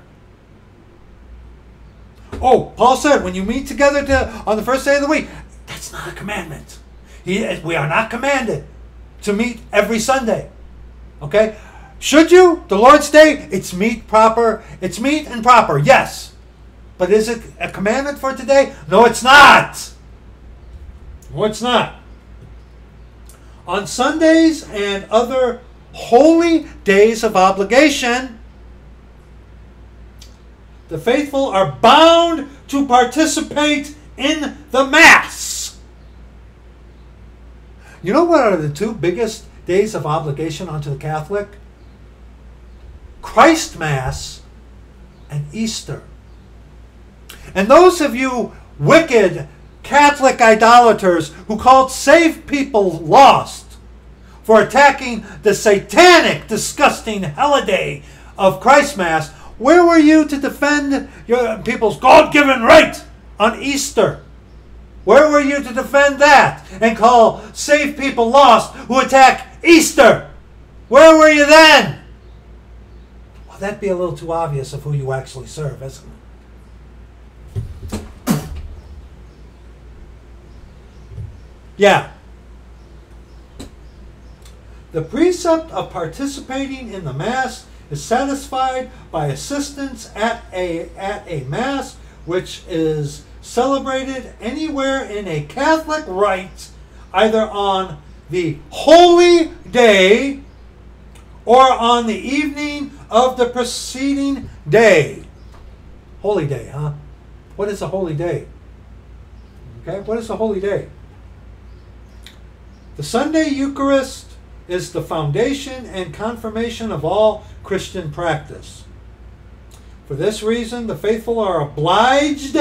Oh, Paul said when you meet together to, on the first day of the week, that's not a commandment. He, we are not commanded to meet every Sunday. Okay? Should you? The Lord's Day, it's meet proper. It's meet and proper, yes. But is it a commandment for today? No, it's not. No, it's not. On Sundays and other holy days of obligation, the faithful are bound to participate in the Mass. You know what are the two biggest days of obligation unto the Catholic? Christ Mass and Easter. And those of you wicked Catholic idolaters who called saved people lost for attacking the satanic, disgusting holiday of Christ Mass, where were you to defend your people's God given right on Easter? Where were you to defend that and call saved people lost who attack Easter? Where were you then? Well, that'd be a little too obvious of who you actually serve, isn't it? Yeah. The precept of participating in the Mass is satisfied by assistance at a, at a Mass which is celebrated anywhere in a Catholic rite, either on the holy day or on the evening of the preceding day. Holy day, huh? What is a holy day? Okay, what is a holy day? The Sunday Eucharist is the foundation and confirmation of all Christian practice. For this reason, the faithful are obliged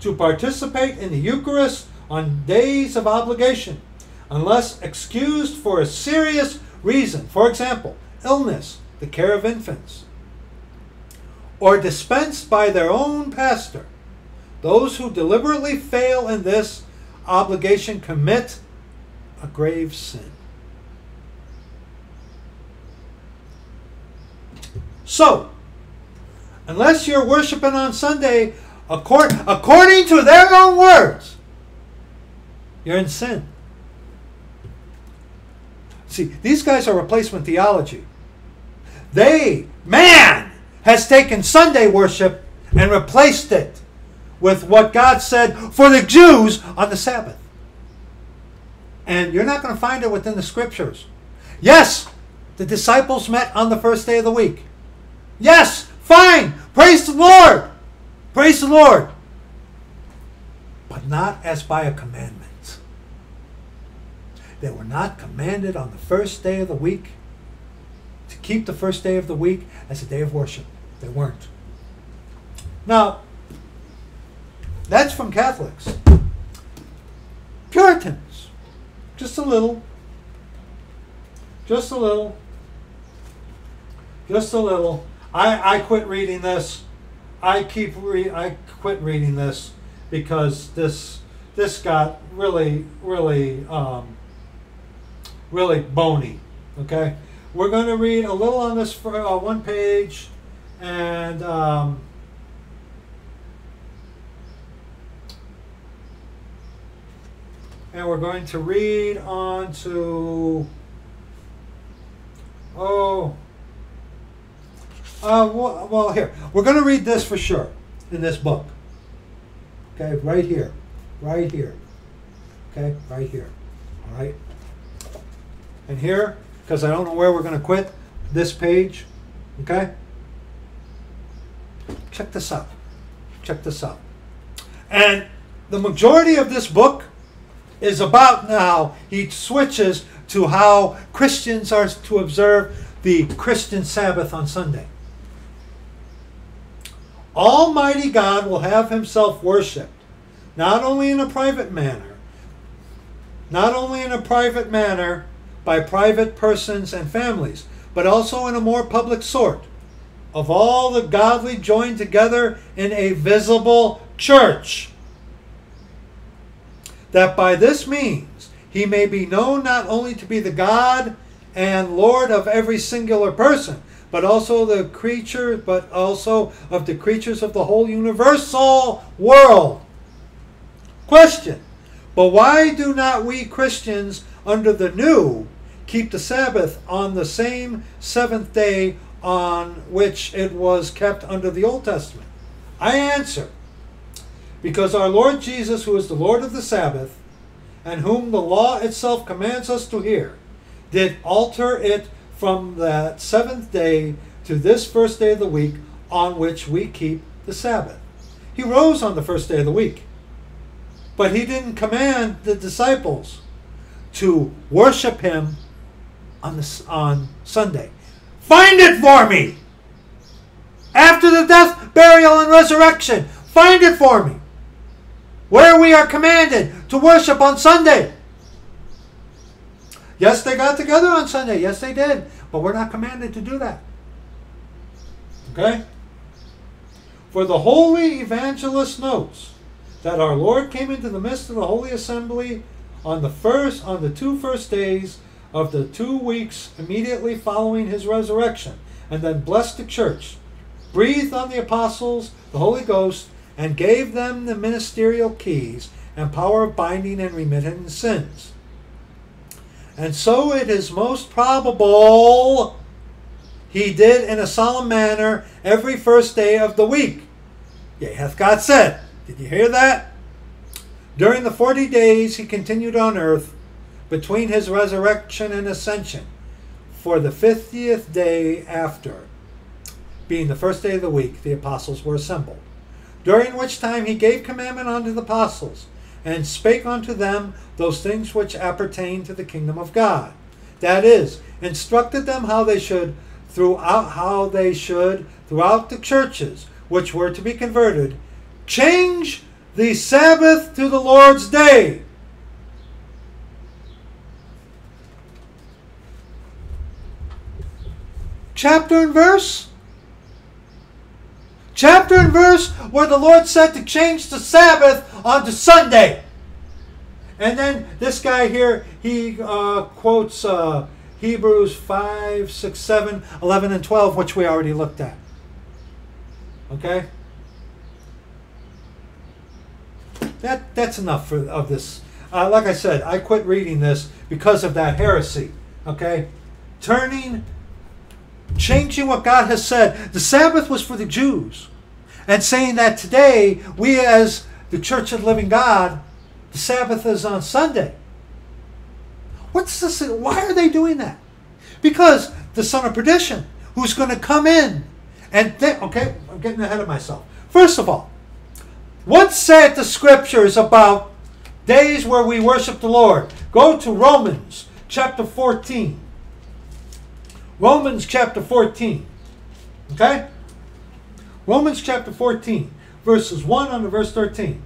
to participate in the Eucharist on days of obligation, unless excused for a serious reason. For example, illness, the care of infants, or dispensed by their own pastor. Those who deliberately fail in this obligation commit a grave sin. So, unless you're worshiping on Sunday according, according to their own words, you're in sin. See, these guys are replacement theology. They, man, has taken Sunday worship and replaced it with what God said for the Jews on the Sabbath. And you're not going to find it within the scriptures. Yes, the disciples met on the first day of the week. Yes, fine. Praise the Lord. Praise the Lord. But not as by a commandment. They were not commanded on the first day of the week to keep the first day of the week as a day of worship. They weren't. Now, that's from Catholics. Puritans, just a little. Just a little. Just a little. I, I quit reading this. I keep re- I quit reading this because this this got really really um, really bony. Okay, we're going to read a little on this for uh, one page, and um, and we're going to read on to oh uh, well, well here we're going to read this for sure in this book. Okay right here right here. Okay right here all right? And here because I don't know where we're going to quit this page okay? Check this out check this out. And the majority of this book is about now he switches to how Christians are to observe the Christian Sabbath on Sunday. Almighty God will have himself worshiped, not only in a private manner, not only in a private manner by private persons and families, but also in a more public sort, of all the godly joined together in a visible church that by this means he may be known not only to be the God and Lord of every singular person, but also the creature, but also of the creatures of the whole universal world. Question. But why do not we Christians under the new keep the Sabbath on the same seventh day on which it was kept under the Old Testament? I answer because our Lord Jesus, who is the Lord of the Sabbath, and whom the law itself commands us to hear, did alter it from that seventh day to this first day of the week on which we keep the Sabbath. He rose on the first day of the week, but he didn't command the disciples to worship him on, the, on Sunday. Find it for me! After the death, burial, and resurrection, find it for me where we are commanded to worship on Sunday. Yes, they got together on Sunday. Yes, they did. But we're not commanded to do that. Okay? For the holy evangelist notes that our Lord came into the midst of the holy assembly on the first on the two first days of the two weeks immediately following his resurrection, and then blessed the church, breathed on the apostles, the Holy Ghost, and gave them the ministerial keys and power of binding and remitting sins. And so it is most probable he did in a solemn manner every first day of the week. Yea, hath God said. Did you hear that? During the forty days he continued on earth between his resurrection and ascension, for the fiftieth day after, being the first day of the week, the apostles were assembled during which time he gave commandment unto the apostles, and spake unto them those things which appertain to the kingdom of God. That is, instructed them how they should throughout how they should, throughout the churches which were to be converted, change the Sabbath to the Lord's day. Chapter and verse? Chapter and verse where the Lord said to change the Sabbath onto Sunday. And then this guy here, he uh, quotes uh, Hebrews 5, 6, 7, 11, and 12, which we already looked at. Okay? That, that's enough for, of this. Uh, like I said, I quit reading this because of that heresy. Okay? Turning, changing what God has said. The Sabbath was for the Jews. And saying that today, we as the Church of the Living God, the Sabbath is on Sunday. What's this? Why are they doing that? Because the son of perdition, who's going to come in and then, okay, I'm getting ahead of myself. First of all, what said the scriptures about days where we worship the Lord? Go to Romans chapter 14. Romans chapter 14. Okay? Romans chapter 14, verses 1 on to verse 13.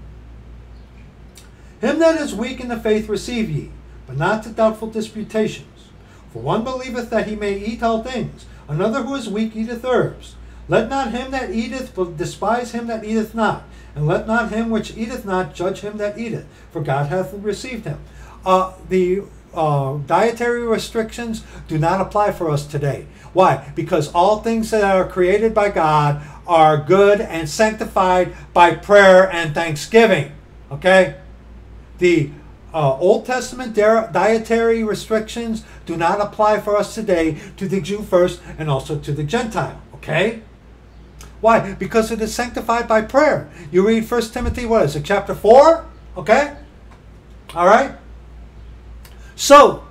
Him that is weak in the faith receive ye, but not to doubtful disputations. For one believeth that he may eat all things, another who is weak eateth herbs. Let not him that eateth despise him that eateth not, and let not him which eateth not judge him that eateth, for God hath received him. Uh, the uh, dietary restrictions do not apply for us today. Why? Because all things that are created by God are good and sanctified by prayer and thanksgiving. Okay? The uh, Old Testament dietary restrictions do not apply for us today to the Jew first and also to the Gentile. Okay? Why? Because it is sanctified by prayer. You read 1 Timothy, what is it, chapter 4? Okay? All right? So,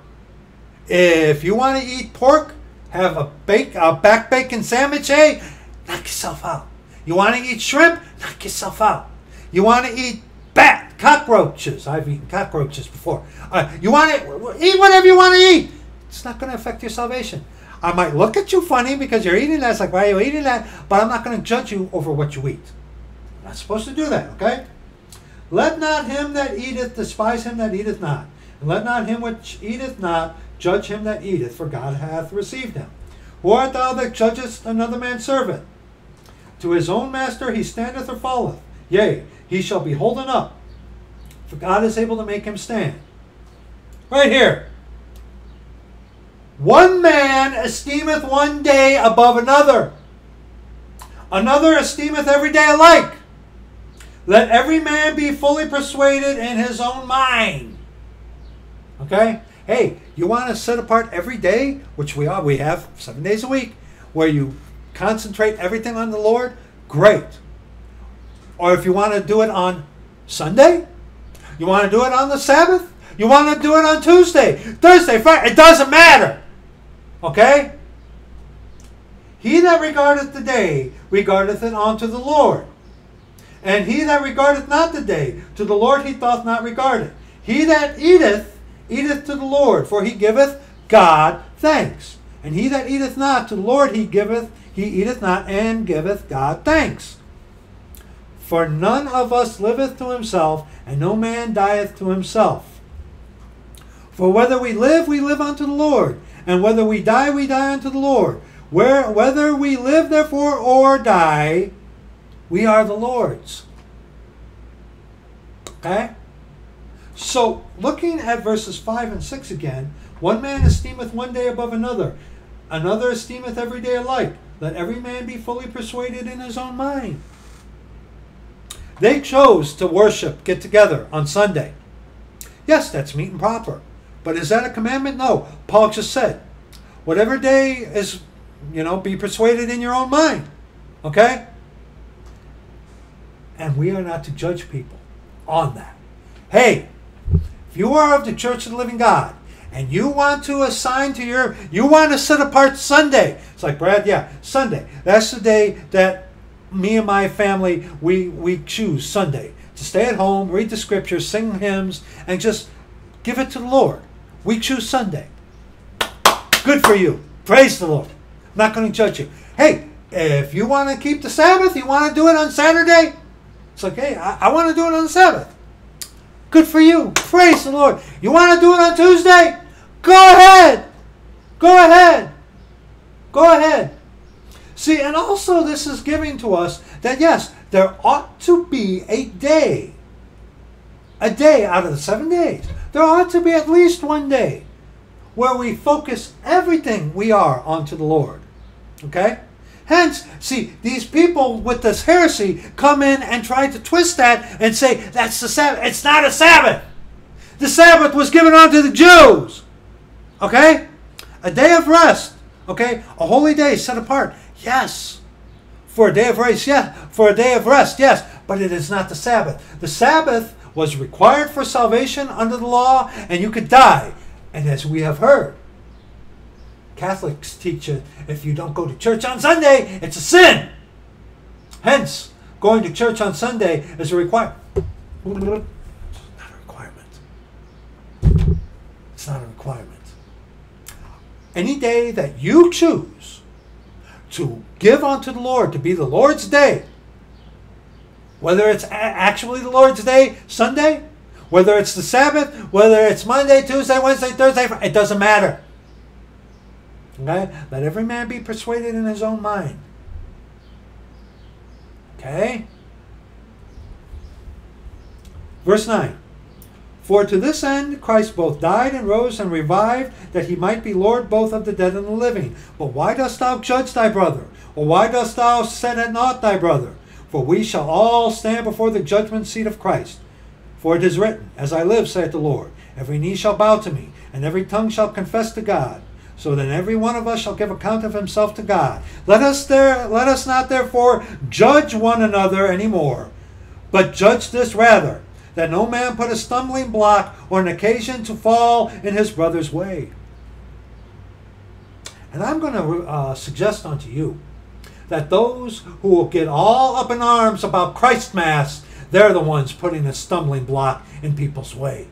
if you want to eat pork, have a bake a back bacon sandwich, hey, knock yourself out. You want to eat shrimp, knock yourself out. You want to eat bat cockroaches. I've eaten cockroaches before. Uh, you want to eat whatever you want to eat. It's not going to affect your salvation. I might look at you funny because you're eating that. It's like, why are you eating that? But I'm not going to judge you over what you eat. I'm not supposed to do that, okay? Let not him that eateth despise him that eateth not. And let not him which eateth not judge him that eateth, for God hath received him. Who art thou that judgest another man's servant? To his own master he standeth or falleth. Yea, he shall be holden up, for God is able to make him stand. Right here. One man esteemeth one day above another. Another esteemeth every day alike. Let every man be fully persuaded in his own mind. Okay? Hey, you want to set apart every day, which we are, we have seven days a week, where you concentrate everything on the Lord? Great. Or if you want to do it on Sunday, you want to do it on the Sabbath, you want to do it on Tuesday, Thursday, Friday, it doesn't matter. Okay? He that regardeth the day regardeth it unto the Lord. And he that regardeth not the day, to the Lord he doth not regard it. He that eateth, eateth to the Lord, for he giveth God thanks. And he that eateth not, to the Lord he giveth, he eateth not, and giveth God thanks. For none of us liveth to himself, and no man dieth to himself. For whether we live, we live unto the Lord, and whether we die, we die unto the Lord. Where, whether we live, therefore, or die, we are the Lord's. Okay? So, looking at verses 5 and 6 again, one man esteemeth one day above another, another esteemeth every day alike. Let every man be fully persuaded in his own mind. They chose to worship, get together on Sunday. Yes, that's meet and proper. But is that a commandment? No. Paul just said, whatever day is, you know, be persuaded in your own mind. Okay? And we are not to judge people on that. Hey, if you are of the Church of the Living God and you want to assign to your, you want to set apart Sunday. It's like, Brad, yeah, Sunday. That's the day that me and my family, we, we choose Sunday to stay at home, read the scriptures, sing hymns, and just give it to the Lord. We choose Sunday. Good for you. Praise the Lord. not going to judge you. Hey, if you want to keep the Sabbath, you want to do it on Saturday, it's like, hey, I, I want to do it on the Sabbath. Good for you. Praise the Lord. You want to do it on Tuesday? Go ahead. Go ahead. Go ahead. See, and also this is giving to us that yes, there ought to be a day, a day out of the seven days. There ought to be at least one day where we focus everything we are onto the Lord. Okay? Hence, see, these people with this heresy come in and try to twist that and say that's the Sabbath. It's not a Sabbath. The Sabbath was given unto the Jews. Okay? A day of rest. Okay? A holy day set apart. Yes. For a day of rest, yes. For a day of rest, yes. But it is not the Sabbath. The Sabbath was required for salvation under the law, and you could die. And as we have heard, Catholics teach you if you don't go to church on Sunday, it's a sin. Hence, going to church on Sunday is a requirement. Not a requirement. It's not a requirement. Any day that you choose to give unto the Lord to be the Lord's day, whether it's actually the Lord's day, Sunday, whether it's the Sabbath, whether it's Monday, Tuesday, Wednesday, Thursday, it doesn't matter. Okay? Let every man be persuaded in his own mind. Okay? Verse 9. For to this end Christ both died and rose and revived, that he might be Lord both of the dead and the living. But why dost thou judge thy brother? Or why dost thou set at naught thy brother? For we shall all stand before the judgment seat of Christ. For it is written, As I live, saith the Lord, every knee shall bow to me, and every tongue shall confess to God so that every one of us shall give account of himself to God. Let us there let us not therefore judge one another any more, but judge this rather, that no man put a stumbling block or an occasion to fall in his brother's way. And I'm going to uh, suggest unto you that those who will get all up in arms about Christ Mass, they're the ones putting a stumbling block in people's way.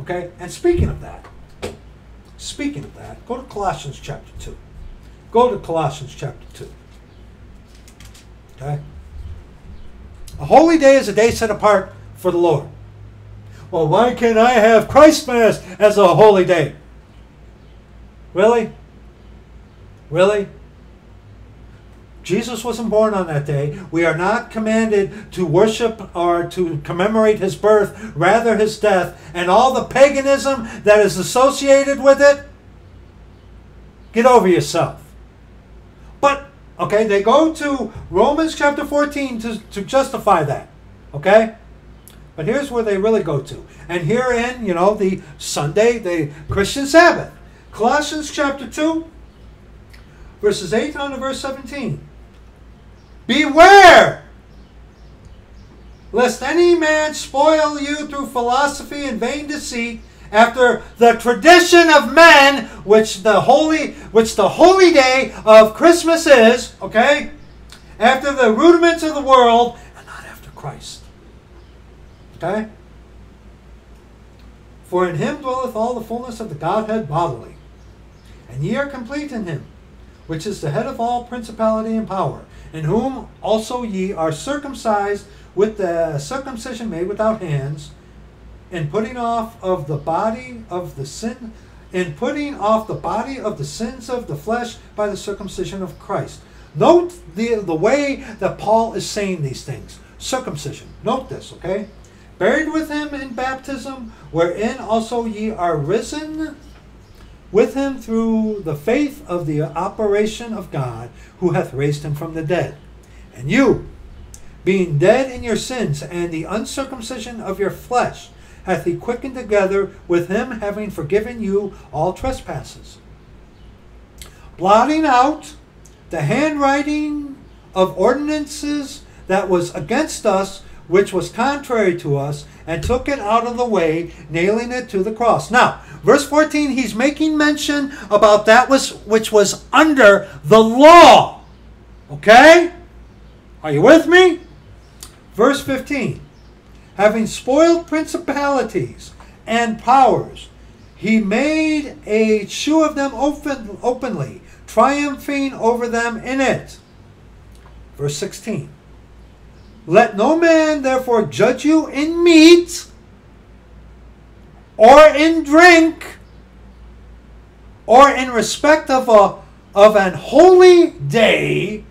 Okay? And speaking of that, Speaking of that, go to Colossians chapter 2. Go to Colossians chapter 2. Okay? A holy day is a day set apart for the Lord. Well, why can't I have Christ Mass as a holy day? Really? Really? Jesus wasn't born on that day. We are not commanded to worship or to commemorate his birth, rather his death, and all the paganism that is associated with it. Get over yourself. But, okay, they go to Romans chapter 14 to, to justify that. Okay? But here's where they really go to. And herein, you know, the Sunday, the Christian Sabbath. Colossians chapter 2, verses 8 on to verse 17. Beware! Lest any man spoil you through philosophy and vain deceit, after the tradition of men, which the holy, which the holy day of Christmas is, okay? After the rudiments of the world, and not after Christ. Okay? For in him dwelleth all the fullness of the Godhead bodily. And ye are complete in him, which is the head of all principality and power in whom also ye are circumcised with the circumcision made without hands, in putting off of the body of the sin, in putting off the body of the sins of the flesh by the circumcision of Christ. Note the, the way that Paul is saying these things. Circumcision. Note this, okay? Buried with him in baptism, wherein also ye are risen with him through the faith of the operation of God, who hath raised him from the dead. And you, being dead in your sins and the uncircumcision of your flesh, hath he quickened together with him, having forgiven you all trespasses, blotting out the handwriting of ordinances that was against us, which was contrary to us, and took it out of the way, nailing it to the cross. Now, verse 14, he's making mention about that was which was under the law. Okay? Are you with me? Verse 15. Having spoiled principalities and powers, He made a shoe of them open, openly, triumphing over them in it. Verse 16. Let no man therefore judge you in meat or in drink or in respect of a of an holy day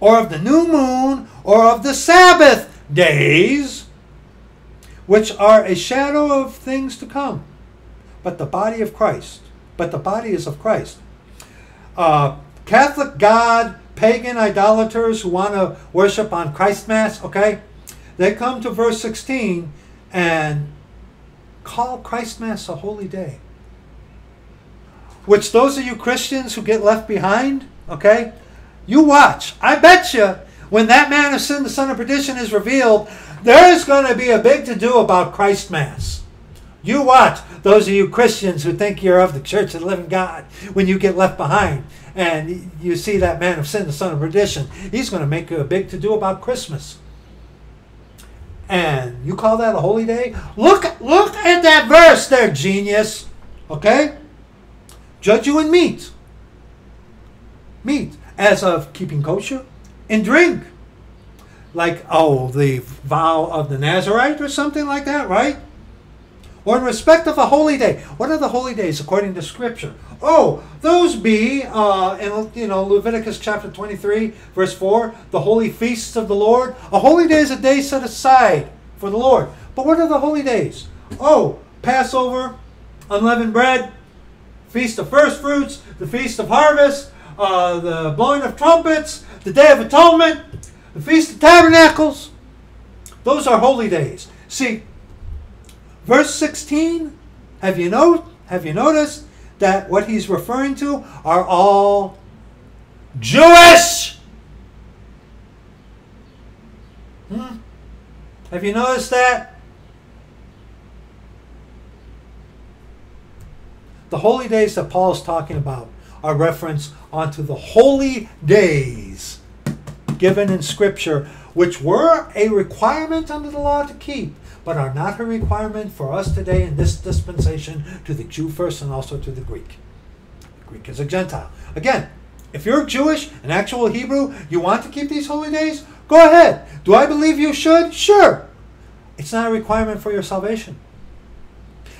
or of the new moon or of the Sabbath days which are a shadow of things to come but the body of Christ. But the body is of Christ. Uh, Catholic God, pagan idolaters who want to worship on Christ Mass, okay? They come to verse 16 and call Christ Mass a holy day. Which those of you Christians who get left behind, okay, you watch. I bet you when that man of sin, the son of perdition, is revealed, there's going to be a big to do about Christ Mass. You watch those of you Christians who think you're of the Church of the Living God when you get left behind and you see that man of sin, the son of perdition. He's going to make a big to do about Christmas. And you call that a holy day? Look, look at that verse there, genius. Okay? Judge you in meat. Meat. As of keeping kosher. and drink. Like, oh, the vow of the Nazarite or something like that, right? Or in respect of a holy day. What are the holy days according to Scripture? Oh, those be uh, in you know Leviticus chapter 23, verse 4, the holy feasts of the Lord. A holy day is a day set aside for the Lord. But what are the holy days? Oh, Passover, unleavened bread, feast of first fruits, the feast of harvest, uh, the blowing of trumpets, the day of atonement, the feast of tabernacles. Those are holy days. See, Verse 16, have you, know, have you noticed that what he's referring to are all Jewish? Hmm? Have you noticed that? The holy days that Paul is talking about are reference onto the holy days given in Scripture, which were a requirement under the law to keep but are not a requirement for us today in this dispensation to the Jew first and also to the Greek. The Greek is a Gentile. Again, if you're Jewish, an actual Hebrew, you want to keep these holy days, go ahead. Do I believe you should? Sure. It's not a requirement for your salvation.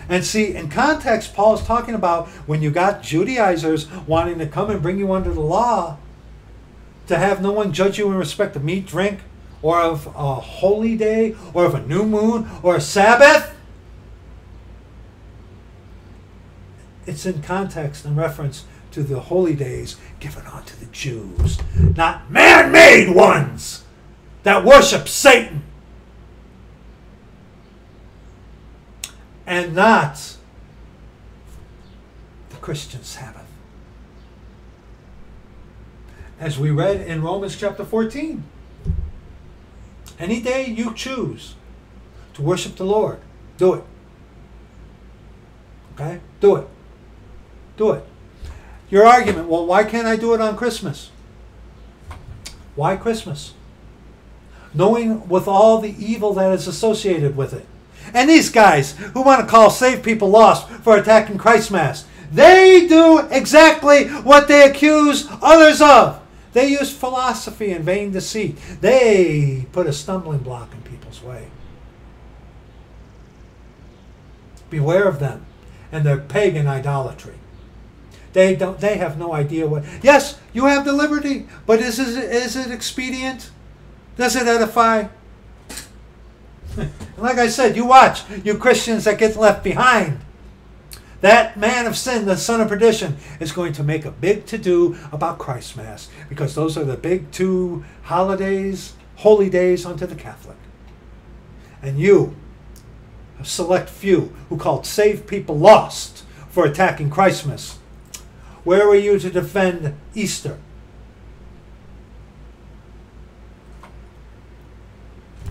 And see, in context, Paul is talking about when you got Judaizers wanting to come and bring you under the law, to have no one judge you in respect of meat, drink, or of a holy day or of a new moon or a Sabbath. It's in context and reference to the holy days given unto the Jews, not man made ones that worship Satan. And not the Christian Sabbath. As we read in Romans chapter 14. Any day you choose to worship the Lord, do it. Okay? Do it. Do it. Your argument, well, why can't I do it on Christmas? Why Christmas? Knowing with all the evil that is associated with it. And these guys who want to call save people lost for attacking Christ Mass, they do exactly what they accuse others of. They use philosophy and vain deceit. They put a stumbling block in people's way. Beware of them and their pagan idolatry. They don't. They have no idea what. Yes, you have the liberty, but is it, is it expedient? Does it edify? [LAUGHS] like I said, you watch you Christians that get left behind. That man of sin, the son of perdition, is going to make a big to do about Christ Mass because those are the big two holidays, holy days unto the Catholic. And you, a select few who called save people lost for attacking Christmas, where were you to defend Easter?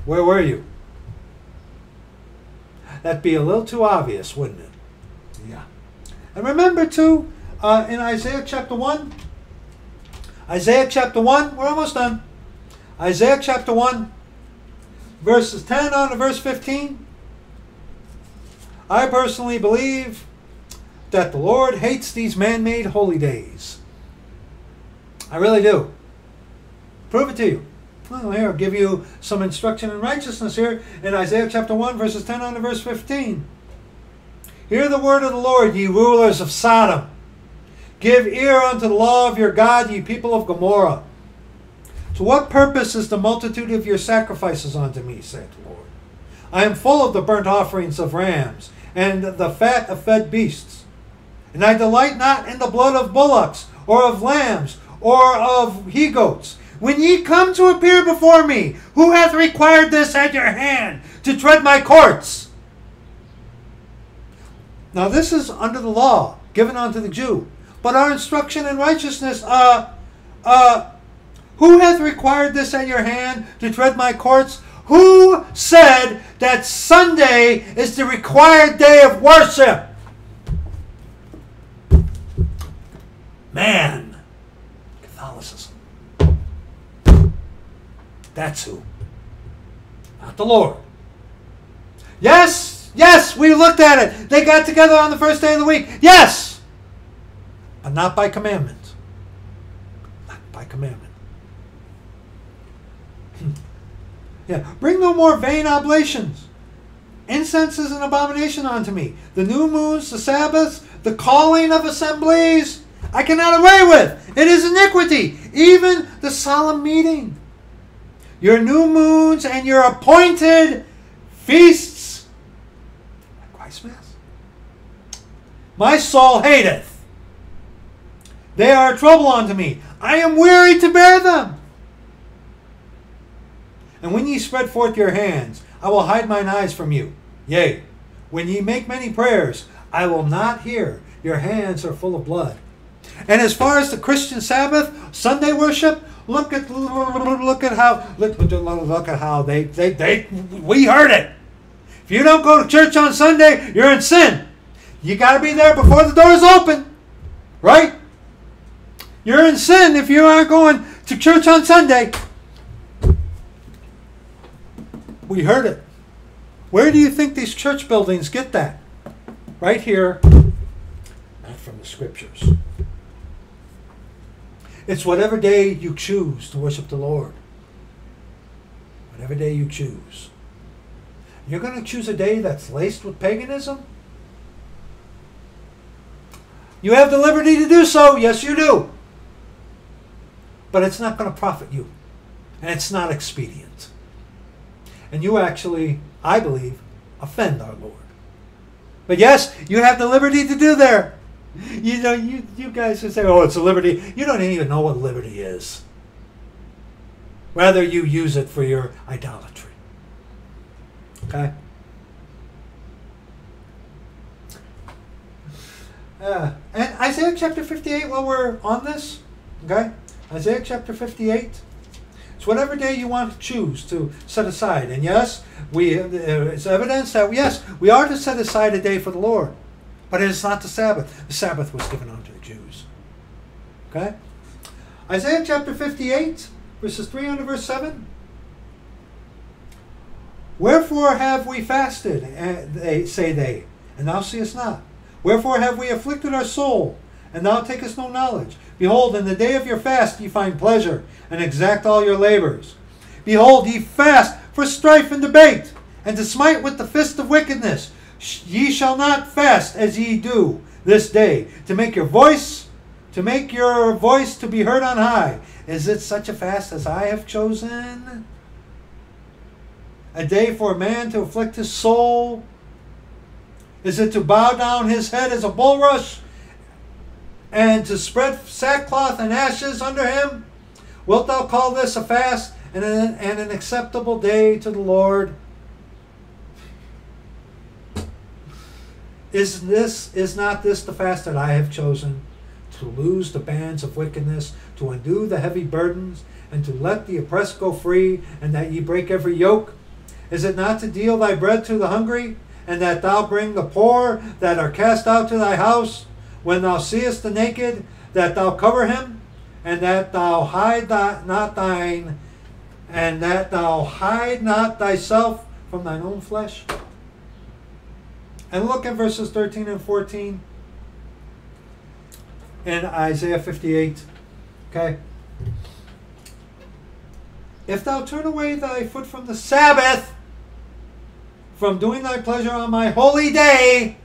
Where were you? That'd be a little too obvious, wouldn't it? And remember too, uh, in Isaiah chapter 1, Isaiah chapter 1, we're almost done. Isaiah chapter 1, verses 10 on to verse 15. I personally believe that the Lord hates these man made holy days. I really do. Prove it to you. Well, here, I'll give you some instruction in righteousness here in Isaiah chapter 1, verses 10 on to verse 15. Hear the word of the Lord, ye rulers of Sodom. Give ear unto the law of your God, ye people of Gomorrah. To what purpose is the multitude of your sacrifices unto me, saith the Lord? I am full of the burnt offerings of rams, and the fat of fed beasts. And I delight not in the blood of bullocks, or of lambs, or of he goats. When ye come to appear before me, who hath required this at your hand to tread my courts? Now this is under the law given unto the Jew. But our instruction in righteousness, uh, uh, who hath required this at your hand to tread my courts? Who said that Sunday is the required day of worship? Man. Catholicism. That's who. Not the Lord. Yes, yes, we looked at it. They got together on the first day of the week. Yes. But not by commandment. Not by commandment. Hmm. yeah. Bring no more vain oblations. Incense is an abomination unto me. The new moons, the Sabbaths, the calling of assemblies, I cannot away with. It is iniquity. Even the solemn meeting. Your new moons and your appointed feasts. Christ. My soul hateth. They are a trouble unto me. I am weary to bear them. And when ye spread forth your hands, I will hide mine eyes from you. Yea, when ye make many prayers, I will not hear. Your hands are full of blood. And as far as the Christian Sabbath, Sunday worship, look at look at how look, look at how they, they they we heard it. If you don't go to church on Sunday, you're in sin. You got to be there before the doors open, right? You're in sin if you aren't going to church on Sunday. We heard it. Where do you think these church buildings get that? Right here, not from the scriptures. It's whatever day you choose to worship the Lord. Whatever day you choose. You're going to choose a day that's laced with paganism? You have the liberty to do so. Yes, you do. But it's not going to profit you. And it's not expedient. And you actually, I believe, offend our Lord. But yes, you have the liberty to do there. You know, you, you guys would say, oh, it's a liberty. You don't even know what liberty is. Rather, you use it for your idolatry. Okay? Uh, and Isaiah chapter 58, while we're on this, okay? Isaiah chapter 58. It's whatever day you want to choose to set aside. And yes, we uh, it's evidence that, yes, we are to set aside a day for the Lord. But it is not the Sabbath. The Sabbath was given unto the Jews. Okay? Isaiah chapter 58, verses 3 under verse 7. Wherefore have we fasted, and they say they, and thou seest not? Wherefore have we afflicted our soul, and thou takest no knowledge? Behold, in the day of your fast ye find pleasure, and exact all your labors. Behold, ye fast for strife and debate, and to smite with the fist of wickedness. Ye shall not fast as ye do this day, to make your voice, to make your voice to be heard on high. Is it such a fast as I have chosen? A day for a man to afflict his soul? Is it to bow down his head as a bulrush and to spread sackcloth and ashes under him? Wilt thou call this a fast and an, and an acceptable day to the Lord? Is this is not this the fast that I have chosen? To loose the bands of wickedness, to undo the heavy burdens, and to let the oppressed go free, and that ye break every yoke? Is it not to deal thy bread to the hungry, and that thou bring the poor that are cast out to thy house? When thou seest the naked, that thou cover him, and that thou hide not thine, and that thou hide not thyself from thine own flesh? And look at verses 13 and 14. in Isaiah 58. Okay? If thou turn away thy foot from the Sabbath, from doing thy pleasure on my holy day,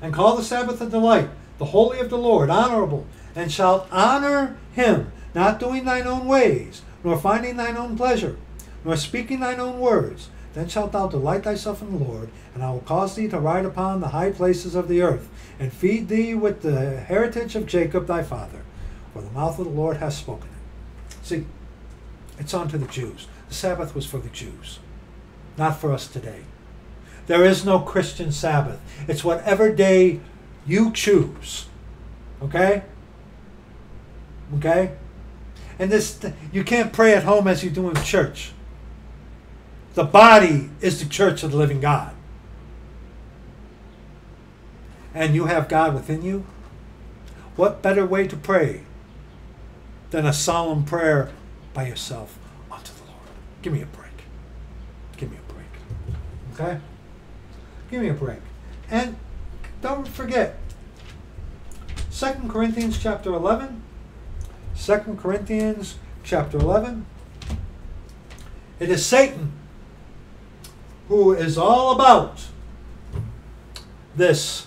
and call the Sabbath a delight, the holy of the Lord, honorable, and shalt honor him, not doing thine own ways, nor finding thine own pleasure, nor speaking thine own words, then shalt thou delight thyself in the Lord, and I will cause thee to ride upon the high places of the earth, and feed thee with the heritage of Jacob thy father. For the mouth of the Lord hath spoken it. See, it's on to the Jews. The Sabbath was for the Jews, not for us today. There is no Christian Sabbath. It's whatever day you choose. Okay? Okay? And this you can't pray at home as you do in church. The body is the church of the living God. And you have God within you. What better way to pray than a solemn prayer by yourself unto the Lord? Give me a break. Give me a break. Okay? Give me a break. And don't forget, 2 Corinthians chapter 11. 2 Corinthians chapter 11. It is Satan who is all about this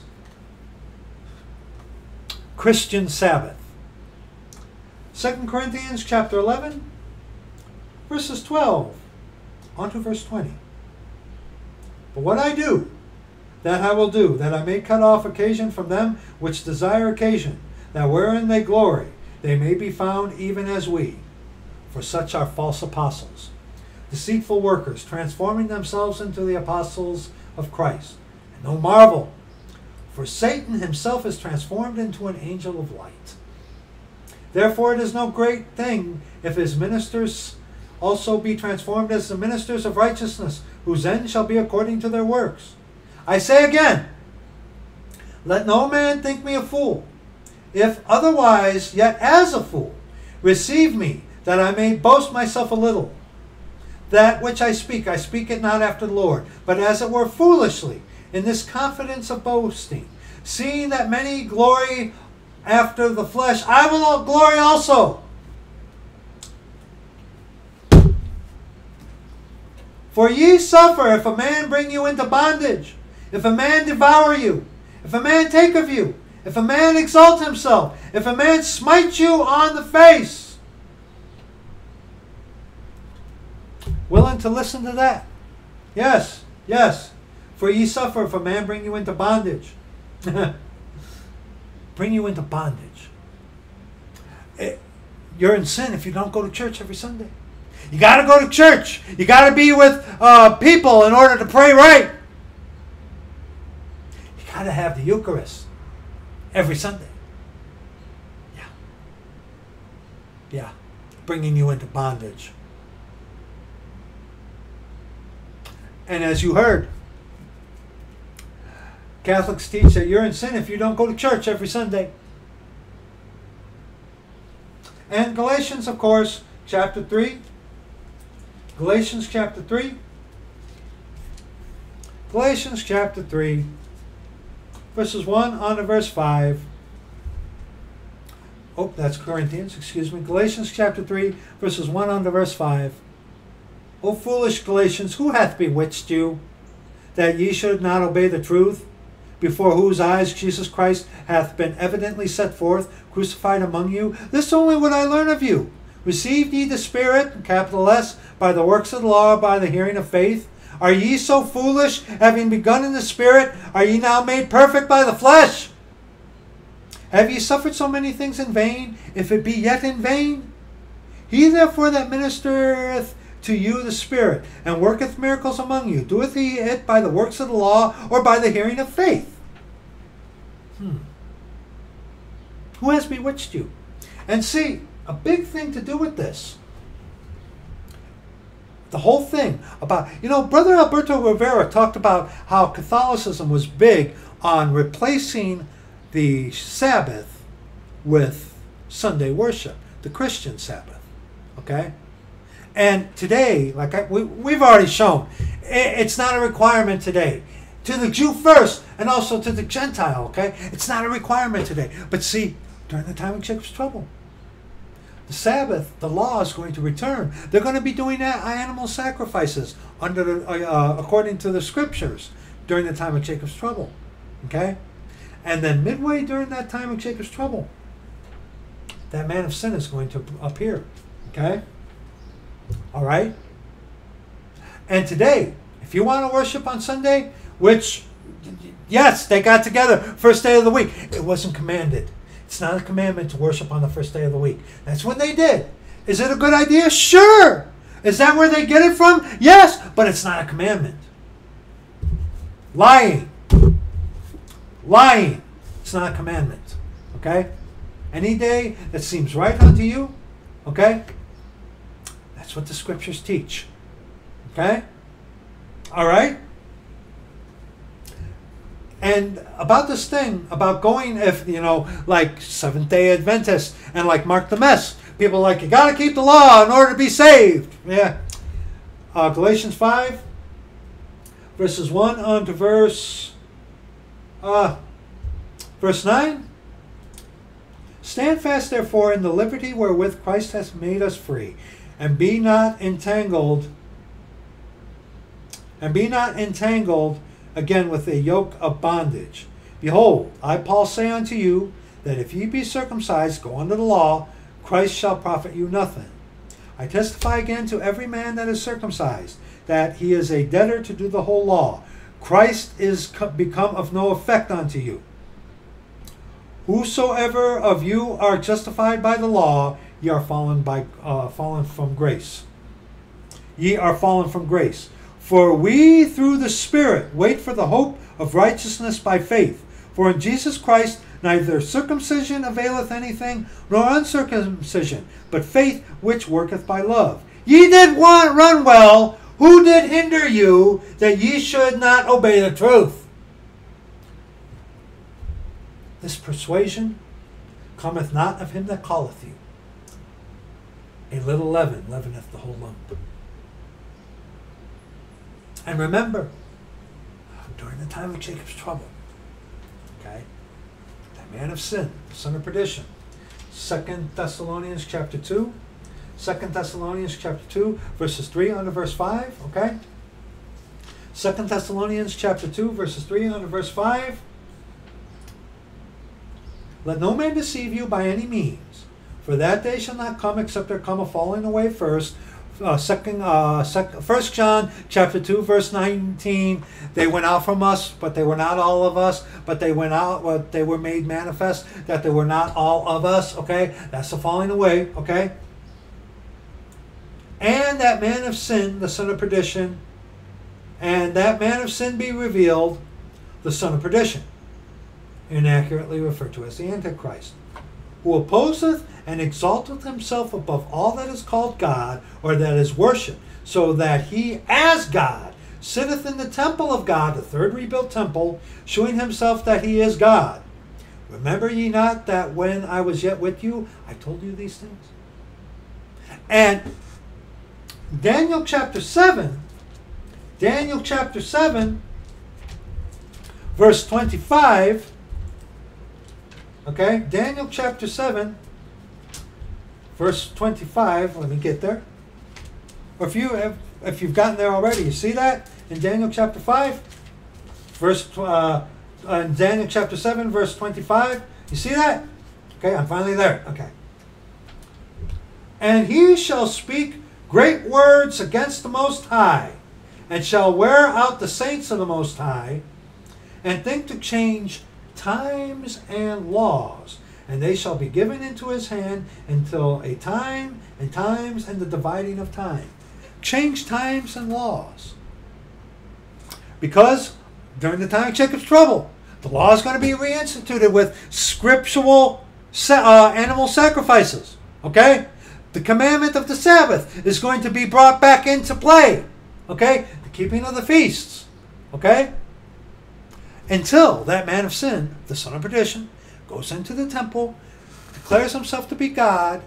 Christian Sabbath. 2 Corinthians chapter 11, verses 12 on to verse 20. But what I do, that I will do, that I may cut off occasion from them which desire occasion, that wherein they glory, they may be found even as we. For such are false apostles, deceitful workers, transforming themselves into the apostles of Christ. And no marvel, for Satan himself is transformed into an angel of light. Therefore, it is no great thing if his ministers also be transformed as the ministers of righteousness, whose end shall be according to their works. I say again, let no man think me a fool. If otherwise, yet as a fool, receive me, that I may boast myself a little. That which I speak, I speak it not after the Lord, but as it were foolishly, in this confidence of boasting. Seeing that many glory after the flesh, I will glory also. For ye suffer if a man bring you into bondage, if a man devour you, if a man take of you, if a man exalt himself, if a man smite you on the face. Willing to listen to that? Yes, yes. For ye suffer if a man bring you into bondage. [LAUGHS] bring you into bondage. It, eh, you're in sin if you don't go to church every Sunday. You got to go to church. You got to be with uh, people in order to pray right. You got to have the Eucharist every Sunday. Yeah. Yeah. Bringing you into bondage. And as you heard, Catholics teach that you're in sin if you don't go to church every Sunday. And Galatians, of course, chapter 3. Galatians chapter 3. Galatians chapter 3, verses 1 on to verse 5. Oh, that's Corinthians, excuse me. Galatians chapter 3, verses 1 on to verse 5. O foolish Galatians, who hath bewitched you, that ye should not obey the truth? before whose eyes Jesus Christ hath been evidently set forth, crucified among you. This only would I learn of you. Received ye the Spirit, capital S, by the works of the law, by the hearing of faith? Are ye so foolish, having begun in the Spirit, are ye now made perfect by the flesh? Have ye suffered so many things in vain, if it be yet in vain? He therefore that ministereth to you the Spirit, and worketh miracles among you. Doeth he it by the works of the law, or by the hearing of faith? Hmm. Who has bewitched you? And see, a big thing to do with this. The whole thing about, you know, Brother Alberto Rivera talked about how Catholicism was big on replacing the Sabbath with Sunday worship, the Christian Sabbath. Okay? And today, like I, we, we've already shown, it's not a requirement today to the Jew first and also to the Gentile, okay? It's not a requirement today. But see, during the time of Jacob's trouble, the Sabbath, the law is going to return. They're going to be doing animal sacrifices under the, uh, uh, according to the scriptures during the time of Jacob's trouble. Okay? And then midway during that time of Jacob's trouble, that man of sin is going to appear. Okay? All right? And today, if you want to worship on Sunday, which, yes, they got together first day of the week, it wasn't commanded. It's not a commandment to worship on the first day of the week. That's when they did. Is it a good idea? Sure. Is that where they get it from? Yes, but it's not a commandment. Lying. Lying. It's not a commandment. Okay? Any day that seems right unto you, okay? That's what the scriptures teach. Okay? All right? And about this thing, about going, if, you know, like Seventh day Adventists and like Marc the Mess, people like, you got to keep the law in order to be saved. Yeah. Uh, Galatians 5, verses 1 on to verse, uh, verse 9. Stand fast, therefore, in the liberty wherewith Christ has made us free, and be not entangled, and be not entangled again with a yoke of bondage. Behold, I, Paul, say unto you, that if ye be circumcised, go under the law, Christ shall profit you nothing. I testify again to every man that is circumcised, that he is a debtor to do the whole law. Christ is become of no effect unto you. Whosoever of you are justified by the law, ye are fallen by uh, fallen from grace. Ye are fallen from grace. For we through the Spirit wait for the hope of righteousness by faith. For in Jesus Christ neither circumcision availeth anything, nor uncircumcision, but faith which worketh by love. Ye did want run well. Who did hinder you that ye should not obey the truth? This persuasion cometh not of him that calleth you. A little leaven leaveneth the whole lump. And remember, during the time of Jacob's trouble, okay, that man of sin, son of perdition, Second Thessalonians chapter 2, Second Thessalonians chapter 2, verses 3 under verse 5, okay? Second Thessalonians chapter 2, verses 3 under verse 5. Let no man deceive you by any means, for that day shall not come except there come a falling away first, uh, second, uh, second, First John chapter two, verse nineteen. They went out from us, but they were not all of us. But they went out, but they were made manifest that they were not all of us. Okay, that's the falling away. Okay, and that man of sin, the son of perdition, and that man of sin be revealed, the son of perdition, inaccurately referred to as the Antichrist who opposeth and exalteth himself above all that is called God or that is worshipped, so that he, as God, sitteth in the temple of God, the third rebuilt temple, shewing himself that he is God. Remember ye not that when I was yet with you, I told you these things? And Daniel chapter 7, Daniel chapter 7, verse 25 Okay, Daniel chapter 7, verse 25. Let me get there. Or if you have, if you've gotten there already, you see that in Daniel chapter 5, verse uh, uh, Daniel chapter 7, verse 25. You see that? Okay, I'm finally there. Okay. And he shall speak great words against the Most High, and shall wear out the saints of the Most High, and think to change times and laws, and they shall be given into his hand until a time and times and the dividing of time. Change times and laws. Because during the time of Jacob's trouble, the law is going to be reinstituted with scriptural uh, animal sacrifices. Okay? The commandment of the Sabbath is going to be brought back into play. Okay? The keeping of the feasts. Okay? until that man of sin, the son of perdition, goes into the temple, declares himself to be God,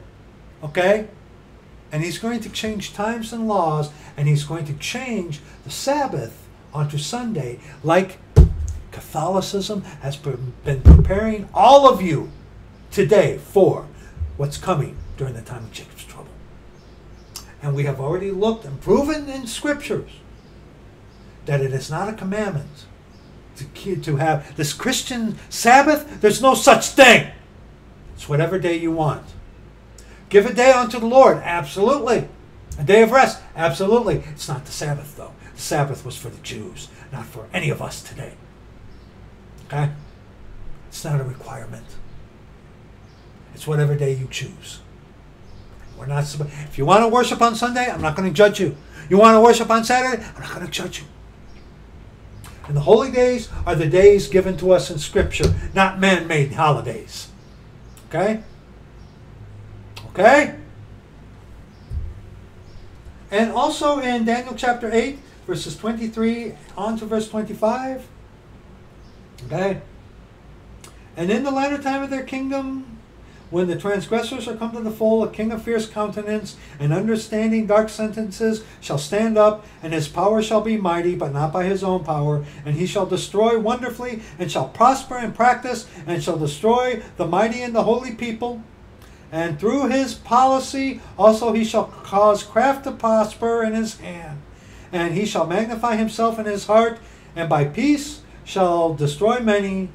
okay? And he's going to change times and laws, and he's going to change the Sabbath onto Sunday, like Catholicism has been preparing all of you today for what's coming during the time of Jacob's trouble. And we have already looked and proven in scriptures that it is not a commandment to, to have this Christian Sabbath. There's no such thing. It's whatever day you want. Give a day unto the Lord. Absolutely. A day of rest. Absolutely. It's not the Sabbath, though. The Sabbath was for the Jews, not for any of us today. Okay? It's not a requirement. It's whatever day you choose. We're not. If you want to worship on Sunday, I'm not going to judge you. You want to worship on Saturday, I'm not going to judge you. And the holy days are the days given to us in Scripture, not man made holidays. Okay? Okay? And also in Daniel chapter 8, verses 23 on to verse 25. Okay? And in the latter time of their kingdom, when the transgressors are come to the full, a king of fierce countenance and understanding dark sentences shall stand up, and his power shall be mighty, but not by his own power. And he shall destroy wonderfully, and shall prosper in practice, and shall destroy the mighty and the holy people. And through his policy also he shall cause craft to prosper in his hand. And he shall magnify himself in his heart, and by peace shall destroy many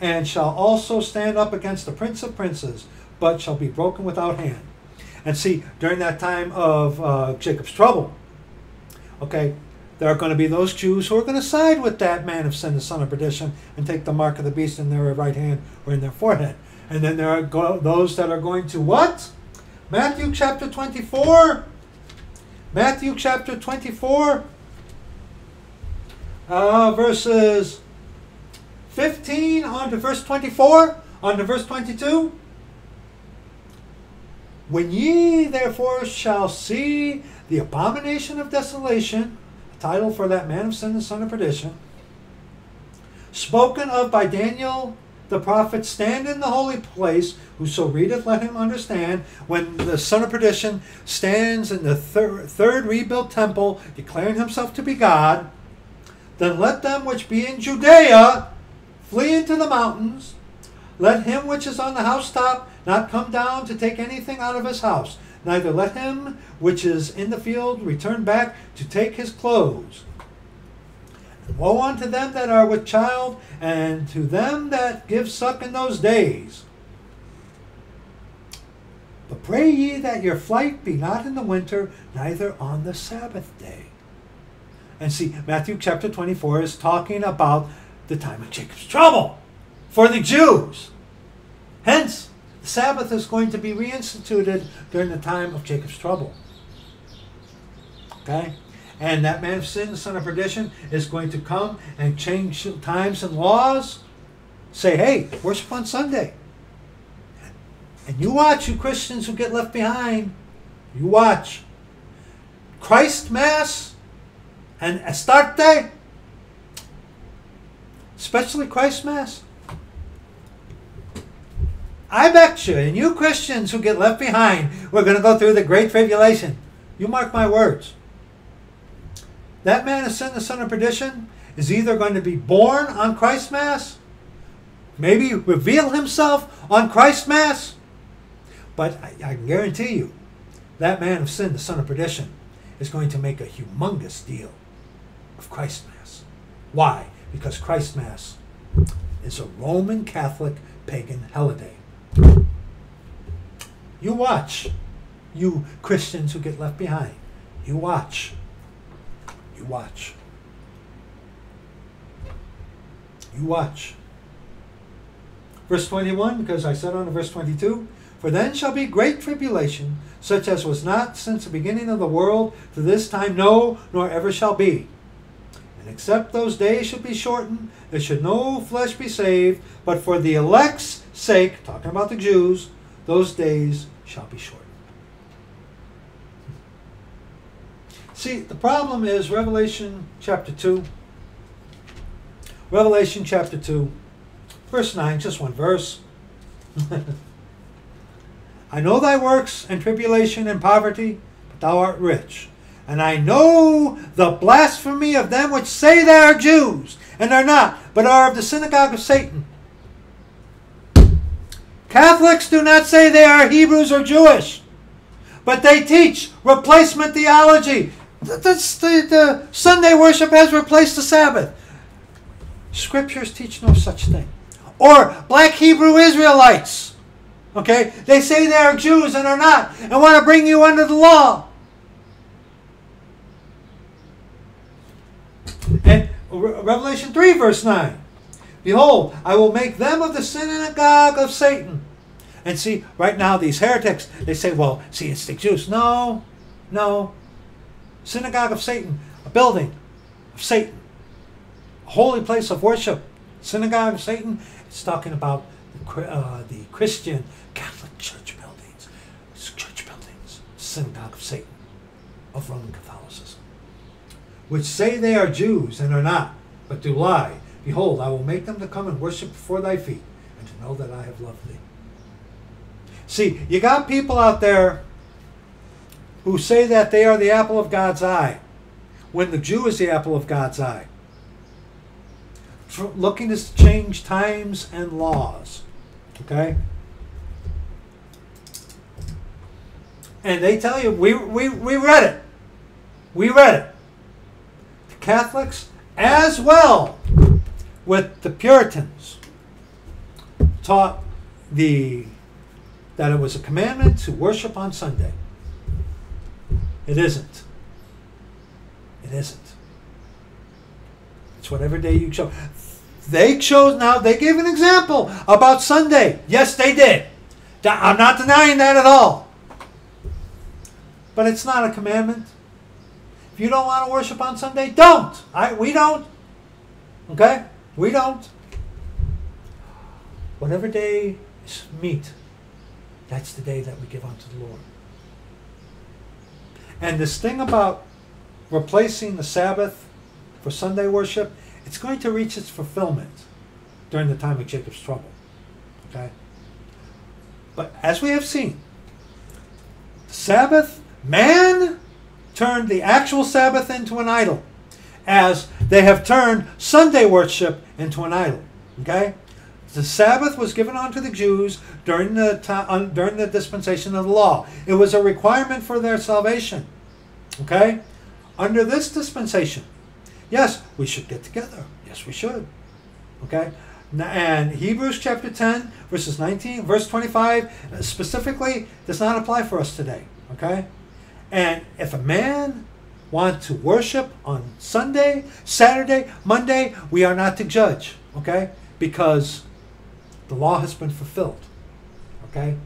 and shall also stand up against the prince of princes, but shall be broken without hand. And see, during that time of uh, Jacob's trouble, okay, there are going to be those Jews who are going to side with that man of sin, the son of perdition, and take the mark of the beast in their right hand or in their forehead. And then there are those that are going to what? Matthew chapter 24. Matthew chapter 24, uh, verses 15 on to verse 24, on to verse 22. When ye therefore shall see the abomination of desolation, a title for that man of sin and son of perdition, spoken of by Daniel the prophet, stand in the holy place, whoso readeth, let him understand. When the son of perdition stands in the thir- third rebuilt temple, declaring himself to be God, then let them which be in Judea Flee into the mountains. Let him which is on the housetop not come down to take anything out of his house. Neither let him which is in the field return back to take his clothes. And woe unto them that are with child, and to them that give suck in those days. But pray ye that your flight be not in the winter, neither on the Sabbath day. And see, Matthew chapter 24 is talking about the time of Jacob's trouble for the Jews. Hence, the Sabbath is going to be reinstituted during the time of Jacob's trouble. Okay? And that man of sin, the son of perdition, is going to come and change times and laws. Say, hey, worship on Sunday. And you watch, you Christians who get left behind. You watch. Christ Mass and Astarte especially Christ Mass. I bet you, and you Christians who get left behind, we're going to go through the Great Tribulation. You mark my words. That man of sin, the son of perdition, is either going to be born on Christ Mass, maybe reveal himself on Christ Mass, but I, I can guarantee you, that man of sin, the son of perdition, is going to make a humongous deal of Christ Mass. Why? Because Christ Mass is a Roman Catholic pagan holiday. You watch, you Christians who get left behind. You watch. You watch. You watch. Verse 21, because I said on to verse 22, For then shall be great tribulation, such as was not since the beginning of the world to this time, no, nor ever shall be and except those days should be shortened, there should no flesh be saved, but for the elect's sake, talking about the Jews, those days shall be shortened. See, the problem is Revelation chapter 2. Revelation chapter 2, verse 9, just one verse. [LAUGHS] I know thy works and tribulation and poverty, but thou art rich. And I know the blasphemy of them which say they are Jews, and are not, but are of the synagogue of Satan. Catholics do not say they are Hebrews or Jewish, but they teach replacement theology. The, the, the Sunday worship has replaced the Sabbath. Scriptures teach no such thing. Or black Hebrew Israelites. Okay? They say they are Jews and are not, and want to bring you under the law. And Revelation 3, verse 9. Behold, I will make them of the synagogue of Satan. And see, right now, these heretics, they say, well, see, it's the Jews. No, no. Synagogue of Satan, a building of Satan, a holy place of worship. Synagogue of Satan, it's talking about the, uh, the Christian Catholic church buildings, church buildings, synagogue of Satan, of Roman Catholicism, which say they are Jews and are not, but do lie. Behold, I will make them to come and worship before thy feet, and to know that I have loved thee. See, you got people out there who say that they are the apple of God's eye, when the Jew is the apple of God's eye. Looking to change times and laws. Okay? And they tell you, we, we, we read it. We read it. Catholics, as well with the Puritans, taught the that it was a commandment to worship on Sunday. It isn't. It isn't. It's whatever day you chose. They chose now, they gave an example about Sunday. Yes, they did. I'm not denying that at all. But it's not a commandment. You don't want to worship on Sunday, don't. I, we don't. Okay? We don't. Whatever day is meet, that's the day that we give unto the Lord. And this thing about replacing the Sabbath for Sunday worship, it's going to reach its fulfillment during the time of Jacob's trouble. Okay? But as we have seen, the Sabbath, man turned the actual Sabbath into an idol, as they have turned Sunday worship into an idol. Okay? The Sabbath was given unto the Jews during the time, during the dispensation of the law. It was a requirement for their salvation. Okay? Under this dispensation, yes, we should get together. Yes, we should. Okay? And Hebrews chapter 10, verses 19, verse 25, specifically does not apply for us today. Okay? And if a man wants to worship on Sunday, Saturday, Monday, we are not to judge. Okay? Because the law has been fulfilled. Okay?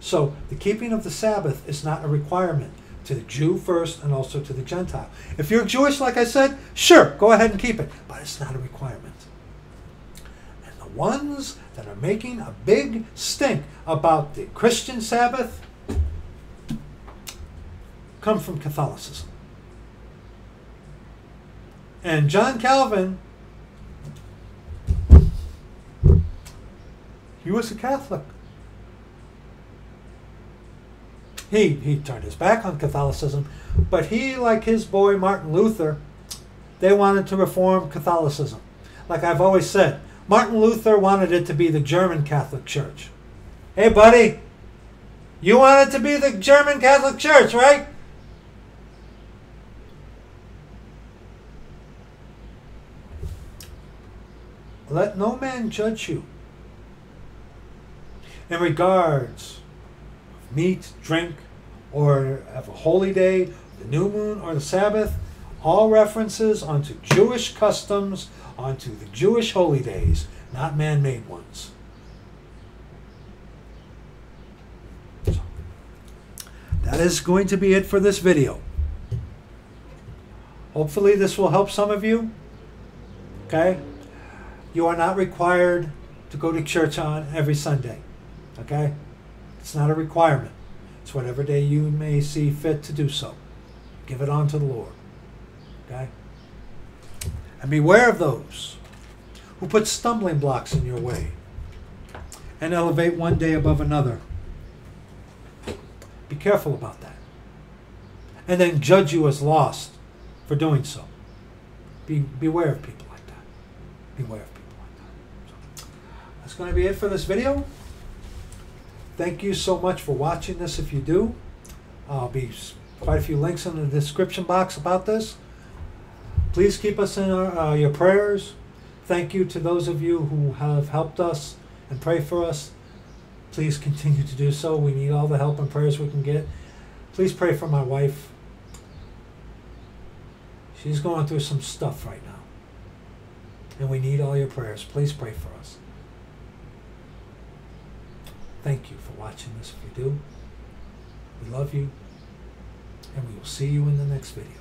So the keeping of the Sabbath is not a requirement to the Jew first and also to the Gentile. If you're Jewish, like I said, sure, go ahead and keep it, but it's not a requirement. And the ones that are making a big stink about the Christian Sabbath come from Catholicism. And John Calvin He was a Catholic. He, he turned his back on Catholicism, but he, like his boy Martin Luther, they wanted to reform Catholicism. Like I've always said, Martin Luther wanted it to be the German Catholic Church. Hey, buddy, you want it to be the German Catholic Church, right? Let no man judge you in regards of meat, drink, or of a holy day, the new moon, or the Sabbath, all references onto Jewish customs, onto the Jewish holy days, not man made ones. That is going to be it for this video. Hopefully, this will help some of you. Okay? You are not required to go to church on every Sunday. Okay? It's not a requirement. It's whatever day you may see fit to do so. Give it on to the Lord. Okay? And beware of those who put stumbling blocks in your way and elevate one day above another. Be careful about that. and then judge you as lost for doing so. Be, beware of people like that. Beware of people like that. So, that's going to be it for this video. Thank you so much for watching this if you do. I'll be quite a few links in the description box about this. Please keep us in our, uh, your prayers. Thank you to those of you who have helped us and pray for us. Please continue to do so. We need all the help and prayers we can get. Please pray for my wife. She's going through some stuff right now. And we need all your prayers. Please pray for us. Thank you for watching this if you do. We love you. And we will see you in the next video.